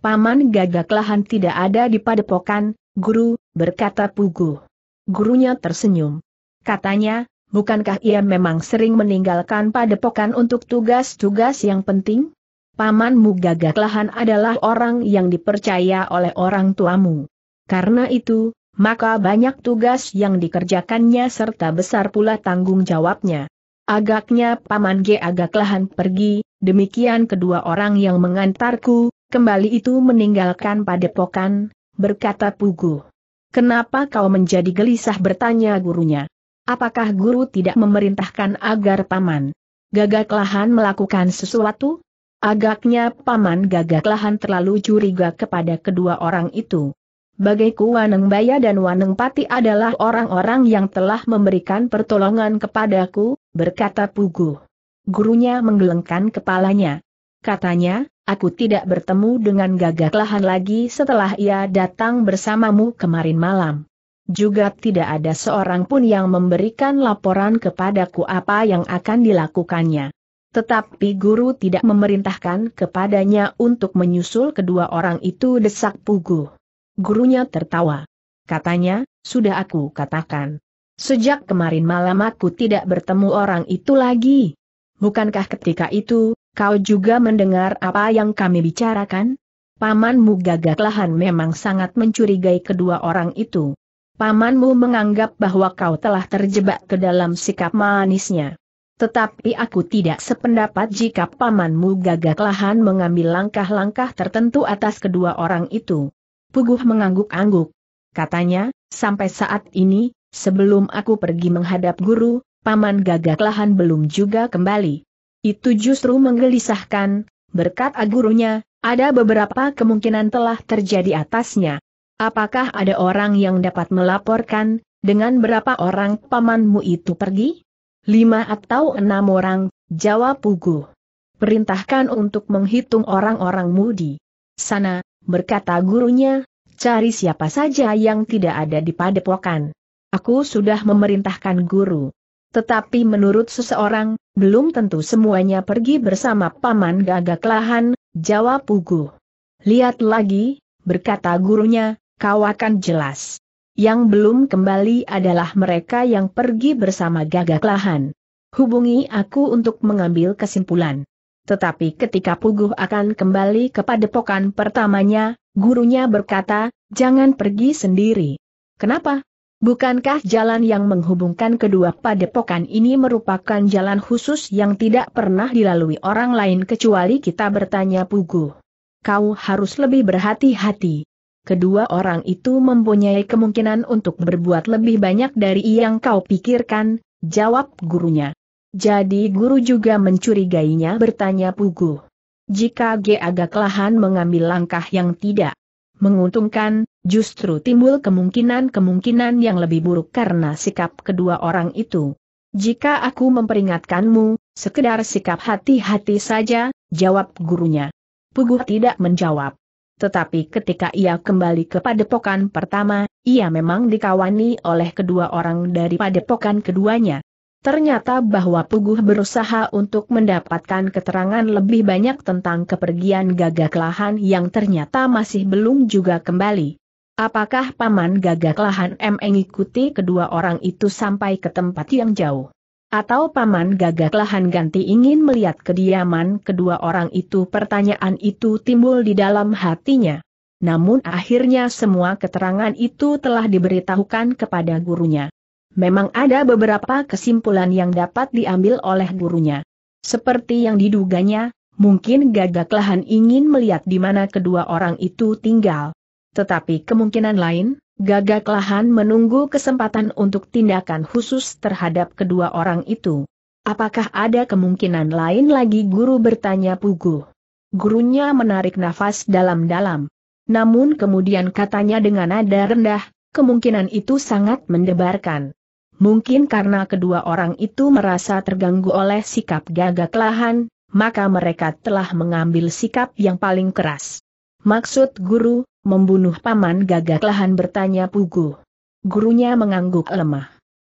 Paman gagak lahan tidak ada di padepokan, guru, berkata Puguh. Gurunya tersenyum. Katanya, bukankah ia memang sering meninggalkan padepokan untuk tugas-tugas yang penting? Pamanmu gagak lahan adalah orang yang dipercaya oleh orang tuamu. Karena itu, maka banyak tugas yang dikerjakannya serta besar pula tanggung jawabnya. Agaknya Paman G agak lahan pergi, demikian kedua orang yang mengantarku, kembali itu meninggalkan padepokan, berkata Pugu. Kenapa kau menjadi gelisah bertanya gurunya? Apakah guru tidak memerintahkan agar paman gagak lahan melakukan sesuatu? Agaknya paman gagak lahan terlalu curiga kepada kedua orang itu. Bagiku Waneng Baya dan Waneng Pati adalah orang-orang yang telah memberikan pertolongan kepadaku, berkata Pugu. Gurunya menggelengkan kepalanya. Katanya, aku tidak bertemu dengan gagak lahan lagi setelah ia datang bersamamu kemarin malam. Juga tidak ada seorang pun yang memberikan laporan kepadaku apa yang akan dilakukannya. Tetapi guru tidak memerintahkan kepadanya untuk menyusul kedua orang itu desak Pugu. Gurunya tertawa. Katanya, sudah aku katakan. Sejak kemarin malam aku tidak bertemu orang itu lagi. Bukankah ketika itu, kau juga mendengar apa yang kami bicarakan? Pamanmu gagak lahan memang sangat mencurigai kedua orang itu pamanmu menganggap bahwa kau telah terjebak ke dalam sikap manisnya. Tetapi aku tidak sependapat jika pamanmu gagak lahan mengambil langkah-langkah tertentu atas kedua orang itu. Puguh mengangguk-angguk. Katanya, sampai saat ini, sebelum aku pergi menghadap guru, paman gagak lahan belum juga kembali. Itu justru menggelisahkan, berkat gurunya, ada beberapa kemungkinan telah terjadi atasnya. Apakah ada orang yang dapat melaporkan, dengan berapa orang pamanmu itu pergi? Lima atau enam orang, jawab Pugu. Perintahkan untuk menghitung orang-orang mudi. Sana, berkata gurunya, cari siapa saja yang tidak ada di padepokan. Aku sudah memerintahkan guru. Tetapi menurut seseorang, belum tentu semuanya pergi bersama paman gagak lahan, jawab Pugu. Lihat lagi, berkata gurunya, kau akan jelas. Yang belum kembali adalah mereka yang pergi bersama gagak lahan. Hubungi aku untuk mengambil kesimpulan. Tetapi ketika Puguh akan kembali ke padepokan pertamanya, gurunya berkata, Jangan pergi sendiri. Kenapa? Bukankah jalan yang menghubungkan kedua padepokan ini merupakan jalan khusus yang tidak pernah dilalui orang lain kecuali kita bertanya Pugu? Kau harus lebih berhati-hati. Kedua orang itu mempunyai kemungkinan untuk berbuat lebih banyak dari yang kau pikirkan, jawab gurunya. Jadi guru juga mencurigainya bertanya Pugu. Jika G agak lahan mengambil langkah yang tidak menguntungkan, justru timbul kemungkinan-kemungkinan yang lebih buruk karena sikap kedua orang itu. Jika aku memperingatkanmu, sekedar sikap hati-hati saja, jawab gurunya. Puguh tidak menjawab. Tetapi ketika ia kembali ke padepokan pertama, ia memang dikawani oleh kedua orang dari padepokan keduanya. Ternyata bahwa Puguh berusaha untuk mendapatkan keterangan lebih banyak tentang kepergian gagak lahan yang ternyata masih belum juga kembali. Apakah Paman gagak lahan M mengikuti kedua orang itu sampai ke tempat yang jauh? Atau Paman gagak lahan ganti ingin melihat kediaman kedua orang itu pertanyaan itu timbul di dalam hatinya. Namun akhirnya semua keterangan itu telah diberitahukan kepada gurunya memang ada beberapa kesimpulan yang dapat diambil oleh gurunya. Seperti yang diduganya, mungkin gagak lahan ingin melihat di mana kedua orang itu tinggal. Tetapi kemungkinan lain, gagak lahan menunggu kesempatan untuk tindakan khusus terhadap kedua orang itu. Apakah ada kemungkinan lain lagi guru bertanya Pugu? Gurunya menarik nafas dalam-dalam. Namun kemudian katanya dengan nada rendah, kemungkinan itu sangat mendebarkan. Mungkin karena kedua orang itu merasa terganggu oleh sikap gagak lahan, maka mereka telah mengambil sikap yang paling keras. Maksud guru, membunuh paman gagak lahan bertanya Pugu. Gurunya mengangguk lemah.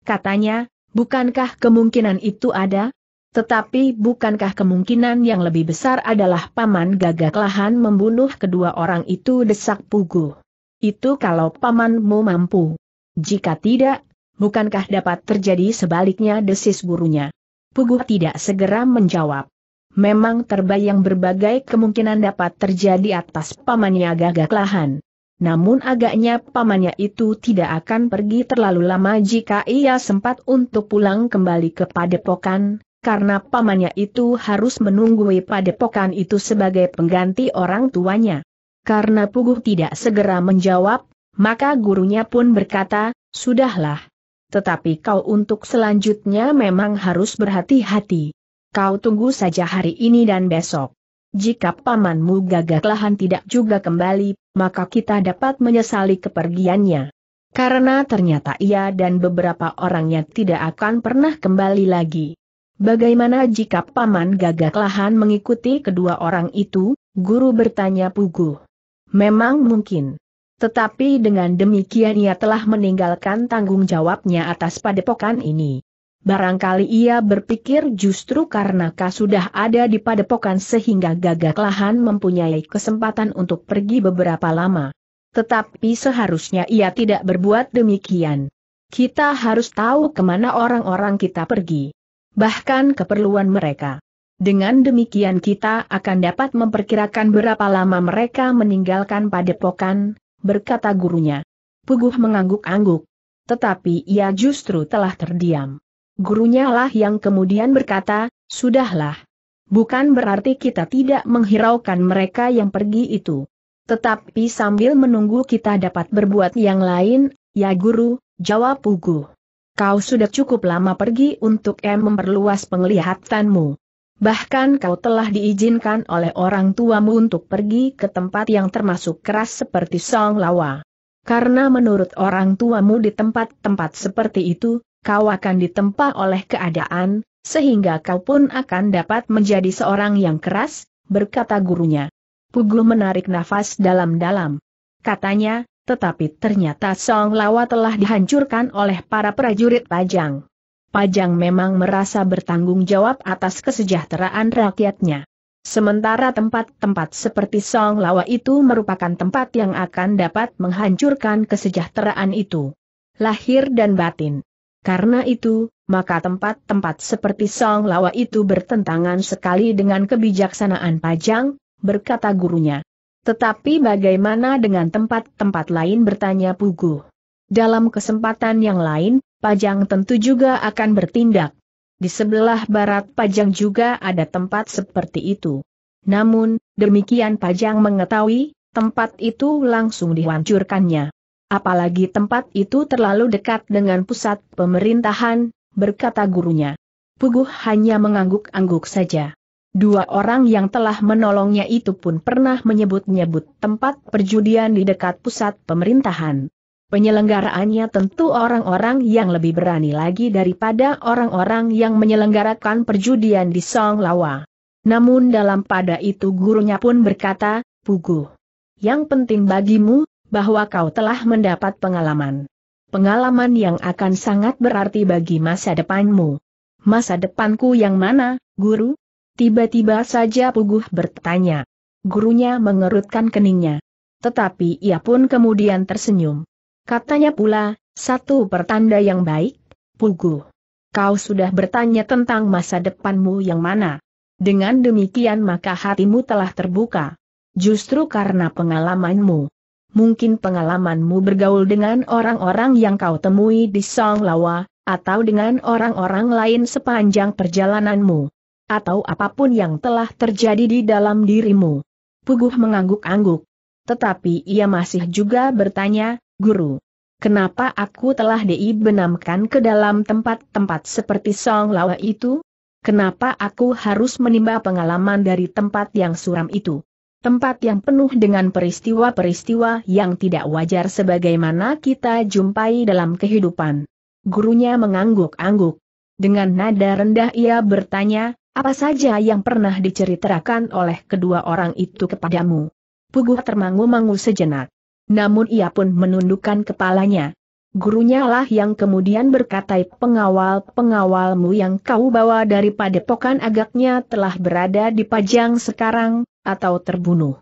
Katanya, bukankah kemungkinan itu ada? Tetapi bukankah kemungkinan yang lebih besar adalah paman gagak lahan membunuh kedua orang itu desak Pugu. Itu kalau pamanmu mampu. Jika tidak, Bukankah dapat terjadi sebaliknya desis gurunya? Puguh tidak segera menjawab. Memang terbayang berbagai kemungkinan dapat terjadi atas pamannya gagak lahan. Namun agaknya pamannya itu tidak akan pergi terlalu lama jika ia sempat untuk pulang kembali ke padepokan, karena pamannya itu harus menunggui padepokan itu sebagai pengganti orang tuanya. Karena Puguh tidak segera menjawab, maka gurunya pun berkata, Sudahlah, tetapi kau untuk selanjutnya memang harus berhati-hati. Kau tunggu saja hari ini dan besok. Jika pamanmu gagak lahan tidak juga kembali, maka kita dapat menyesali kepergiannya. Karena ternyata ia dan beberapa orangnya tidak akan pernah kembali lagi. Bagaimana jika paman gagak lahan mengikuti kedua orang itu? Guru bertanya Puguh. Memang mungkin. Tetapi dengan demikian ia telah meninggalkan tanggung jawabnya atas padepokan ini. Barangkali ia berpikir justru karena kau sudah ada di padepokan sehingga gagak lahan mempunyai kesempatan untuk pergi beberapa lama. Tetapi seharusnya ia tidak berbuat demikian. Kita harus tahu ke mana orang-orang kita pergi. Bahkan keperluan mereka. Dengan demikian kita akan dapat memperkirakan berapa lama mereka meninggalkan padepokan, berkata gurunya. Puguh mengangguk-angguk. Tetapi ia justru telah terdiam. Gurunya lah yang kemudian berkata, Sudahlah. Bukan berarti kita tidak menghiraukan mereka yang pergi itu. Tetapi sambil menunggu kita dapat berbuat yang lain, ya guru, jawab Puguh. Kau sudah cukup lama pergi untuk em memperluas penglihatanmu. Bahkan kau telah diizinkan oleh orang tuamu untuk pergi ke tempat yang termasuk keras seperti Song Lawa. Karena menurut orang tuamu di tempat-tempat seperti itu, kau akan ditempa oleh keadaan, sehingga kau pun akan dapat menjadi seorang yang keras, berkata gurunya. Pugu menarik nafas dalam-dalam. Katanya, tetapi ternyata Song Lawa telah dihancurkan oleh para prajurit Pajang. Pajang memang merasa bertanggung jawab atas kesejahteraan rakyatnya. Sementara tempat-tempat seperti Song Lawa itu merupakan tempat yang akan dapat menghancurkan kesejahteraan itu. Lahir dan batin. Karena itu, maka tempat-tempat seperti Song Lawa itu bertentangan sekali dengan kebijaksanaan Pajang, berkata gurunya. Tetapi bagaimana dengan tempat-tempat lain bertanya Puguh. Dalam kesempatan yang lain, Pajang tentu juga akan bertindak. Di sebelah barat Pajang juga ada tempat seperti itu. Namun, demikian Pajang mengetahui, tempat itu langsung dihancurkannya. Apalagi tempat itu terlalu dekat dengan pusat pemerintahan, berkata gurunya. Puguh hanya mengangguk-angguk saja. Dua orang yang telah menolongnya itu pun pernah menyebut-nyebut tempat perjudian di dekat pusat pemerintahan. Penyelenggaraannya tentu orang-orang yang lebih berani lagi daripada orang-orang yang menyelenggarakan perjudian di Song Lawa. Namun dalam pada itu gurunya pun berkata, Pugu. Yang penting bagimu, bahwa kau telah mendapat pengalaman. Pengalaman yang akan sangat berarti bagi masa depanmu. Masa depanku yang mana, guru? Tiba-tiba saja Puguh bertanya. Gurunya mengerutkan keningnya. Tetapi ia pun kemudian tersenyum. Katanya pula, satu pertanda yang baik, Puguh. Kau sudah bertanya tentang masa depanmu yang mana. Dengan demikian maka hatimu telah terbuka. Justru karena pengalamanmu. Mungkin pengalamanmu bergaul dengan orang-orang yang kau temui di Song Lawa, atau dengan orang-orang lain sepanjang perjalananmu atau apa pun yang telah terjadi di dalam dirimu. Puguh mengangguk-angguk. Tetapi ia masih juga bertanya, Guru, kenapa aku telah dibenamkan ke dalam tempat-tempat seperti Song Lawa itu? Kenapa aku harus menimba pengalaman dari tempat yang suram itu? Tempat yang penuh dengan peristiwa-peristiwa yang tidak wajar sebagaimana kita jumpai dalam kehidupan. Gurunya mengangguk-angguk. Dengan nada rendah ia bertanya, apa saja yang pernah diceritakan oleh kedua orang itu kepadamu? Puguh termangu-mangu sejenak. Namun ia pun menundukkan kepalanya. Gurunya lah yang kemudian berkata pengawal-pengawalmu yang kau bawa dari padepokan agaknya telah berada di Pajang sekarang, atau terbunuh.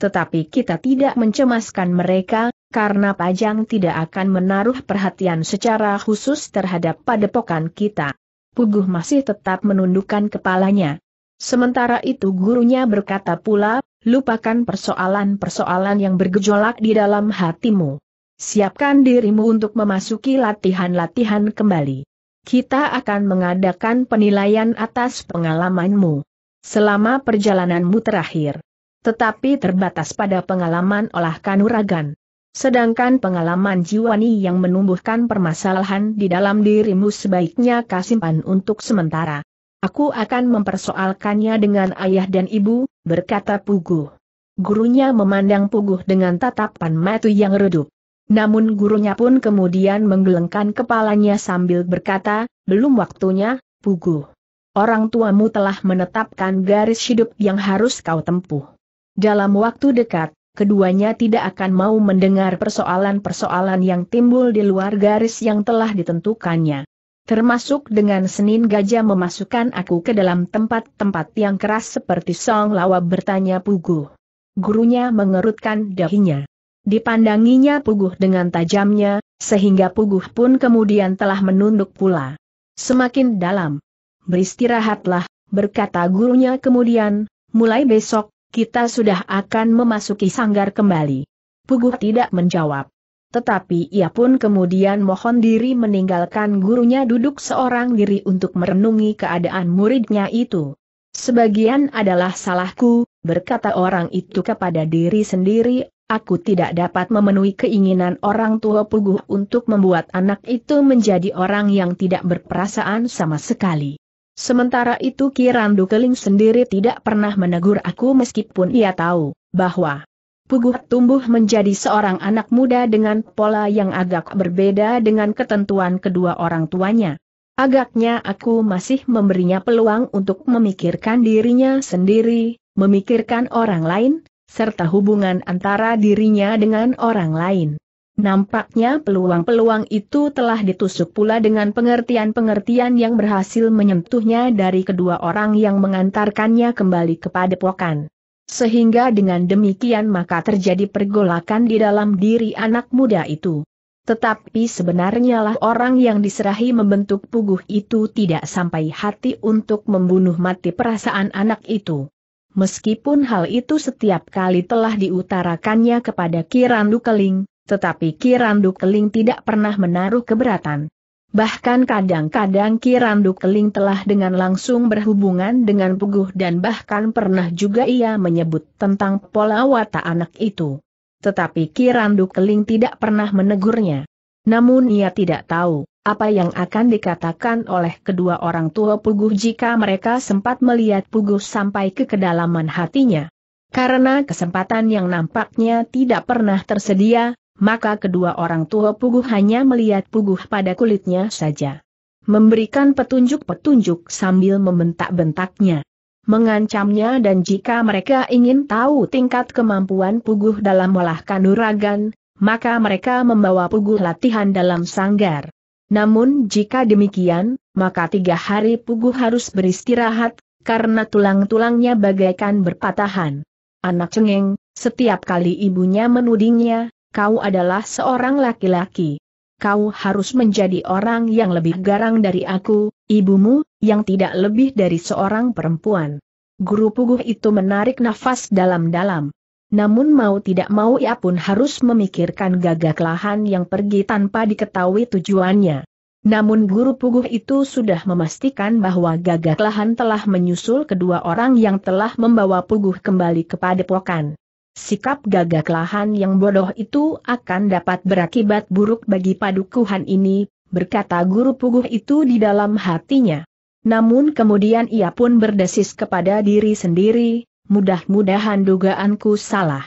Tetapi kita tidak mencemaskan mereka, karena Pajang tidak akan menaruh perhatian secara khusus terhadap padepokan kita. Puguh masih tetap menundukkan kepalanya. Sementara itu gurunya berkata pula, lupakan persoalan-persoalan yang bergejolak di dalam hatimu. Siapkan dirimu untuk memasuki latihan-latihan kembali. Kita akan mengadakan penilaian atas pengalamanmu. Selama perjalananmu terakhir. Tetapi terbatas pada pengalaman olah kanuragan. Sedangkan pengalaman jiwani yang menumbuhkan permasalahan di dalam dirimu sebaiknya kasimpan untuk sementara. Aku akan mempersoalkannya dengan ayah dan ibu, berkata Puguh. Gurunya memandang Puguh dengan tatapan mata yang redup. Namun gurunya pun kemudian menggelengkan kepalanya sambil berkata, belum waktunya, Puguh. Orang tuamu telah menetapkan garis hidup yang harus kau tempuh. Dalam waktu dekat, keduanya tidak akan mau mendengar persoalan-persoalan yang timbul di luar garis yang telah ditentukannya. Termasuk dengan Senin Gajah memasukkan aku ke dalam tempat-tempat yang keras seperti Song Lawa bertanya Puguh. Gurunya mengerutkan dahinya. Dipandanginya Puguh dengan tajamnya, sehingga Puguh pun kemudian telah menunduk pula. Semakin dalam. Beristirahatlah, berkata gurunya kemudian, mulai besok, kita sudah akan memasuki sanggar kembali. Puguh tidak menjawab. Tetapi ia pun kemudian mohon diri meninggalkan gurunya duduk seorang diri untuk merenungi keadaan muridnya itu. Sebagian adalah salahku, berkata orang itu kepada diri sendiri, aku tidak dapat memenuhi keinginan orang tua Puguh untuk membuat anak itu menjadi orang yang tidak berperasaan sama sekali. Sementara itu Kirandu Keling sendiri tidak pernah menegur aku meskipun ia tahu bahwa Puguh tumbuh menjadi seorang anak muda dengan pola yang agak berbeda dengan ketentuan kedua orang tuanya. Agaknya aku masih memberinya peluang untuk memikirkan dirinya sendiri, memikirkan orang lain, serta hubungan antara dirinya dengan orang lain. Nampaknya peluang-peluang itu telah ditusuk pula dengan pengertian-pengertian yang berhasil menyentuhnya dari kedua orang yang mengantarkannya kembali ke padepokan. Sehingga dengan demikian maka terjadi pergolakan di dalam diri anak muda itu. Tetapi sebenarnya lah orang yang diserahi membentuk puguh itu tidak sampai hati untuk membunuh mati perasaan anak itu. Meskipun hal itu setiap kali telah diutarakannya kepada Kirandu Keling, tetapi Kirandu Keling tidak pernah menaruh keberatan. Bahkan kadang-kadang Kirandu Keling telah dengan langsung berhubungan dengan Puguh dan bahkan pernah juga ia menyebut tentang pola watak anak itu. Tetapi Kirandu Keling tidak pernah menegurnya. Namun ia tidak tahu, apa yang akan dikatakan oleh kedua orang tua Puguh jika mereka sempat melihat Puguh sampai ke kedalaman hatinya. Karena kesempatan yang nampaknya tidak pernah tersedia, maka kedua orang tua Puguh hanya melihat Puguh pada kulitnya saja. Memberikan petunjuk-petunjuk sambil membentak-bentaknya. Mengancamnya dan jika mereka ingin tahu tingkat kemampuan Puguh dalam olah kanuragan, maka mereka membawa Puguh latihan dalam sanggar. Namun jika demikian, maka tiga hari Puguh harus beristirahat, karena tulang-tulangnya bagaikan berpatahan. Anak cengeng, setiap kali ibunya menudingnya, kau adalah seorang laki-laki. Kau harus menjadi orang yang lebih garang dari aku, ibumu, yang tidak lebih dari seorang perempuan. Guru Puguh itu menarik nafas dalam-dalam. Namun mau tidak mau ia pun harus memikirkan gagak lahan yang pergi tanpa diketahui tujuannya. Namun guru puguh itu sudah memastikan bahwa gagak lahan telah menyusul kedua orang yang telah membawa puguh kembali ke padepokan. Sikap gagak lahan yang bodoh itu akan dapat berakibat buruk bagi padukuhan ini, berkata guru puguh itu di dalam hatinya. Namun kemudian ia pun berdesis kepada diri sendiri, mudah-mudahan dugaanku salah.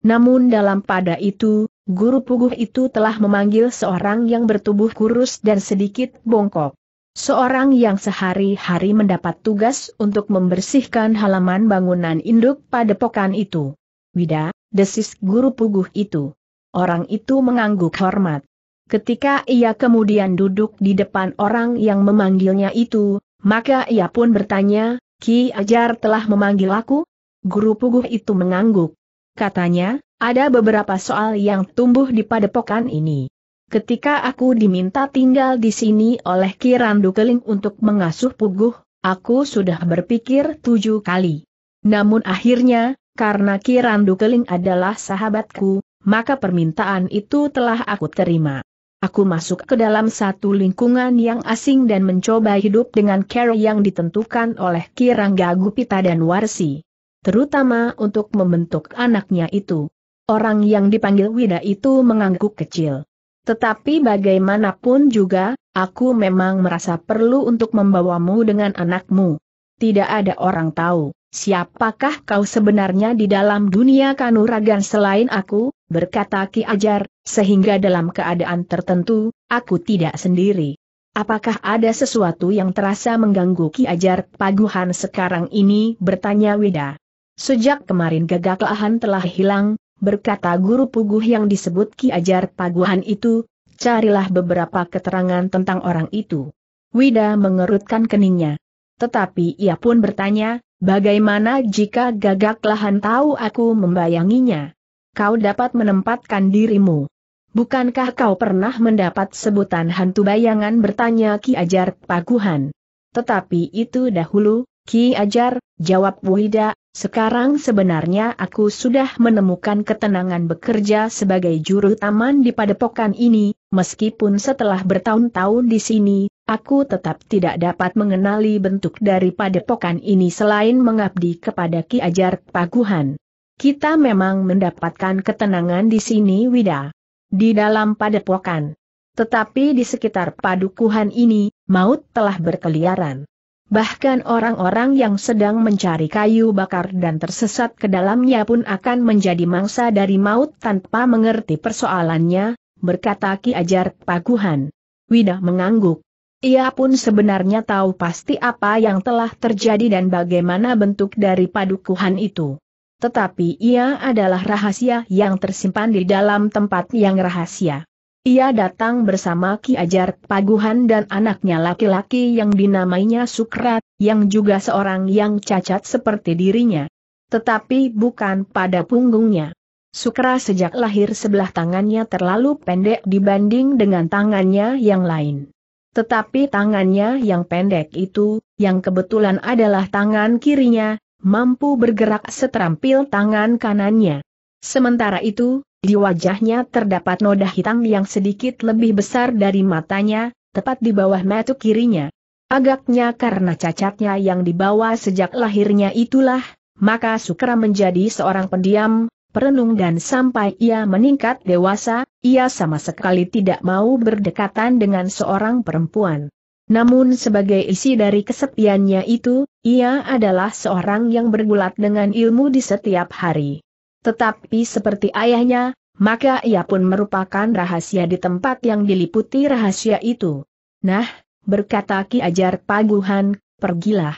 Namun dalam pada itu, guru puguh itu telah memanggil seorang yang bertubuh kurus dan sedikit bongkok. Seorang yang sehari-hari mendapat tugas untuk membersihkan halaman bangunan induk pada pokan itu. Wida, desis guru puguh itu. Orang itu mengangguk hormat. Ketika ia kemudian duduk di depan orang yang memanggilnya itu, maka ia pun bertanya, Ki Ajar telah memanggil aku? Guru puguh itu mengangguk. Katanya, ada beberapa soal yang tumbuh di padepokan ini. Ketika aku diminta tinggal di sini oleh Kirandu Keling untuk mengasuh puguh, aku sudah berpikir tujuh kali. Namun akhirnya, karena Kirandu Keling adalah sahabatku, maka permintaan itu telah aku terima. Aku masuk ke dalam satu lingkungan yang asing dan mencoba hidup dengan cara yang ditentukan oleh Kirangga Gupita dan Warsi. Terutama untuk membentuk anaknya itu. Orang yang dipanggil Wida itu mengangguk kecil. Tetapi bagaimanapun juga, aku memang merasa perlu untuk membawamu dengan anakmu. Tidak ada orang tahu. Siapakah kau sebenarnya di dalam dunia kanuragan selain aku, berkata Ki Ajar, sehingga dalam keadaan tertentu, aku tidak sendiri. Apakah ada sesuatu yang terasa mengganggu Ki Ajar Paguhan sekarang ini, bertanya Wida. Sejak kemarin gagak lahan telah hilang, berkata guru puguh yang disebut Ki Ajar Paguhan itu, carilah beberapa keterangan tentang orang itu. Wida mengerutkan keningnya. Tetapi ia pun bertanya, Bagaimana jika gagak lahan tahu aku membayanginya? Kau dapat menempatkan dirimu. Bukankah kau pernah mendapat sebutan hantu bayangan bertanya Ki Ajar Paguhan? Tetapi itu dahulu, Ki Ajar, jawab Wida, sekarang sebenarnya aku sudah menemukan ketenangan bekerja sebagai juru taman di padepokan ini, meskipun setelah bertahun-tahun di sini, aku tetap tidak dapat mengenali bentuk dari padepokan ini selain mengabdi kepada Ki Ajar Paguhan. Kita memang mendapatkan ketenangan di sini Wida. Di dalam padepokan. Tetapi di sekitar padukuhan ini, maut telah berkeliaran. Bahkan orang-orang yang sedang mencari kayu bakar dan tersesat ke dalamnya pun akan menjadi mangsa dari maut tanpa mengerti persoalannya, berkata Ki Ajar Paguhan. Wida mengangguk. Ia pun sebenarnya tahu pasti apa yang telah terjadi dan bagaimana bentuk dari padukuhan itu. Tetapi ia adalah rahasia yang tersimpan di dalam tempat yang rahasia. Ia datang bersama Ki Ajar Paguhan dan anaknya laki-laki yang dinamainya Sukrat, yang juga seorang yang cacat seperti dirinya. Tetapi bukan pada punggungnya. Sukra sejak lahir sebelah tangannya terlalu pendek dibanding dengan tangannya yang lain. Tetapi tangannya yang pendek itu, yang kebetulan adalah tangan kirinya, mampu bergerak seterampil tangan kanannya. Sementara itu, di wajahnya terdapat noda hitam yang sedikit lebih besar dari matanya, tepat di bawah mata kirinya. Agaknya karena cacatnya yang dibawa sejak lahirnya itulah, maka Sukra menjadi seorang pendiam, perenung dan sampai ia meningkat dewasa, ia sama sekali tidak mau berdekatan dengan seorang perempuan. Namun sebagai isi dari kesepiannya itu, ia adalah seorang yang bergulat dengan ilmu di setiap hari. Tetapi seperti ayahnya, maka ia pun merupakan rahasia di tempat yang diliputi rahasia itu. Nah, berkata Ki Ajar Paguhan, pergilah.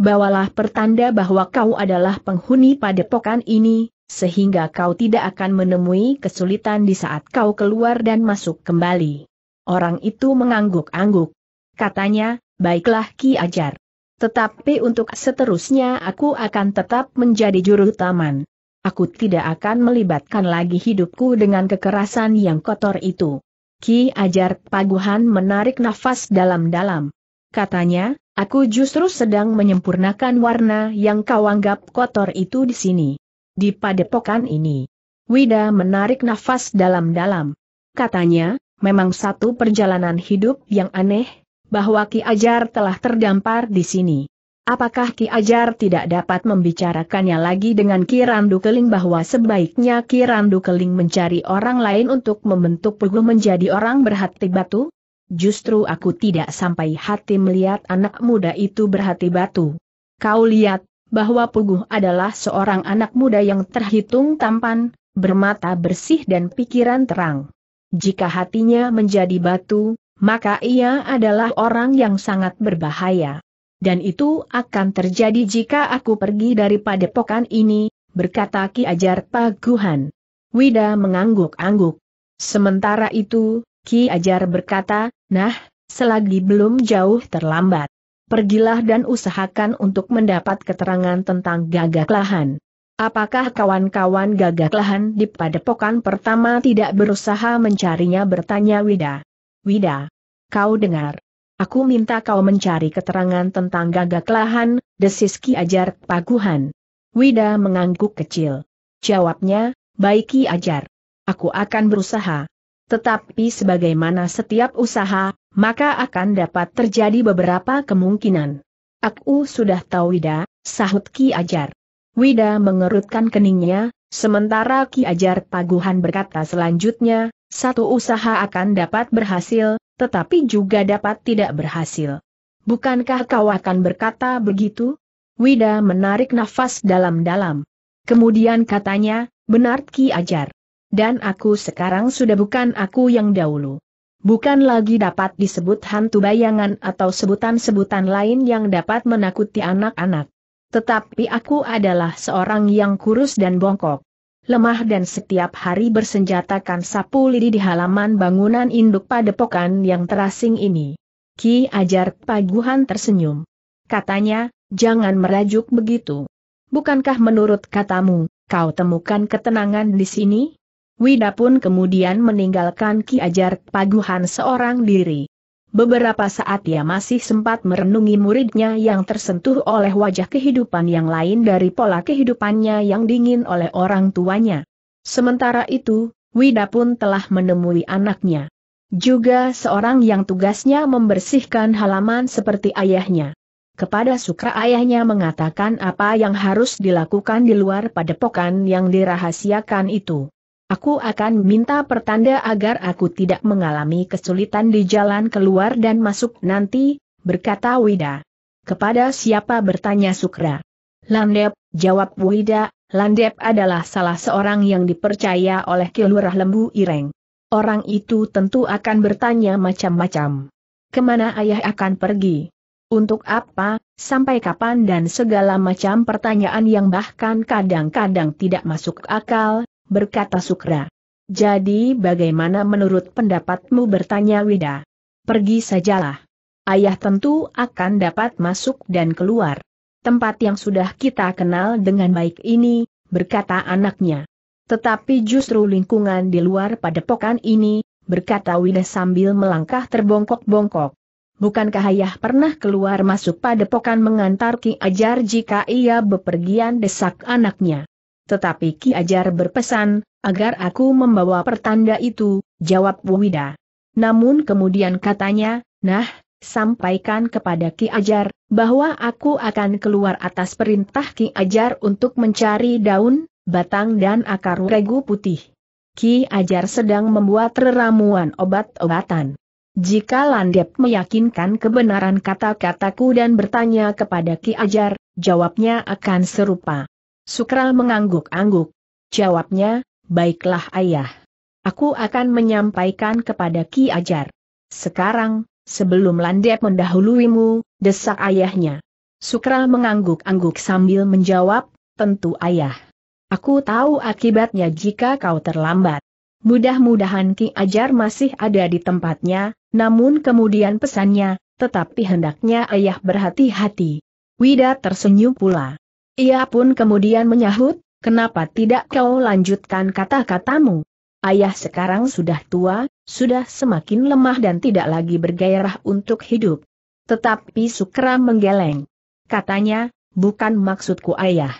Bawalah pertanda bahwa kau adalah penghuni padepokan ini, sehingga kau tidak akan menemui kesulitan di saat kau keluar dan masuk kembali. Orang itu mengangguk-angguk. Katanya, baiklah Ki Ajar. Tetapi untuk seterusnya aku akan tetap menjadi juru taman. Aku tidak akan melibatkan lagi hidupku dengan kekerasan yang kotor itu. Ki Ajar Paguhan menarik nafas dalam-dalam. Katanya, aku justru sedang menyempurnakan warna yang kau anggap kotor itu di sini. Di padepokan ini. Wida menarik nafas dalam-dalam. Katanya, memang satu perjalanan hidup yang aneh, bahwa Ki Ajar telah terdampar di sini. Apakah Ki Ajar tidak dapat membicarakannya lagi dengan Ki Randu Keling bahwa sebaiknya Ki Randu Keling mencari orang lain untuk membentuk Puguh menjadi orang berhati batu? Justru aku tidak sampai hati melihat anak muda itu berhati batu. Kau lihat, bahwa Puguh adalah seorang anak muda yang terhitung tampan, bermata bersih dan pikiran terang. Jika hatinya menjadi batu, maka ia adalah orang yang sangat berbahaya. Dan itu akan terjadi jika aku pergi dari padepokan ini, berkata Ki Ajar Paguhan. Wida mengangguk-angguk. Sementara itu, Ki Ajar berkata, nah, selagi belum jauh terlambat. Pergilah dan usahakan untuk mendapat keterangan tentang gagak lahan. Apakah kawan-kawan gagak lahan di padepokan pertama tidak berusaha mencarinya bertanya Wida. Wida, kau dengar. Aku minta kau mencari keterangan tentang gagak lahan, desis Ki Ajar Paguhan. Wida mengangguk kecil. Jawabnya, baik Ki Ajar. Aku akan berusaha. Tetapi sebagaimana setiap usaha, maka akan dapat terjadi beberapa kemungkinan. Aku sudah tahu Wida, sahut Ki Ajar. Wida mengerutkan keningnya, sementara Ki Ajar Paguhan berkata selanjutnya, satu usaha akan dapat berhasil, tetapi juga dapat tidak berhasil. Bukankah kau akan berkata begitu? Wida menarik nafas dalam-dalam. Kemudian katanya, benar Ki Ajar. Dan aku sekarang sudah bukan aku yang dahulu. Bukan lagi dapat disebut hantu bayangan atau sebutan-sebutan lain yang dapat menakuti anak-anak. Tetapi aku adalah seorang yang kurus dan bongkok lemah dan setiap hari bersenjatakan sapu lidi di halaman bangunan induk padepokan yang terasing ini. Ki Ajar Paguhan tersenyum. Katanya, jangan merajuk begitu. Bukankah menurut katamu, kau temukan ketenangan di sini? Wida pun kemudian meninggalkan Ki Ajar Paguhan seorang diri. Beberapa saat ia masih sempat merenungi muridnya yang tersentuh oleh wajah kehidupan yang lain dari pola kehidupannya yang dingin oleh orang tuanya. Sementara itu, Wida pun telah menemui anaknya. Juga seorang yang tugasnya membersihkan halaman seperti ayahnya. Kepada Sukra ayahnya mengatakan apa yang harus dilakukan di luar padepokan yang dirahasiakan itu. Aku akan minta pertanda agar aku tidak mengalami kesulitan di jalan keluar dan masuk nanti, berkata Wida. Kepada siapa bertanya Sukra? Landep, jawab Wida, Landep adalah salah seorang yang dipercaya oleh Kilurah Lembu Ireng. Orang itu tentu akan bertanya macam-macam. Ke mana ayah akan pergi? Untuk apa, sampai kapan dan segala macam pertanyaan yang bahkan kadang-kadang tidak masuk akal, berkata Sukra. Jadi bagaimana menurut pendapatmu bertanya Wida? Pergi sajalah. Ayah tentu akan dapat masuk dan keluar. Tempat yang sudah kita kenal dengan baik ini, berkata anaknya. Tetapi justru lingkungan di luar padepokan ini, berkata Wida sambil melangkah terbongkok-bongkok. Bukankah ayah pernah keluar masuk padepokan mengantar Ki Ajar jika ia bepergian desak anaknya? Tetapi Ki Ajar berpesan, agar aku membawa pertanda itu, jawab Wida. Namun kemudian katanya, nah, sampaikan kepada Ki Ajar, bahwa aku akan keluar atas perintah Ki Ajar untuk mencari daun, batang dan akar regu putih. Ki Ajar sedang membuat ramuan obat-obatan. Jika Landep meyakinkan kebenaran kata-kataku dan bertanya kepada Ki Ajar, jawabnya akan serupa. Sukra mengangguk-angguk. Jawabnya, baiklah ayah. Aku akan menyampaikan kepada Ki Ajar. Sekarang, sebelum Landep mendahuluimu, desak ayahnya. Sukra mengangguk-angguk sambil menjawab, tentu ayah. Aku tahu akibatnya jika kau terlambat. Mudah-mudahan Ki Ajar masih ada di tempatnya, namun kemudian pesannya, tetapi hendaknya ayah berhati-hati. Wida tersenyum pula. Ia pun kemudian menyahut, kenapa tidak kau lanjutkan kata-katamu? Ayah sekarang sudah tua, sudah semakin lemah dan tidak lagi bergairah untuk hidup. Tetapi Sukra menggeleng. Katanya, bukan maksudku ayah.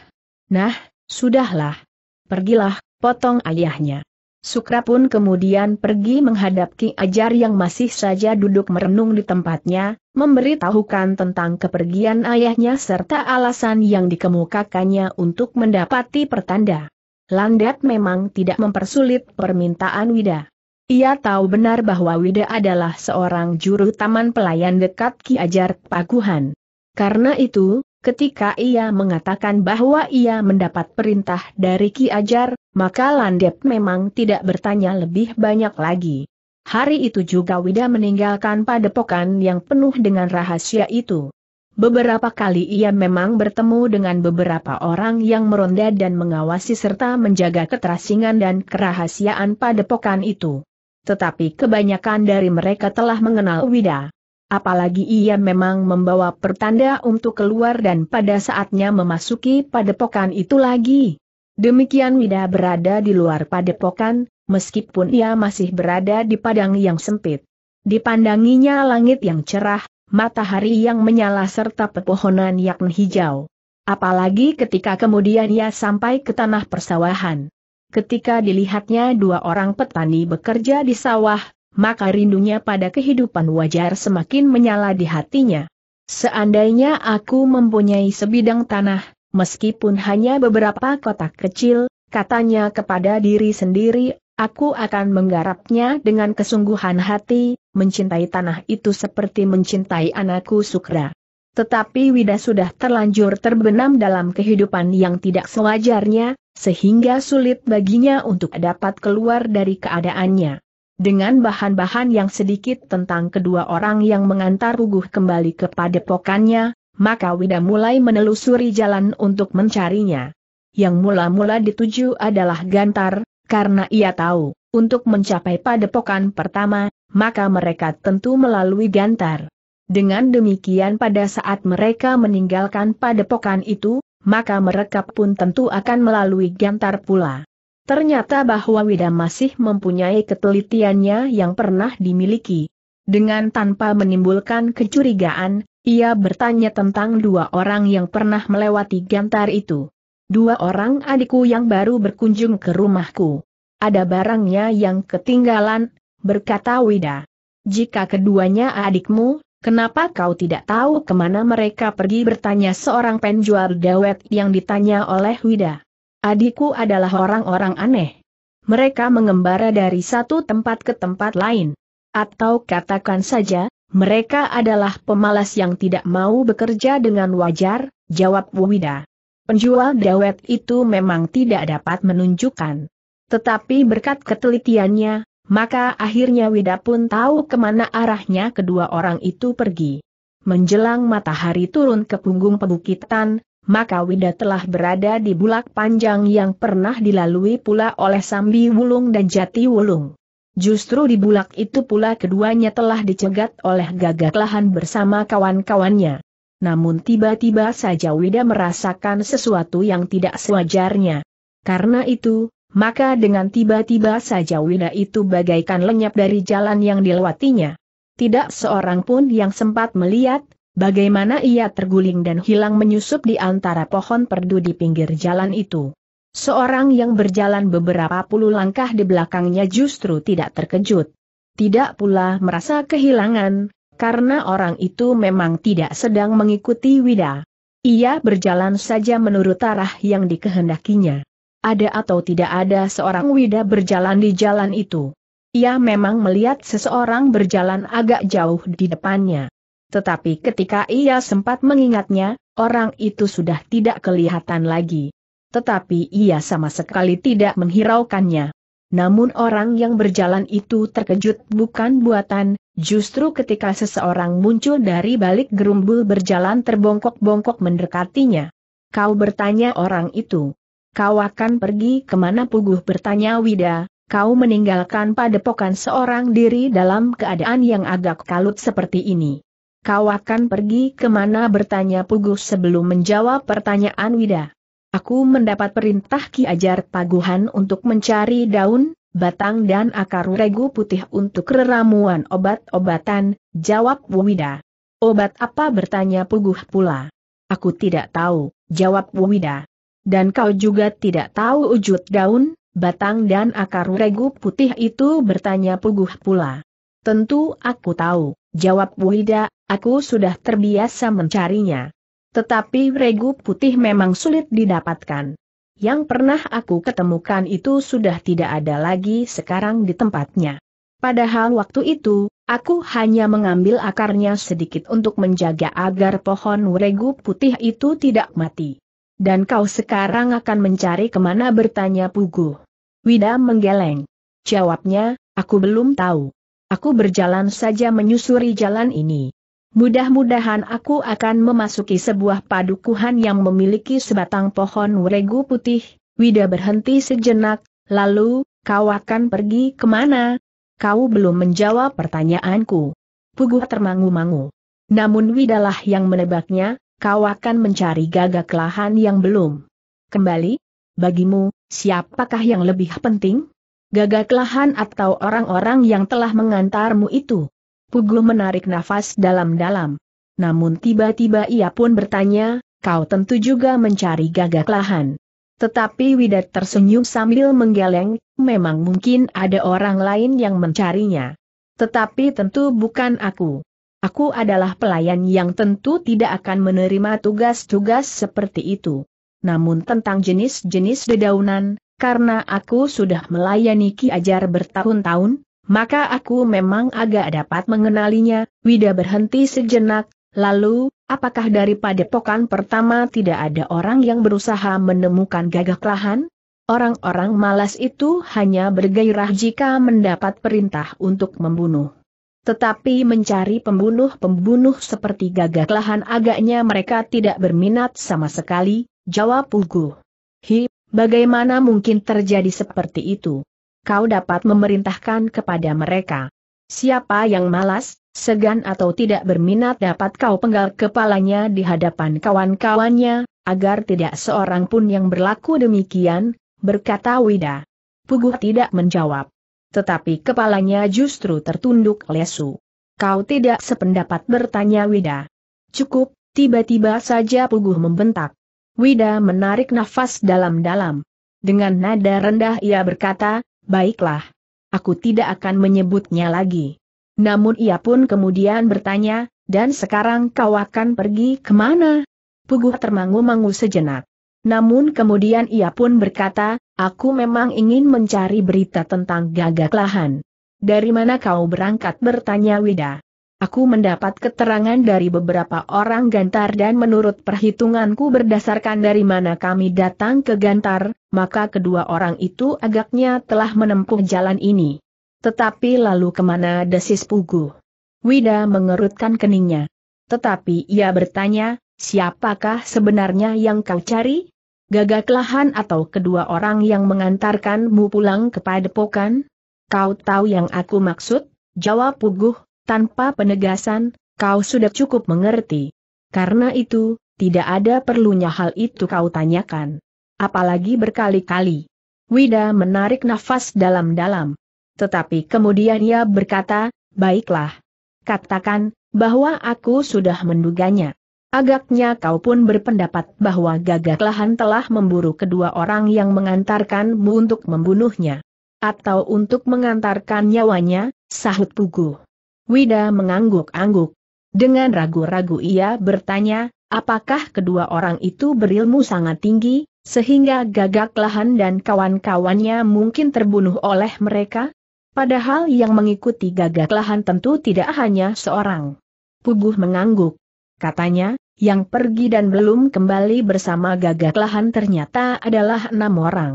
Nah, sudahlah. Pergilah, potong ayahnya. Sukra pun kemudian pergi menghadap Ki Ajar yang masih saja duduk merenung di tempatnya, memberitahukan tentang kepergian ayahnya serta alasan yang dikemukakannya untuk mendapati pertanda. Landet memang tidak mempersulit permintaan Wida. Ia tahu benar bahwa Wida adalah seorang juru taman pelayan dekat Ki Ajar Paguhan. Karena itu, ketika ia mengatakan bahwa ia mendapat perintah dari Ki Ajar, maka Landep memang tidak bertanya lebih banyak lagi. Hari itu juga Wida meninggalkan padepokan yang penuh dengan rahasia itu. Beberapa kali ia memang bertemu dengan beberapa orang yang meronda dan mengawasi serta menjaga keterasingan dan kerahasiaan padepokan itu. Tetapi kebanyakan dari mereka telah mengenal Wida. Apalagi ia memang membawa pertanda untuk keluar dan pada saatnya memasuki padepokan itu lagi. Demikian Wida berada di luar padepokan, meskipun ia masih berada di padang yang sempit. Dipandanginya langit yang cerah, matahari yang menyala serta pepohonan yang hijau. Apalagi ketika kemudian ia sampai ke tanah persawahan. Ketika dilihatnya dua orang petani bekerja di sawah, maka rindunya pada kehidupan wajar semakin menyala di hatinya. Seandainya aku mempunyai sebidang tanah, Meskipun hanya beberapa kotak kecil, katanya kepada diri sendiri, aku akan menggarapnya dengan kesungguhan hati, mencintai tanah itu seperti mencintai anakku Sukra. Tetapi Wida sudah terlanjur terbenam dalam kehidupan yang tidak sewajarnya, sehingga sulit baginya untuk dapat keluar dari keadaannya. Dengan bahan-bahan yang sedikit tentang kedua orang yang mengantar Ruguh kembali ke padepokannya, maka Wida mulai menelusuri jalan untuk mencarinya. Yang mula-mula dituju adalah Gantar, karena ia tahu, untuk mencapai padepokan pertama, maka mereka tentu melalui Gantar. Dengan demikian pada saat mereka meninggalkan padepokan itu, maka mereka pun tentu akan melalui Gantar pula. Ternyata bahwa Wida masih mempunyai ketelitiannya yang pernah dimiliki. Dengan tanpa menimbulkan kecurigaan, ia bertanya tentang dua orang yang pernah melewati gantar itu. Dua orang adikku yang baru berkunjung ke rumahku. Ada barangnya yang ketinggalan, berkata Wida. Jika keduanya adikmu, kenapa kau tidak tahu ke mana mereka pergi bertanya seorang penjual dawet yang ditanya oleh Wida. Adikku adalah orang-orang aneh. Mereka mengembara dari satu tempat ke tempat lain. Atau katakan saja, mereka adalah pemalas yang tidak mau bekerja dengan wajar, jawab Wida. Penjual dawet itu memang tidak dapat menunjukkan. Tetapi berkat ketelitiannya, maka akhirnya Wida pun tahu ke mana arahnya kedua orang itu pergi. Menjelang matahari turun ke punggung pebukitan, maka Wida telah berada di bulak panjang yang pernah dilalui pula oleh Sambi Wulung dan Jati Wulung. Justru di bulak itu pula keduanya telah dicegat oleh gagak lahan bersama kawan-kawannya. Namun tiba-tiba saja Wida merasakan sesuatu yang tidak sewajarnya. Karena itu, maka dengan tiba-tiba saja Wida itu bagaikan lenyap dari jalan yang dilewatinya. Tidak seorang pun yang sempat melihat, bagaimana ia terguling dan hilang menyusup di antara pohon perdu di pinggir jalan itu. Seorang yang berjalan beberapa puluh langkah di belakangnya justru tidak terkejut. Tidak pula merasa kehilangan, karena orang itu memang tidak sedang mengikuti Wida. Ia berjalan saja menurut arah yang dikehendakinya. Ada atau tidak ada seorang Wida berjalan di jalan itu. Ia memang melihat seseorang berjalan agak jauh di depannya. Tetapi ketika ia sempat mengingatnya, orang itu sudah tidak kelihatan lagi. Tetapi ia sama sekali tidak menghiraukannya. Namun orang yang berjalan itu terkejut bukan buatan, justru ketika seseorang muncul dari balik gerumbul berjalan terbongkok-bongkok mendekatinya. Kau bertanya orang itu. Kau akan pergi ke mana puguh bertanya Wida, kau meninggalkan padepokan seorang diri dalam keadaan yang agak kalut seperti ini. Kau akan pergi ke mana bertanya Puguh sebelum menjawab pertanyaan Wida. Aku mendapat perintah Ki Ajar Paguhan untuk mencari daun, batang dan akar regu putih untuk reramuan obat-obatan, jawab Wida. Obat apa bertanya Puguh pula. Aku tidak tahu, jawab Wida. Dan kau juga tidak tahu wujud daun, batang dan akar regu putih itu bertanya puguh pula. Tentu aku tahu, jawab Wida, aku sudah terbiasa mencarinya. Tetapi regu putih memang sulit didapatkan. Yang pernah aku ketemukan itu sudah tidak ada lagi sekarang di tempatnya. Padahal waktu itu, aku hanya mengambil akarnya sedikit untuk menjaga agar pohon regu putih itu tidak mati. Dan kau sekarang akan mencari ke mana bertanya Puguh. Wida menggeleng. Jawabnya, aku belum tahu. Aku berjalan saja menyusuri jalan ini. Mudah-mudahan aku akan memasuki sebuah padukuhan yang memiliki sebatang pohon regu putih. Wida berhenti sejenak, lalu, kau akan pergi ke mana? Kau belum menjawab pertanyaanku. Puguh termangu-mangu. Namun Widalah yang menebaknya, kau akan mencari gagak lahan yang belum. Kembali, bagimu, siapakah yang lebih penting? Gagak lahan atau orang-orang yang telah mengantarmu itu? Pugu menarik nafas dalam-dalam. Namun tiba-tiba ia pun bertanya, kau tentu juga mencari gagak lahan. Tetapi Widat tersenyum sambil menggeleng, memang mungkin ada orang lain yang mencarinya. Tetapi tentu bukan aku. Aku adalah pelayan yang tentu tidak akan menerima tugas-tugas seperti itu. Namun tentang jenis-jenis dedaunan, karena aku sudah melayani Ki Ajar bertahun-tahun, maka aku memang agak dapat mengenalinya, Wida berhenti sejenak, lalu, apakah dari padepokan pertama tidak ada orang yang berusaha menemukan gagak lahan? Orang-orang malas itu hanya bergairah jika mendapat perintah untuk membunuh. Tetapi mencari pembunuh-pembunuh seperti gagak lahan agaknya mereka tidak berminat sama sekali, Jawab Pugu. Hi, bagaimana mungkin terjadi seperti itu? Kau dapat memerintahkan kepada mereka. Siapa yang malas, segan atau tidak berminat dapat kau penggal kepalanya di hadapan kawan-kawannya, agar tidak seorang pun yang berlaku demikian, berkata Wida. Puguh tidak menjawab. Tetapi kepalanya justru tertunduk lesu. Kau tidak sependapat bertanya Wida. Cukup, tiba-tiba saja Puguh membentak. Wida menarik nafas dalam-dalam. Dengan nada rendah ia berkata, baiklah. Aku tidak akan menyebutnya lagi. Namun ia pun kemudian bertanya, dan sekarang kau akan pergi ke mana? Puguh termangu-mangu sejenak. Namun kemudian ia pun berkata, aku memang ingin mencari berita tentang gagak lahan. Dari mana kau berangkat bertanya Wida? Aku mendapat keterangan dari beberapa orang Gantar dan menurut perhitunganku berdasarkan dari mana kami datang ke Gantar, maka kedua orang itu agaknya telah menempuh jalan ini. Tetapi lalu ke mana desis Pugu? Wida mengerutkan keningnya. Tetapi ia bertanya, siapakah sebenarnya yang kau cari? Gagak lahan atau kedua orang yang mengantarkanmu pulang ke Padepokan? Kau tahu yang aku maksud? Jawab Puguh, tanpa penegasan, kau sudah cukup mengerti. Karena itu, tidak ada perlunya hal itu kau tanyakan. Apalagi berkali-kali. Wida menarik nafas dalam-dalam. Tetapi kemudian ia berkata, baiklah. katakan, bahwa aku sudah menduganya. Agaknya kau pun berpendapat bahwa gagak lahan telah memburu kedua orang yang mengantarkanmu untuk membunuhnya. Atau untuk mengantarkan nyawanya, sahut Pugu. Wida mengangguk-angguk. Dengan ragu-ragu ia bertanya, apakah kedua orang itu berilmu sangat tinggi, sehingga gagak lahan dan kawan-kawannya mungkin terbunuh oleh mereka? Padahal yang mengikuti gagak lahan tentu tidak hanya seorang. Puguh mengangguk. Katanya, yang pergi dan belum kembali bersama gagak lahan ternyata adalah enam orang.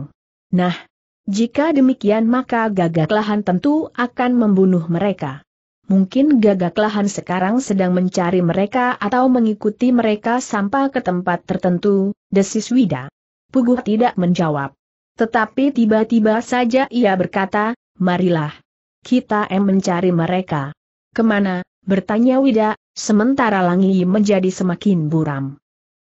Nah, jika demikian maka gagak lahan tentu akan membunuh mereka. Mungkin gagak lahan sekarang sedang mencari mereka atau mengikuti mereka sampai ke tempat tertentu, desis Wida. Puguh tidak menjawab. Tetapi tiba-tiba saja ia berkata, marilah. Kita em mencari mereka. Ke mana? Bertanya Wida, sementara Langi menjadi semakin buram.